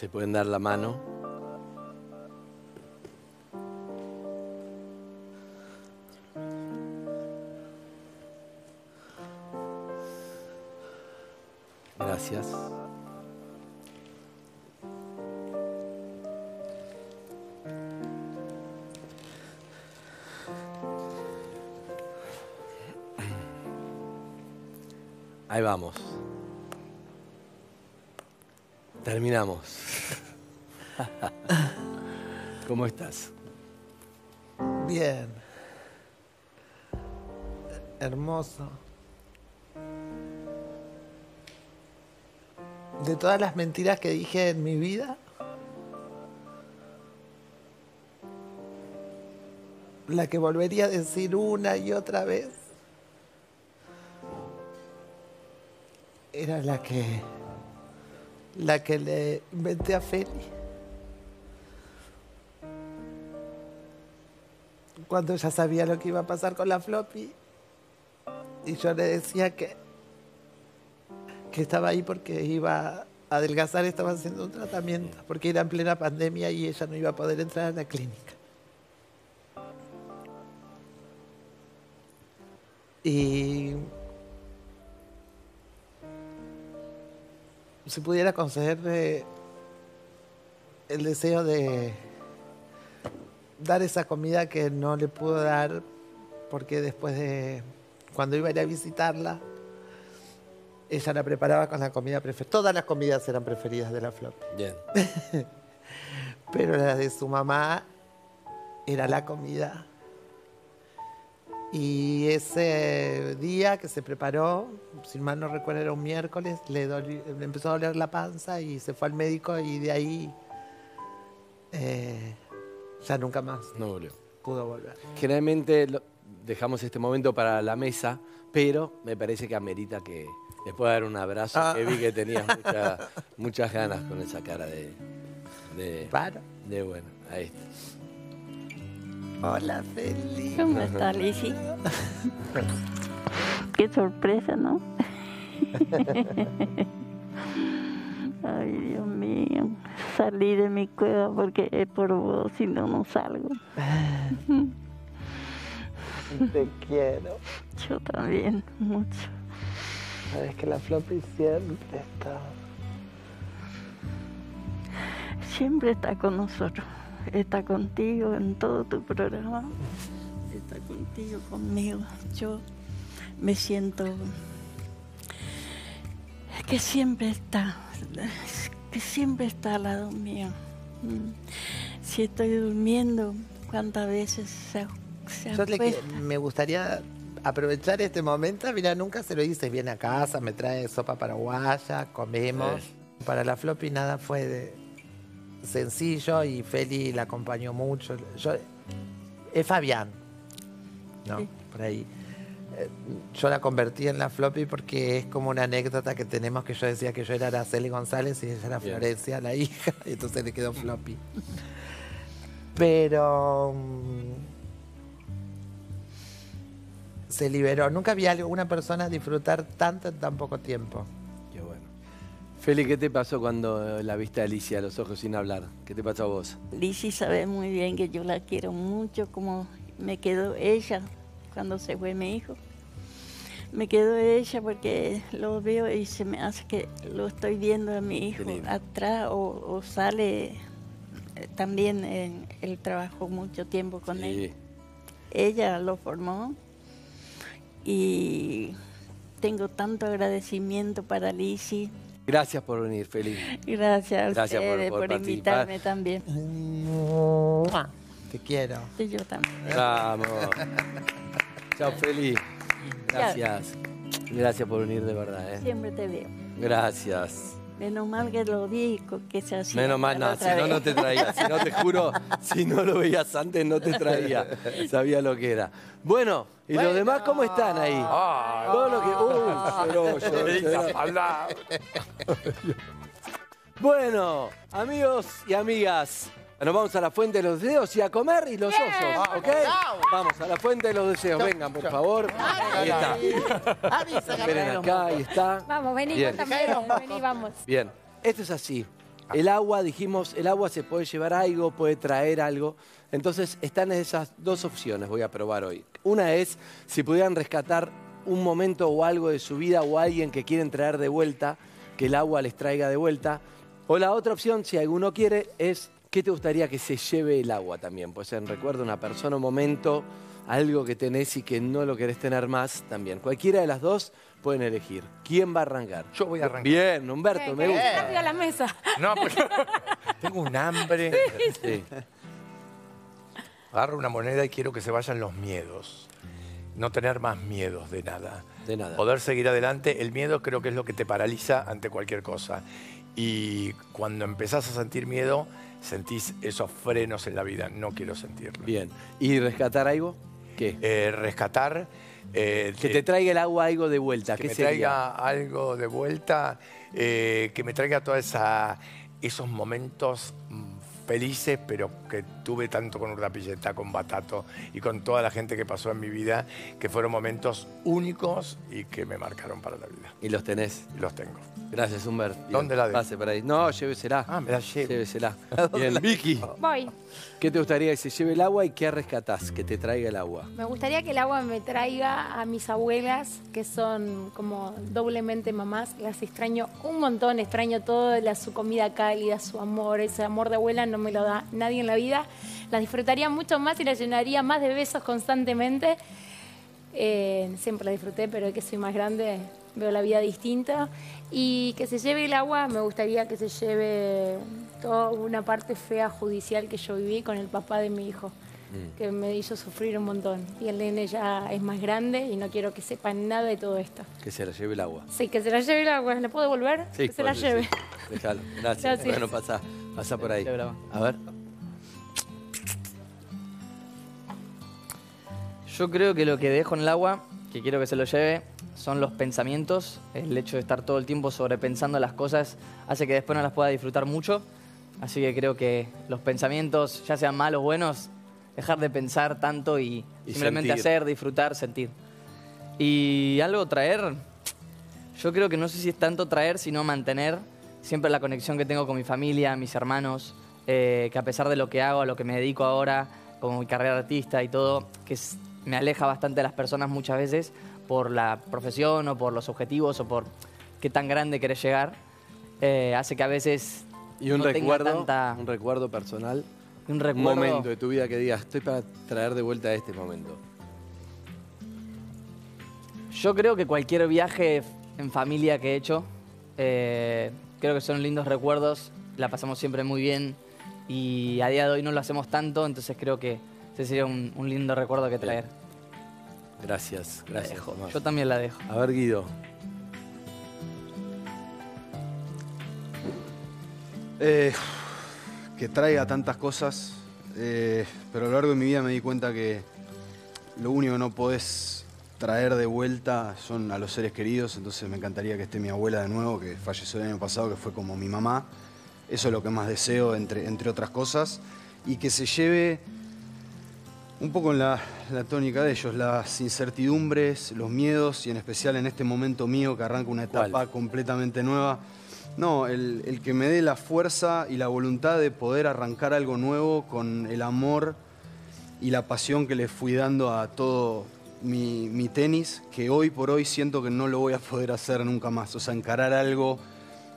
S1: Se pueden dar la mano. Gracias. Ahí vamos. Terminamos. ¿Cómo estás?
S3: Bien. Hermoso. De todas las mentiras que dije en mi vida, la que volvería a decir una y otra vez era la que la que le inventé a Feli. Cuando ella sabía lo que iba a pasar con la floppy. Y yo le decía que, que estaba ahí porque iba a adelgazar, estaba haciendo un tratamiento, porque era en plena pandemia y ella no iba a poder entrar a la clínica. Y si pudiera concederle el deseo de dar esa comida que no le pudo dar porque después de cuando iba a ir a visitarla ella la preparaba con la comida preferida. Todas las comidas eran preferidas de la flor,
S1: Bien.
S3: pero la de su mamá era la comida. Y ese día que se preparó, si mal no recuerdo era un miércoles, le, doli- le empezó a doler la panza y se fue al médico y de ahí eh, ya nunca más
S1: No volvió.
S3: pudo volver.
S1: Generalmente lo- dejamos este momento para la mesa, pero me parece que amerita que les pueda dar un abrazo,
S3: Ah.
S1: que vi que tenías mucha- muchas ganas con esa cara de, de,
S3: Para.
S1: de bueno, ahí está.
S3: Hola, Feli.
S8: ¿Cómo está, Lizzy? Qué sorpresa, ¿no? Ay, Dios mío. Salí de mi cueva porque es por vos, si no, no salgo.
S3: Te quiero.
S8: Yo también, mucho.
S3: Sabes que la floppy siempre está.
S8: siempre está con nosotros. Está contigo en todo tu programa. Está contigo, conmigo. Yo me siento que siempre está, que siempre está al lado mío. Mm. Si estoy durmiendo, cuántas veces se, se
S3: Yo le me gustaría aprovechar este momento. Mira, nunca se lo hice. Viene a casa, me trae sopa paraguaya, comemos. Para la floppy nada fue de sencillo y Feli la acompañó mucho. Yo, es Fabián, ¿no?
S8: Sí.
S3: Por ahí. Eh, Yo la convertí en la floppy porque es como una anécdota que tenemos que yo decía que yo era Araceli González y ella era
S1: Bien.
S3: Florencia, la hija, y entonces le quedó floppy. Pero mm, se liberó. Nunca vi a una persona disfrutar tanto en tan poco tiempo.
S1: Feli, ¿qué te pasó cuando la viste a Alicia a los ojos sin hablar? ¿Qué te pasó a vos?
S8: Lizzy sabe muy bien que yo la quiero mucho, como me quedó ella cuando se fue mi hijo. Me quedó ella porque lo veo y se me hace que lo estoy viendo a mi hijo atrás o, o sale eh, también en él trabajó mucho tiempo con él.
S1: Sí.
S8: Ella lo formó y tengo tanto agradecimiento para Lizzy.
S1: Gracias por venir, Feli.
S8: Gracias a
S1: Gracias por-
S8: ustedes
S1: por
S8: por, invitarme también.
S3: Te quiero.
S8: Y yo también.
S1: Vamos. Chao, Feli. Gracias. Gracias por venir de verdad, ¿eh?
S8: Siempre te veo.
S1: Gracias.
S8: Menos mal que lo vi, co- que se hacía.
S1: Menos mal, no, si no, no te traía. Si no, te juro, si no lo veías antes, no te traía. Sabía lo que era. Bueno, ¿y los demás cómo están ahí?
S2: Ay,
S1: Todo lo que... Uh, lloró, lloró. Bueno, amigos y amigas, nos vamos a la fuente de los deseos y a comer y los osos, ¿ok? Vamos a la fuente de los deseos. Vengan, por favor. Ahí está.
S3: Avisa,
S1: Esperen acá, ahí está.
S5: Vamos, vení
S1: Bien.
S5: vos también. Vení, vamos.
S1: Bien, esto es así. El agua, dijimos, el agua se puede llevar algo, puede traer algo. Entonces están esas dos opciones, voy a probar hoy. Una es si pudieran rescatar un momento o algo de su vida o alguien que quieren traer de vuelta, que el agua les traiga de vuelta. O la otra opción, si alguno quiere, es qué te gustaría que se lleve el agua también. Pues en recuerdo una persona, un momento, algo que tenés y que no lo querés tener más también. Cualquiera de las dos pueden elegir. ¿Quién va a arrancar?
S2: Yo voy a arrancar.
S1: Bien, Humberto, me gusta.
S5: Rápido a la mesa.
S2: No, pero tengo un hambre.
S1: Sí.
S2: Agarro una moneda y quiero que se vayan los miedos. No tener más miedos de nada.
S1: De nada.
S2: Poder seguir adelante. El miedo creo que es lo que te paraliza ante cualquier cosa. Y cuando empezás a sentir miedo, sentís esos frenos en la vida. No quiero sentirlo.
S1: Bien. ¿Y rescatar algo? ¿Qué?
S2: Eh, rescatar. eh,
S1: que te traiga el agua algo de vuelta.
S2: que
S1: ¿Qué
S2: me
S1: sería?
S2: traiga algo de vuelta, eh, que me traiga todos esos momentos felices, pero que tuve tanto con Urdapilleta, con Batato y con toda la gente que pasó en mi vida, que fueron momentos únicos y que me marcaron para la vida.
S1: Y los tenés.
S2: Y los tengo.
S1: Gracias, Humbert.
S2: ¿Dónde la dejo?
S1: Pase por ahí. No, llévesela.
S2: Ah, me la llevo.
S1: Llévesela. Bien, Vicky.
S5: Voy.
S1: ¿Qué te gustaría que se lleve el agua y qué rescatás? Que te traiga el agua.
S5: Me gustaría que el agua me traiga a mis abuelas, que son como doblemente mamás. Las extraño un montón, extraño todo, la, su comida cálida, su amor. Ese amor de abuela no me lo da nadie en la vida. Las disfrutaría mucho más y las llenaría más de besos constantemente. Eh, siempre la disfruté, pero que soy más grande veo la vida distinta. Y que se lleve el agua, me gustaría que se lleve toda una parte fea judicial que yo viví con el papá de mi hijo, que me hizo sufrir un montón. Y el nene ya es más grande y no quiero que sepa nada de todo esto.
S1: Que se la lleve el agua.
S5: Sí, que se la lleve el agua. ¿Le puedo devolver? que se la lleve.
S1: sí. Déjalo. Gracias.
S5: Gracias.
S1: Bueno, pasa, pasa por ahí. A ver.
S4: Yo creo que lo que dejo en el agua, que quiero que se lo lleve, son los pensamientos. El hecho de estar todo el tiempo sobrepensando las cosas hace que después no las pueda disfrutar mucho. Así que creo que los pensamientos, ya sean malos o buenos, dejar de pensar tanto y,
S1: Y
S4: simplemente
S1: sentir.
S4: hacer, disfrutar, sentir. Y algo traer, yo creo que no sé si es tanto traer, sino mantener siempre la conexión que tengo con mi familia, mis hermanos, eh, que a pesar de lo que hago, a lo que me dedico ahora, como mi carrera de artista y todo, que es- me aleja bastante de las personas muchas veces por la profesión o por los objetivos o por qué tan grande querés llegar, eh, hace que a veces
S1: Y un
S4: no tenga
S1: recuerdo,
S4: tanta-
S1: un recuerdo personal,
S4: un recuerdo.
S1: momento de tu vida que digas, estoy para traer de vuelta este momento.
S4: Yo creo que cualquier viaje en familia que he hecho, eh, creo que son lindos recuerdos, la pasamos siempre muy bien y a día de hoy no lo hacemos tanto, entonces creo que ese sería un, un lindo recuerdo que traer.
S1: Gracias, gracias. Tomás.
S4: Yo también la dejo.
S1: A ver, Guido.
S6: Eh, que traiga tantas cosas, eh, pero a lo largo de mi vida me di cuenta que lo único que no podés traer de vuelta son a los seres queridos, entonces me encantaría que esté mi abuela de nuevo, que falleció el año pasado, que fue como mi mamá. Eso es lo que más deseo, entre, entre otras cosas, y que se lleve un poco en la, la tónica de ellos, las incertidumbres, los miedos, y en especial en este momento mío que arranca una
S1: ¿Cuál?
S6: etapa completamente nueva. No, el, el que me dé la fuerza y la voluntad de poder arrancar algo nuevo con el amor y la pasión que le fui dando a todo mi, mi tenis, que hoy por hoy siento que no lo voy a poder hacer nunca más. O sea, encarar algo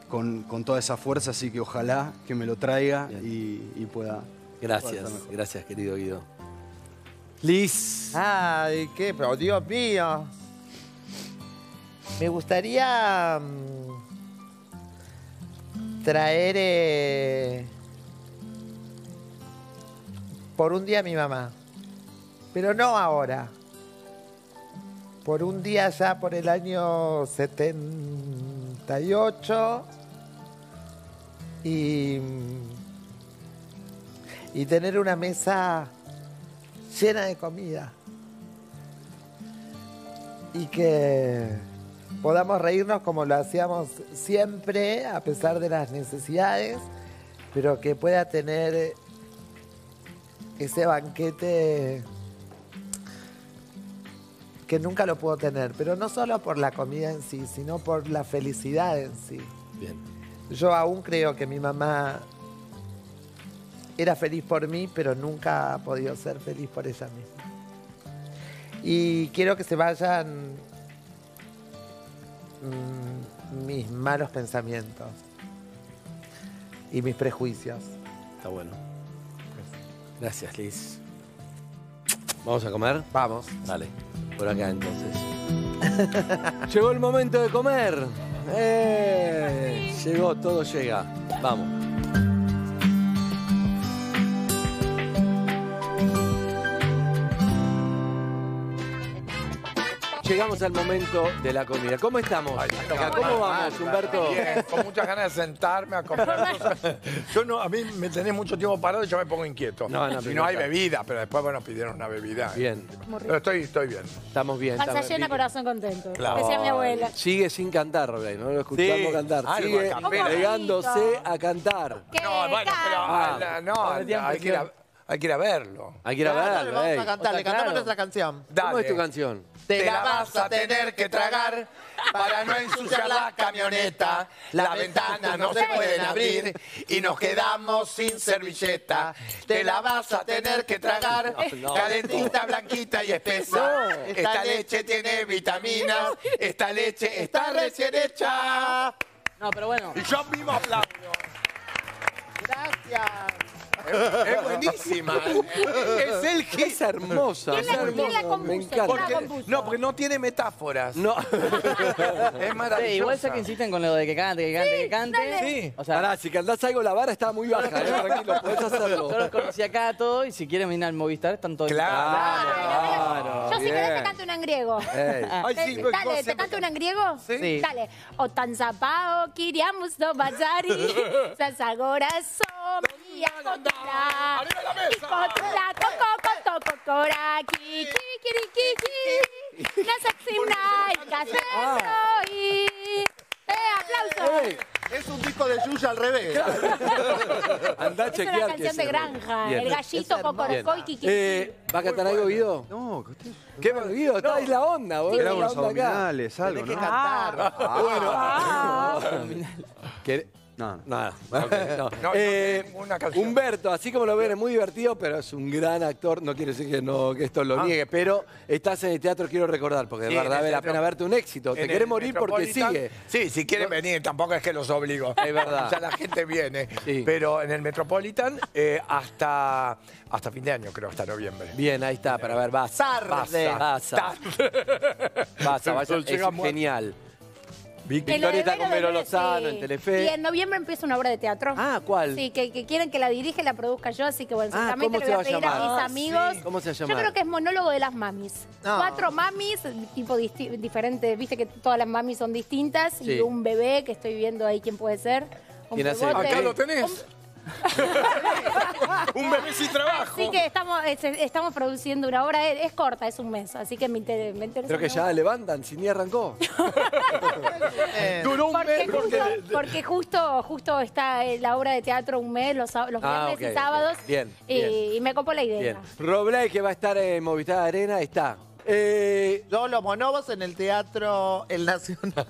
S6: con, con toda esa fuerza, así que ojalá que me lo traiga y, y pueda.
S1: Gracias,
S6: pueda estar mejor.
S1: gracias, querido Guido. Liz.
S3: Ay, qué, pero Dios mío. Me gustaría mm, traer eh, por un día a mi mamá, pero no ahora. Por un día ya por el año 78 y, y tener una mesa llena de comida. Y que podamos reírnos como lo hacíamos siempre, a pesar de las necesidades, pero que pueda tener ese banquete que nunca lo puedo tener, pero no solo por la comida en sí, sino por la felicidad en sí.
S1: Bien.
S3: Yo aún creo que mi mamá era feliz por mí, pero nunca ha podido ser feliz por ella misma. Y quiero que se vayan mm, mis malos pensamientos y mis prejuicios.
S1: Está bueno. Gracias, Liz. ¿Vamos a comer?
S3: Vamos.
S1: Dale, por acá entonces. Llegó el momento de comer. ¡Eh! Llegó, todo llega. Vamos. Llegamos al momento de la comida. ¿Cómo estamos?
S2: Ay,
S1: Acá,
S2: no,
S1: ¿Cómo
S2: mal,
S1: vamos,
S2: mal,
S1: Humberto?
S2: Bien, con muchas ganas de sentarme a comprar cosas. Yo no, a mí me tenés mucho tiempo parado y yo me pongo inquieto.
S1: No, no,
S2: si no hay bebida, pero después, bueno, pidieron una bebida.
S1: Bien,
S2: Pero estoy, estoy bien.
S1: estamos bien.
S5: Panza
S1: estamos
S5: llena,
S1: bien.
S5: corazón contento.
S2: Claro.
S5: Decía mi abuela.
S1: Sigue sin cantar, Roblay, no lo escuchamos
S2: Sí,
S1: cantar. Sigue negándose a cantar.
S2: No, bueno, pero
S1: Ah.
S2: ah, no, hay que, ir a, hay que ir a verlo.
S1: Hay que ir a verlo,
S3: vamos a cantar,
S4: O sea,
S3: le cantamos
S4: claro.
S3: nuestra canción.
S1: ¿Cómo es tu canción?
S2: Te la vas a tener que tragar para no ensuciar la camioneta. Las ventanas no se pueden abrir y nos quedamos sin servilleta. Te la vas a tener que tragar, calentita, blanquita y espesa. Esta leche tiene vitaminas, esta leche está recién hecha.
S4: No, pero bueno.
S2: Y yo mismo aplaudo.
S3: Gracias.
S2: Es, es buenísima. Es el hit.
S1: Es hermosa.
S5: ¿Quién
S1: es
S5: la- quién la
S1: hermosa,
S5: compuso?
S1: Me encanta.
S5: ¿Quién la
S2: Porque,
S5: compuso?
S2: no, porque no tiene metáforas.
S1: No.
S2: Es
S4: Sí,
S2: maravillosa.
S4: igual sé que insisten con lo de que cante, que cante, que cante.
S5: dale.
S2: Sí.
S4: O sea,
S1: Pará, si cantás algo, la vara está muy baja, eh, tranquilo, podés hacerlo.
S4: yo los conocí acá a todos y si quieren venir al Movistar están todos
S2: Claro.
S1: Claro,
S5: Yo si querés
S1: bien.
S5: te canto una en griego.
S1: Ey.
S2: Ay,
S5: Te-
S2: sí, vos
S5: dale, ¿te
S2: siempre
S5: canto una en griego?
S4: Sí.
S5: Dale. Otan zapao, kiriamos do bazari, Eh, aplausos.
S1: Ey,
S3: Es un disco de Yuya al revés.
S1: Andá a
S5: Es
S1: chequear
S5: una canción de granja.
S1: Bien.
S5: El gallito, cocorocó y kiki.
S1: Eh, ¿Va a cantar algo, Guido?
S6: No, que usted.
S1: ¿Qué va, Guido? Está ahí la onda, vos.
S6: Era unos abdominales, algo,
S3: Tenés que
S6: ¿no?
S3: cantar.
S1: No. ¿Querés-
S6: No, No.
S1: Nada. no.
S2: no
S1: Eh. Humberto, así como lo ven, es muy divertido, pero es un gran actor. No quiere decir que, no, que esto lo
S2: Ah.
S1: niegue, pero estás en el teatro, quiero recordar, porque de
S2: Sí,
S1: verdad
S2: en el
S1: vale la pena verte un éxito. Te querés morir porque sigue.
S2: Sí, si quieren venir, tampoco es que los obligo.
S1: Es verdad.
S2: Ya la gente viene.
S1: Sí.
S2: Pero en el Metropolitan eh, hasta, hasta fin de año, creo, hasta noviembre.
S1: Bien, ahí está, para ver, vas.
S3: Tarde.
S1: Vaya, es
S2: Llega
S1: genial. Victoria está con Vero Lozano
S5: sí.
S1: en Telefe.
S5: Y en noviembre empieza una obra de teatro.
S1: Ah, ¿cuál?
S5: Sí, que, que quieren que la dirige y la produzca yo, así que bueno,
S1: Ah,
S5: seguramente
S1: ¿cómo
S5: le voy
S1: se
S5: a pedir a, mis
S1: Ah,
S5: amigos.
S1: sí. ¿Cómo se va a
S5: Yo creo que es monólogo de las mamis.
S3: No.
S5: Cuatro mamis, tipo diferentes, viste que todas las mamis son distintas,
S1: Sí.
S5: y un bebé que estoy viendo ahí quién puede ser.
S1: ¿Quién hace?
S2: Acá lo tenés. Un bebé sin trabajo.
S5: Así que estamos, es- estamos produciendo una obra, es, es corta, es un mes, así que me, inter- me interesa.
S1: Creo que ya
S5: mucho.
S1: levantan, si ni arrancó.
S2: Duró un
S5: Porque,
S2: mes
S5: justo,
S2: porque...
S5: porque justo, justo está eh, la obra de teatro un mes, los, sá- los
S1: Ah,
S5: viernes
S1: ok,
S5: y sábados.
S1: bien,
S5: y,
S1: bien.
S5: y me copó la idea.
S1: Bien. Robley, que va a estar en Movistar Arena, está. Eh,
S3: Yo los monobos en el Teatro El Nacional.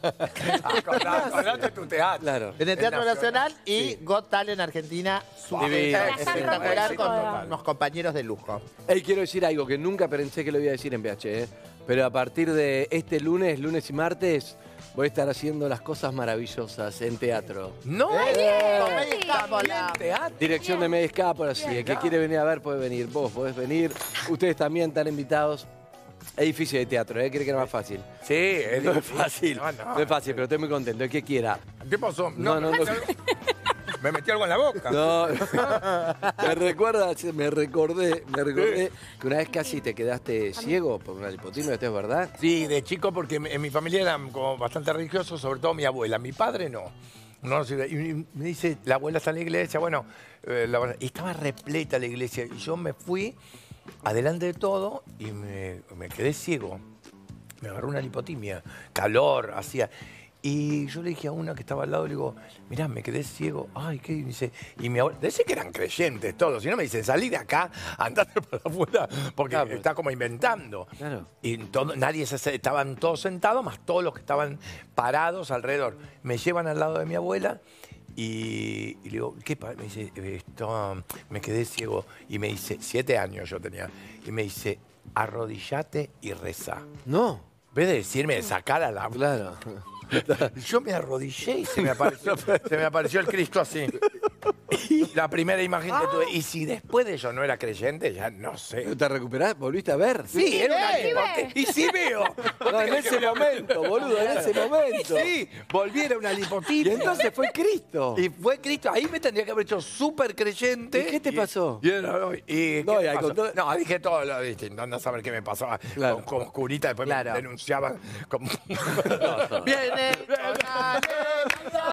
S2: Acordate, acordate tu teatro.
S1: claro.
S3: En el Teatro
S2: Nacional.
S3: Nacional y Got Talent Argentina. Espectacular con unos compañeros de lujo.
S1: Hey, quiero decir algo que nunca pensé que lo iba a decir en PH, ¿eh? pero a partir de este lunes, lunes y martes, voy a estar haciendo las cosas maravillosas en teatro.
S2: No, teatro.
S1: Dirección de Media Escápola, sí. El que quiere venir a ver puede venir. Vos podés venir. Ustedes también están invitados. Es difícil de teatro, ¿eh? Cree que era más fácil.
S2: Sí, es
S1: No es fácil.
S2: No,
S1: No,
S2: no.
S1: es fácil, pero estoy muy contento. Que quiera.
S2: ¿Qué pasó?
S1: No, no, no.
S2: Me metí algo en la boca.
S1: No, me recuerda, me recordé, me recordé que una vez casi te quedaste ciego por una lipotimia, ¿esto es verdad?
S2: Sí, de chico, porque en mi familia eran como bastante religiosos, sobre todo mi abuela. Mi padre no. No. Y me dice, la abuela está en la iglesia, bueno, eh, la y estaba repleta la iglesia. Y yo me fui adelante de todo y me, me quedé ciego. Me agarró una lipotimia, calor, hacía. Y yo le dije a una que estaba al lado, le digo, mirá, me quedé ciego. Ay, ¿qué? Y me dice, y mi abuela, decía que eran creyentes todos. Si no me dicen, salí de acá, andate para afuera, porque
S1: Claro,
S2: está como inventando.
S1: Claro.
S2: Y todo, nadie se, estaban todos sentados, más todos los que estaban parados alrededor. Me llevan al lado de mi abuela y, y le digo, ¿qué pasa? Me dice, esto, me quedé ciego. Y me dice, siete años yo tenía. Y me dice, arrodillate y reza.
S1: No,
S2: En vez de decirme, sacar a la...
S1: claro.
S2: Yo me arrodillé y se me apareció, se me apareció el Cristo así. La primera imagen que tuve. Y si después de ello no era creyente, ya no sé.
S1: ¿Te recuperás? ¿Volviste a ver?
S2: Sí, era una
S5: sí.
S2: Y sí veo.
S1: No, en ese momento, boludo, en ese momento.
S2: Sí, volví era una
S1: Y
S2: lipotimia.
S1: entonces fue Cristo.
S2: Y fue Cristo. Ahí me tendría que haber hecho súper creyente.
S1: ¿Y qué te pasó?
S2: Y, y-
S1: No,
S2: ¿qué
S1: y
S2: dije todo lo distinto. Anda a saber qué me pasaba.
S1: Claro.
S2: Con, con oscurita, después
S1: Claro.
S2: me denunciaban como...
S3: Viene 네, 네네.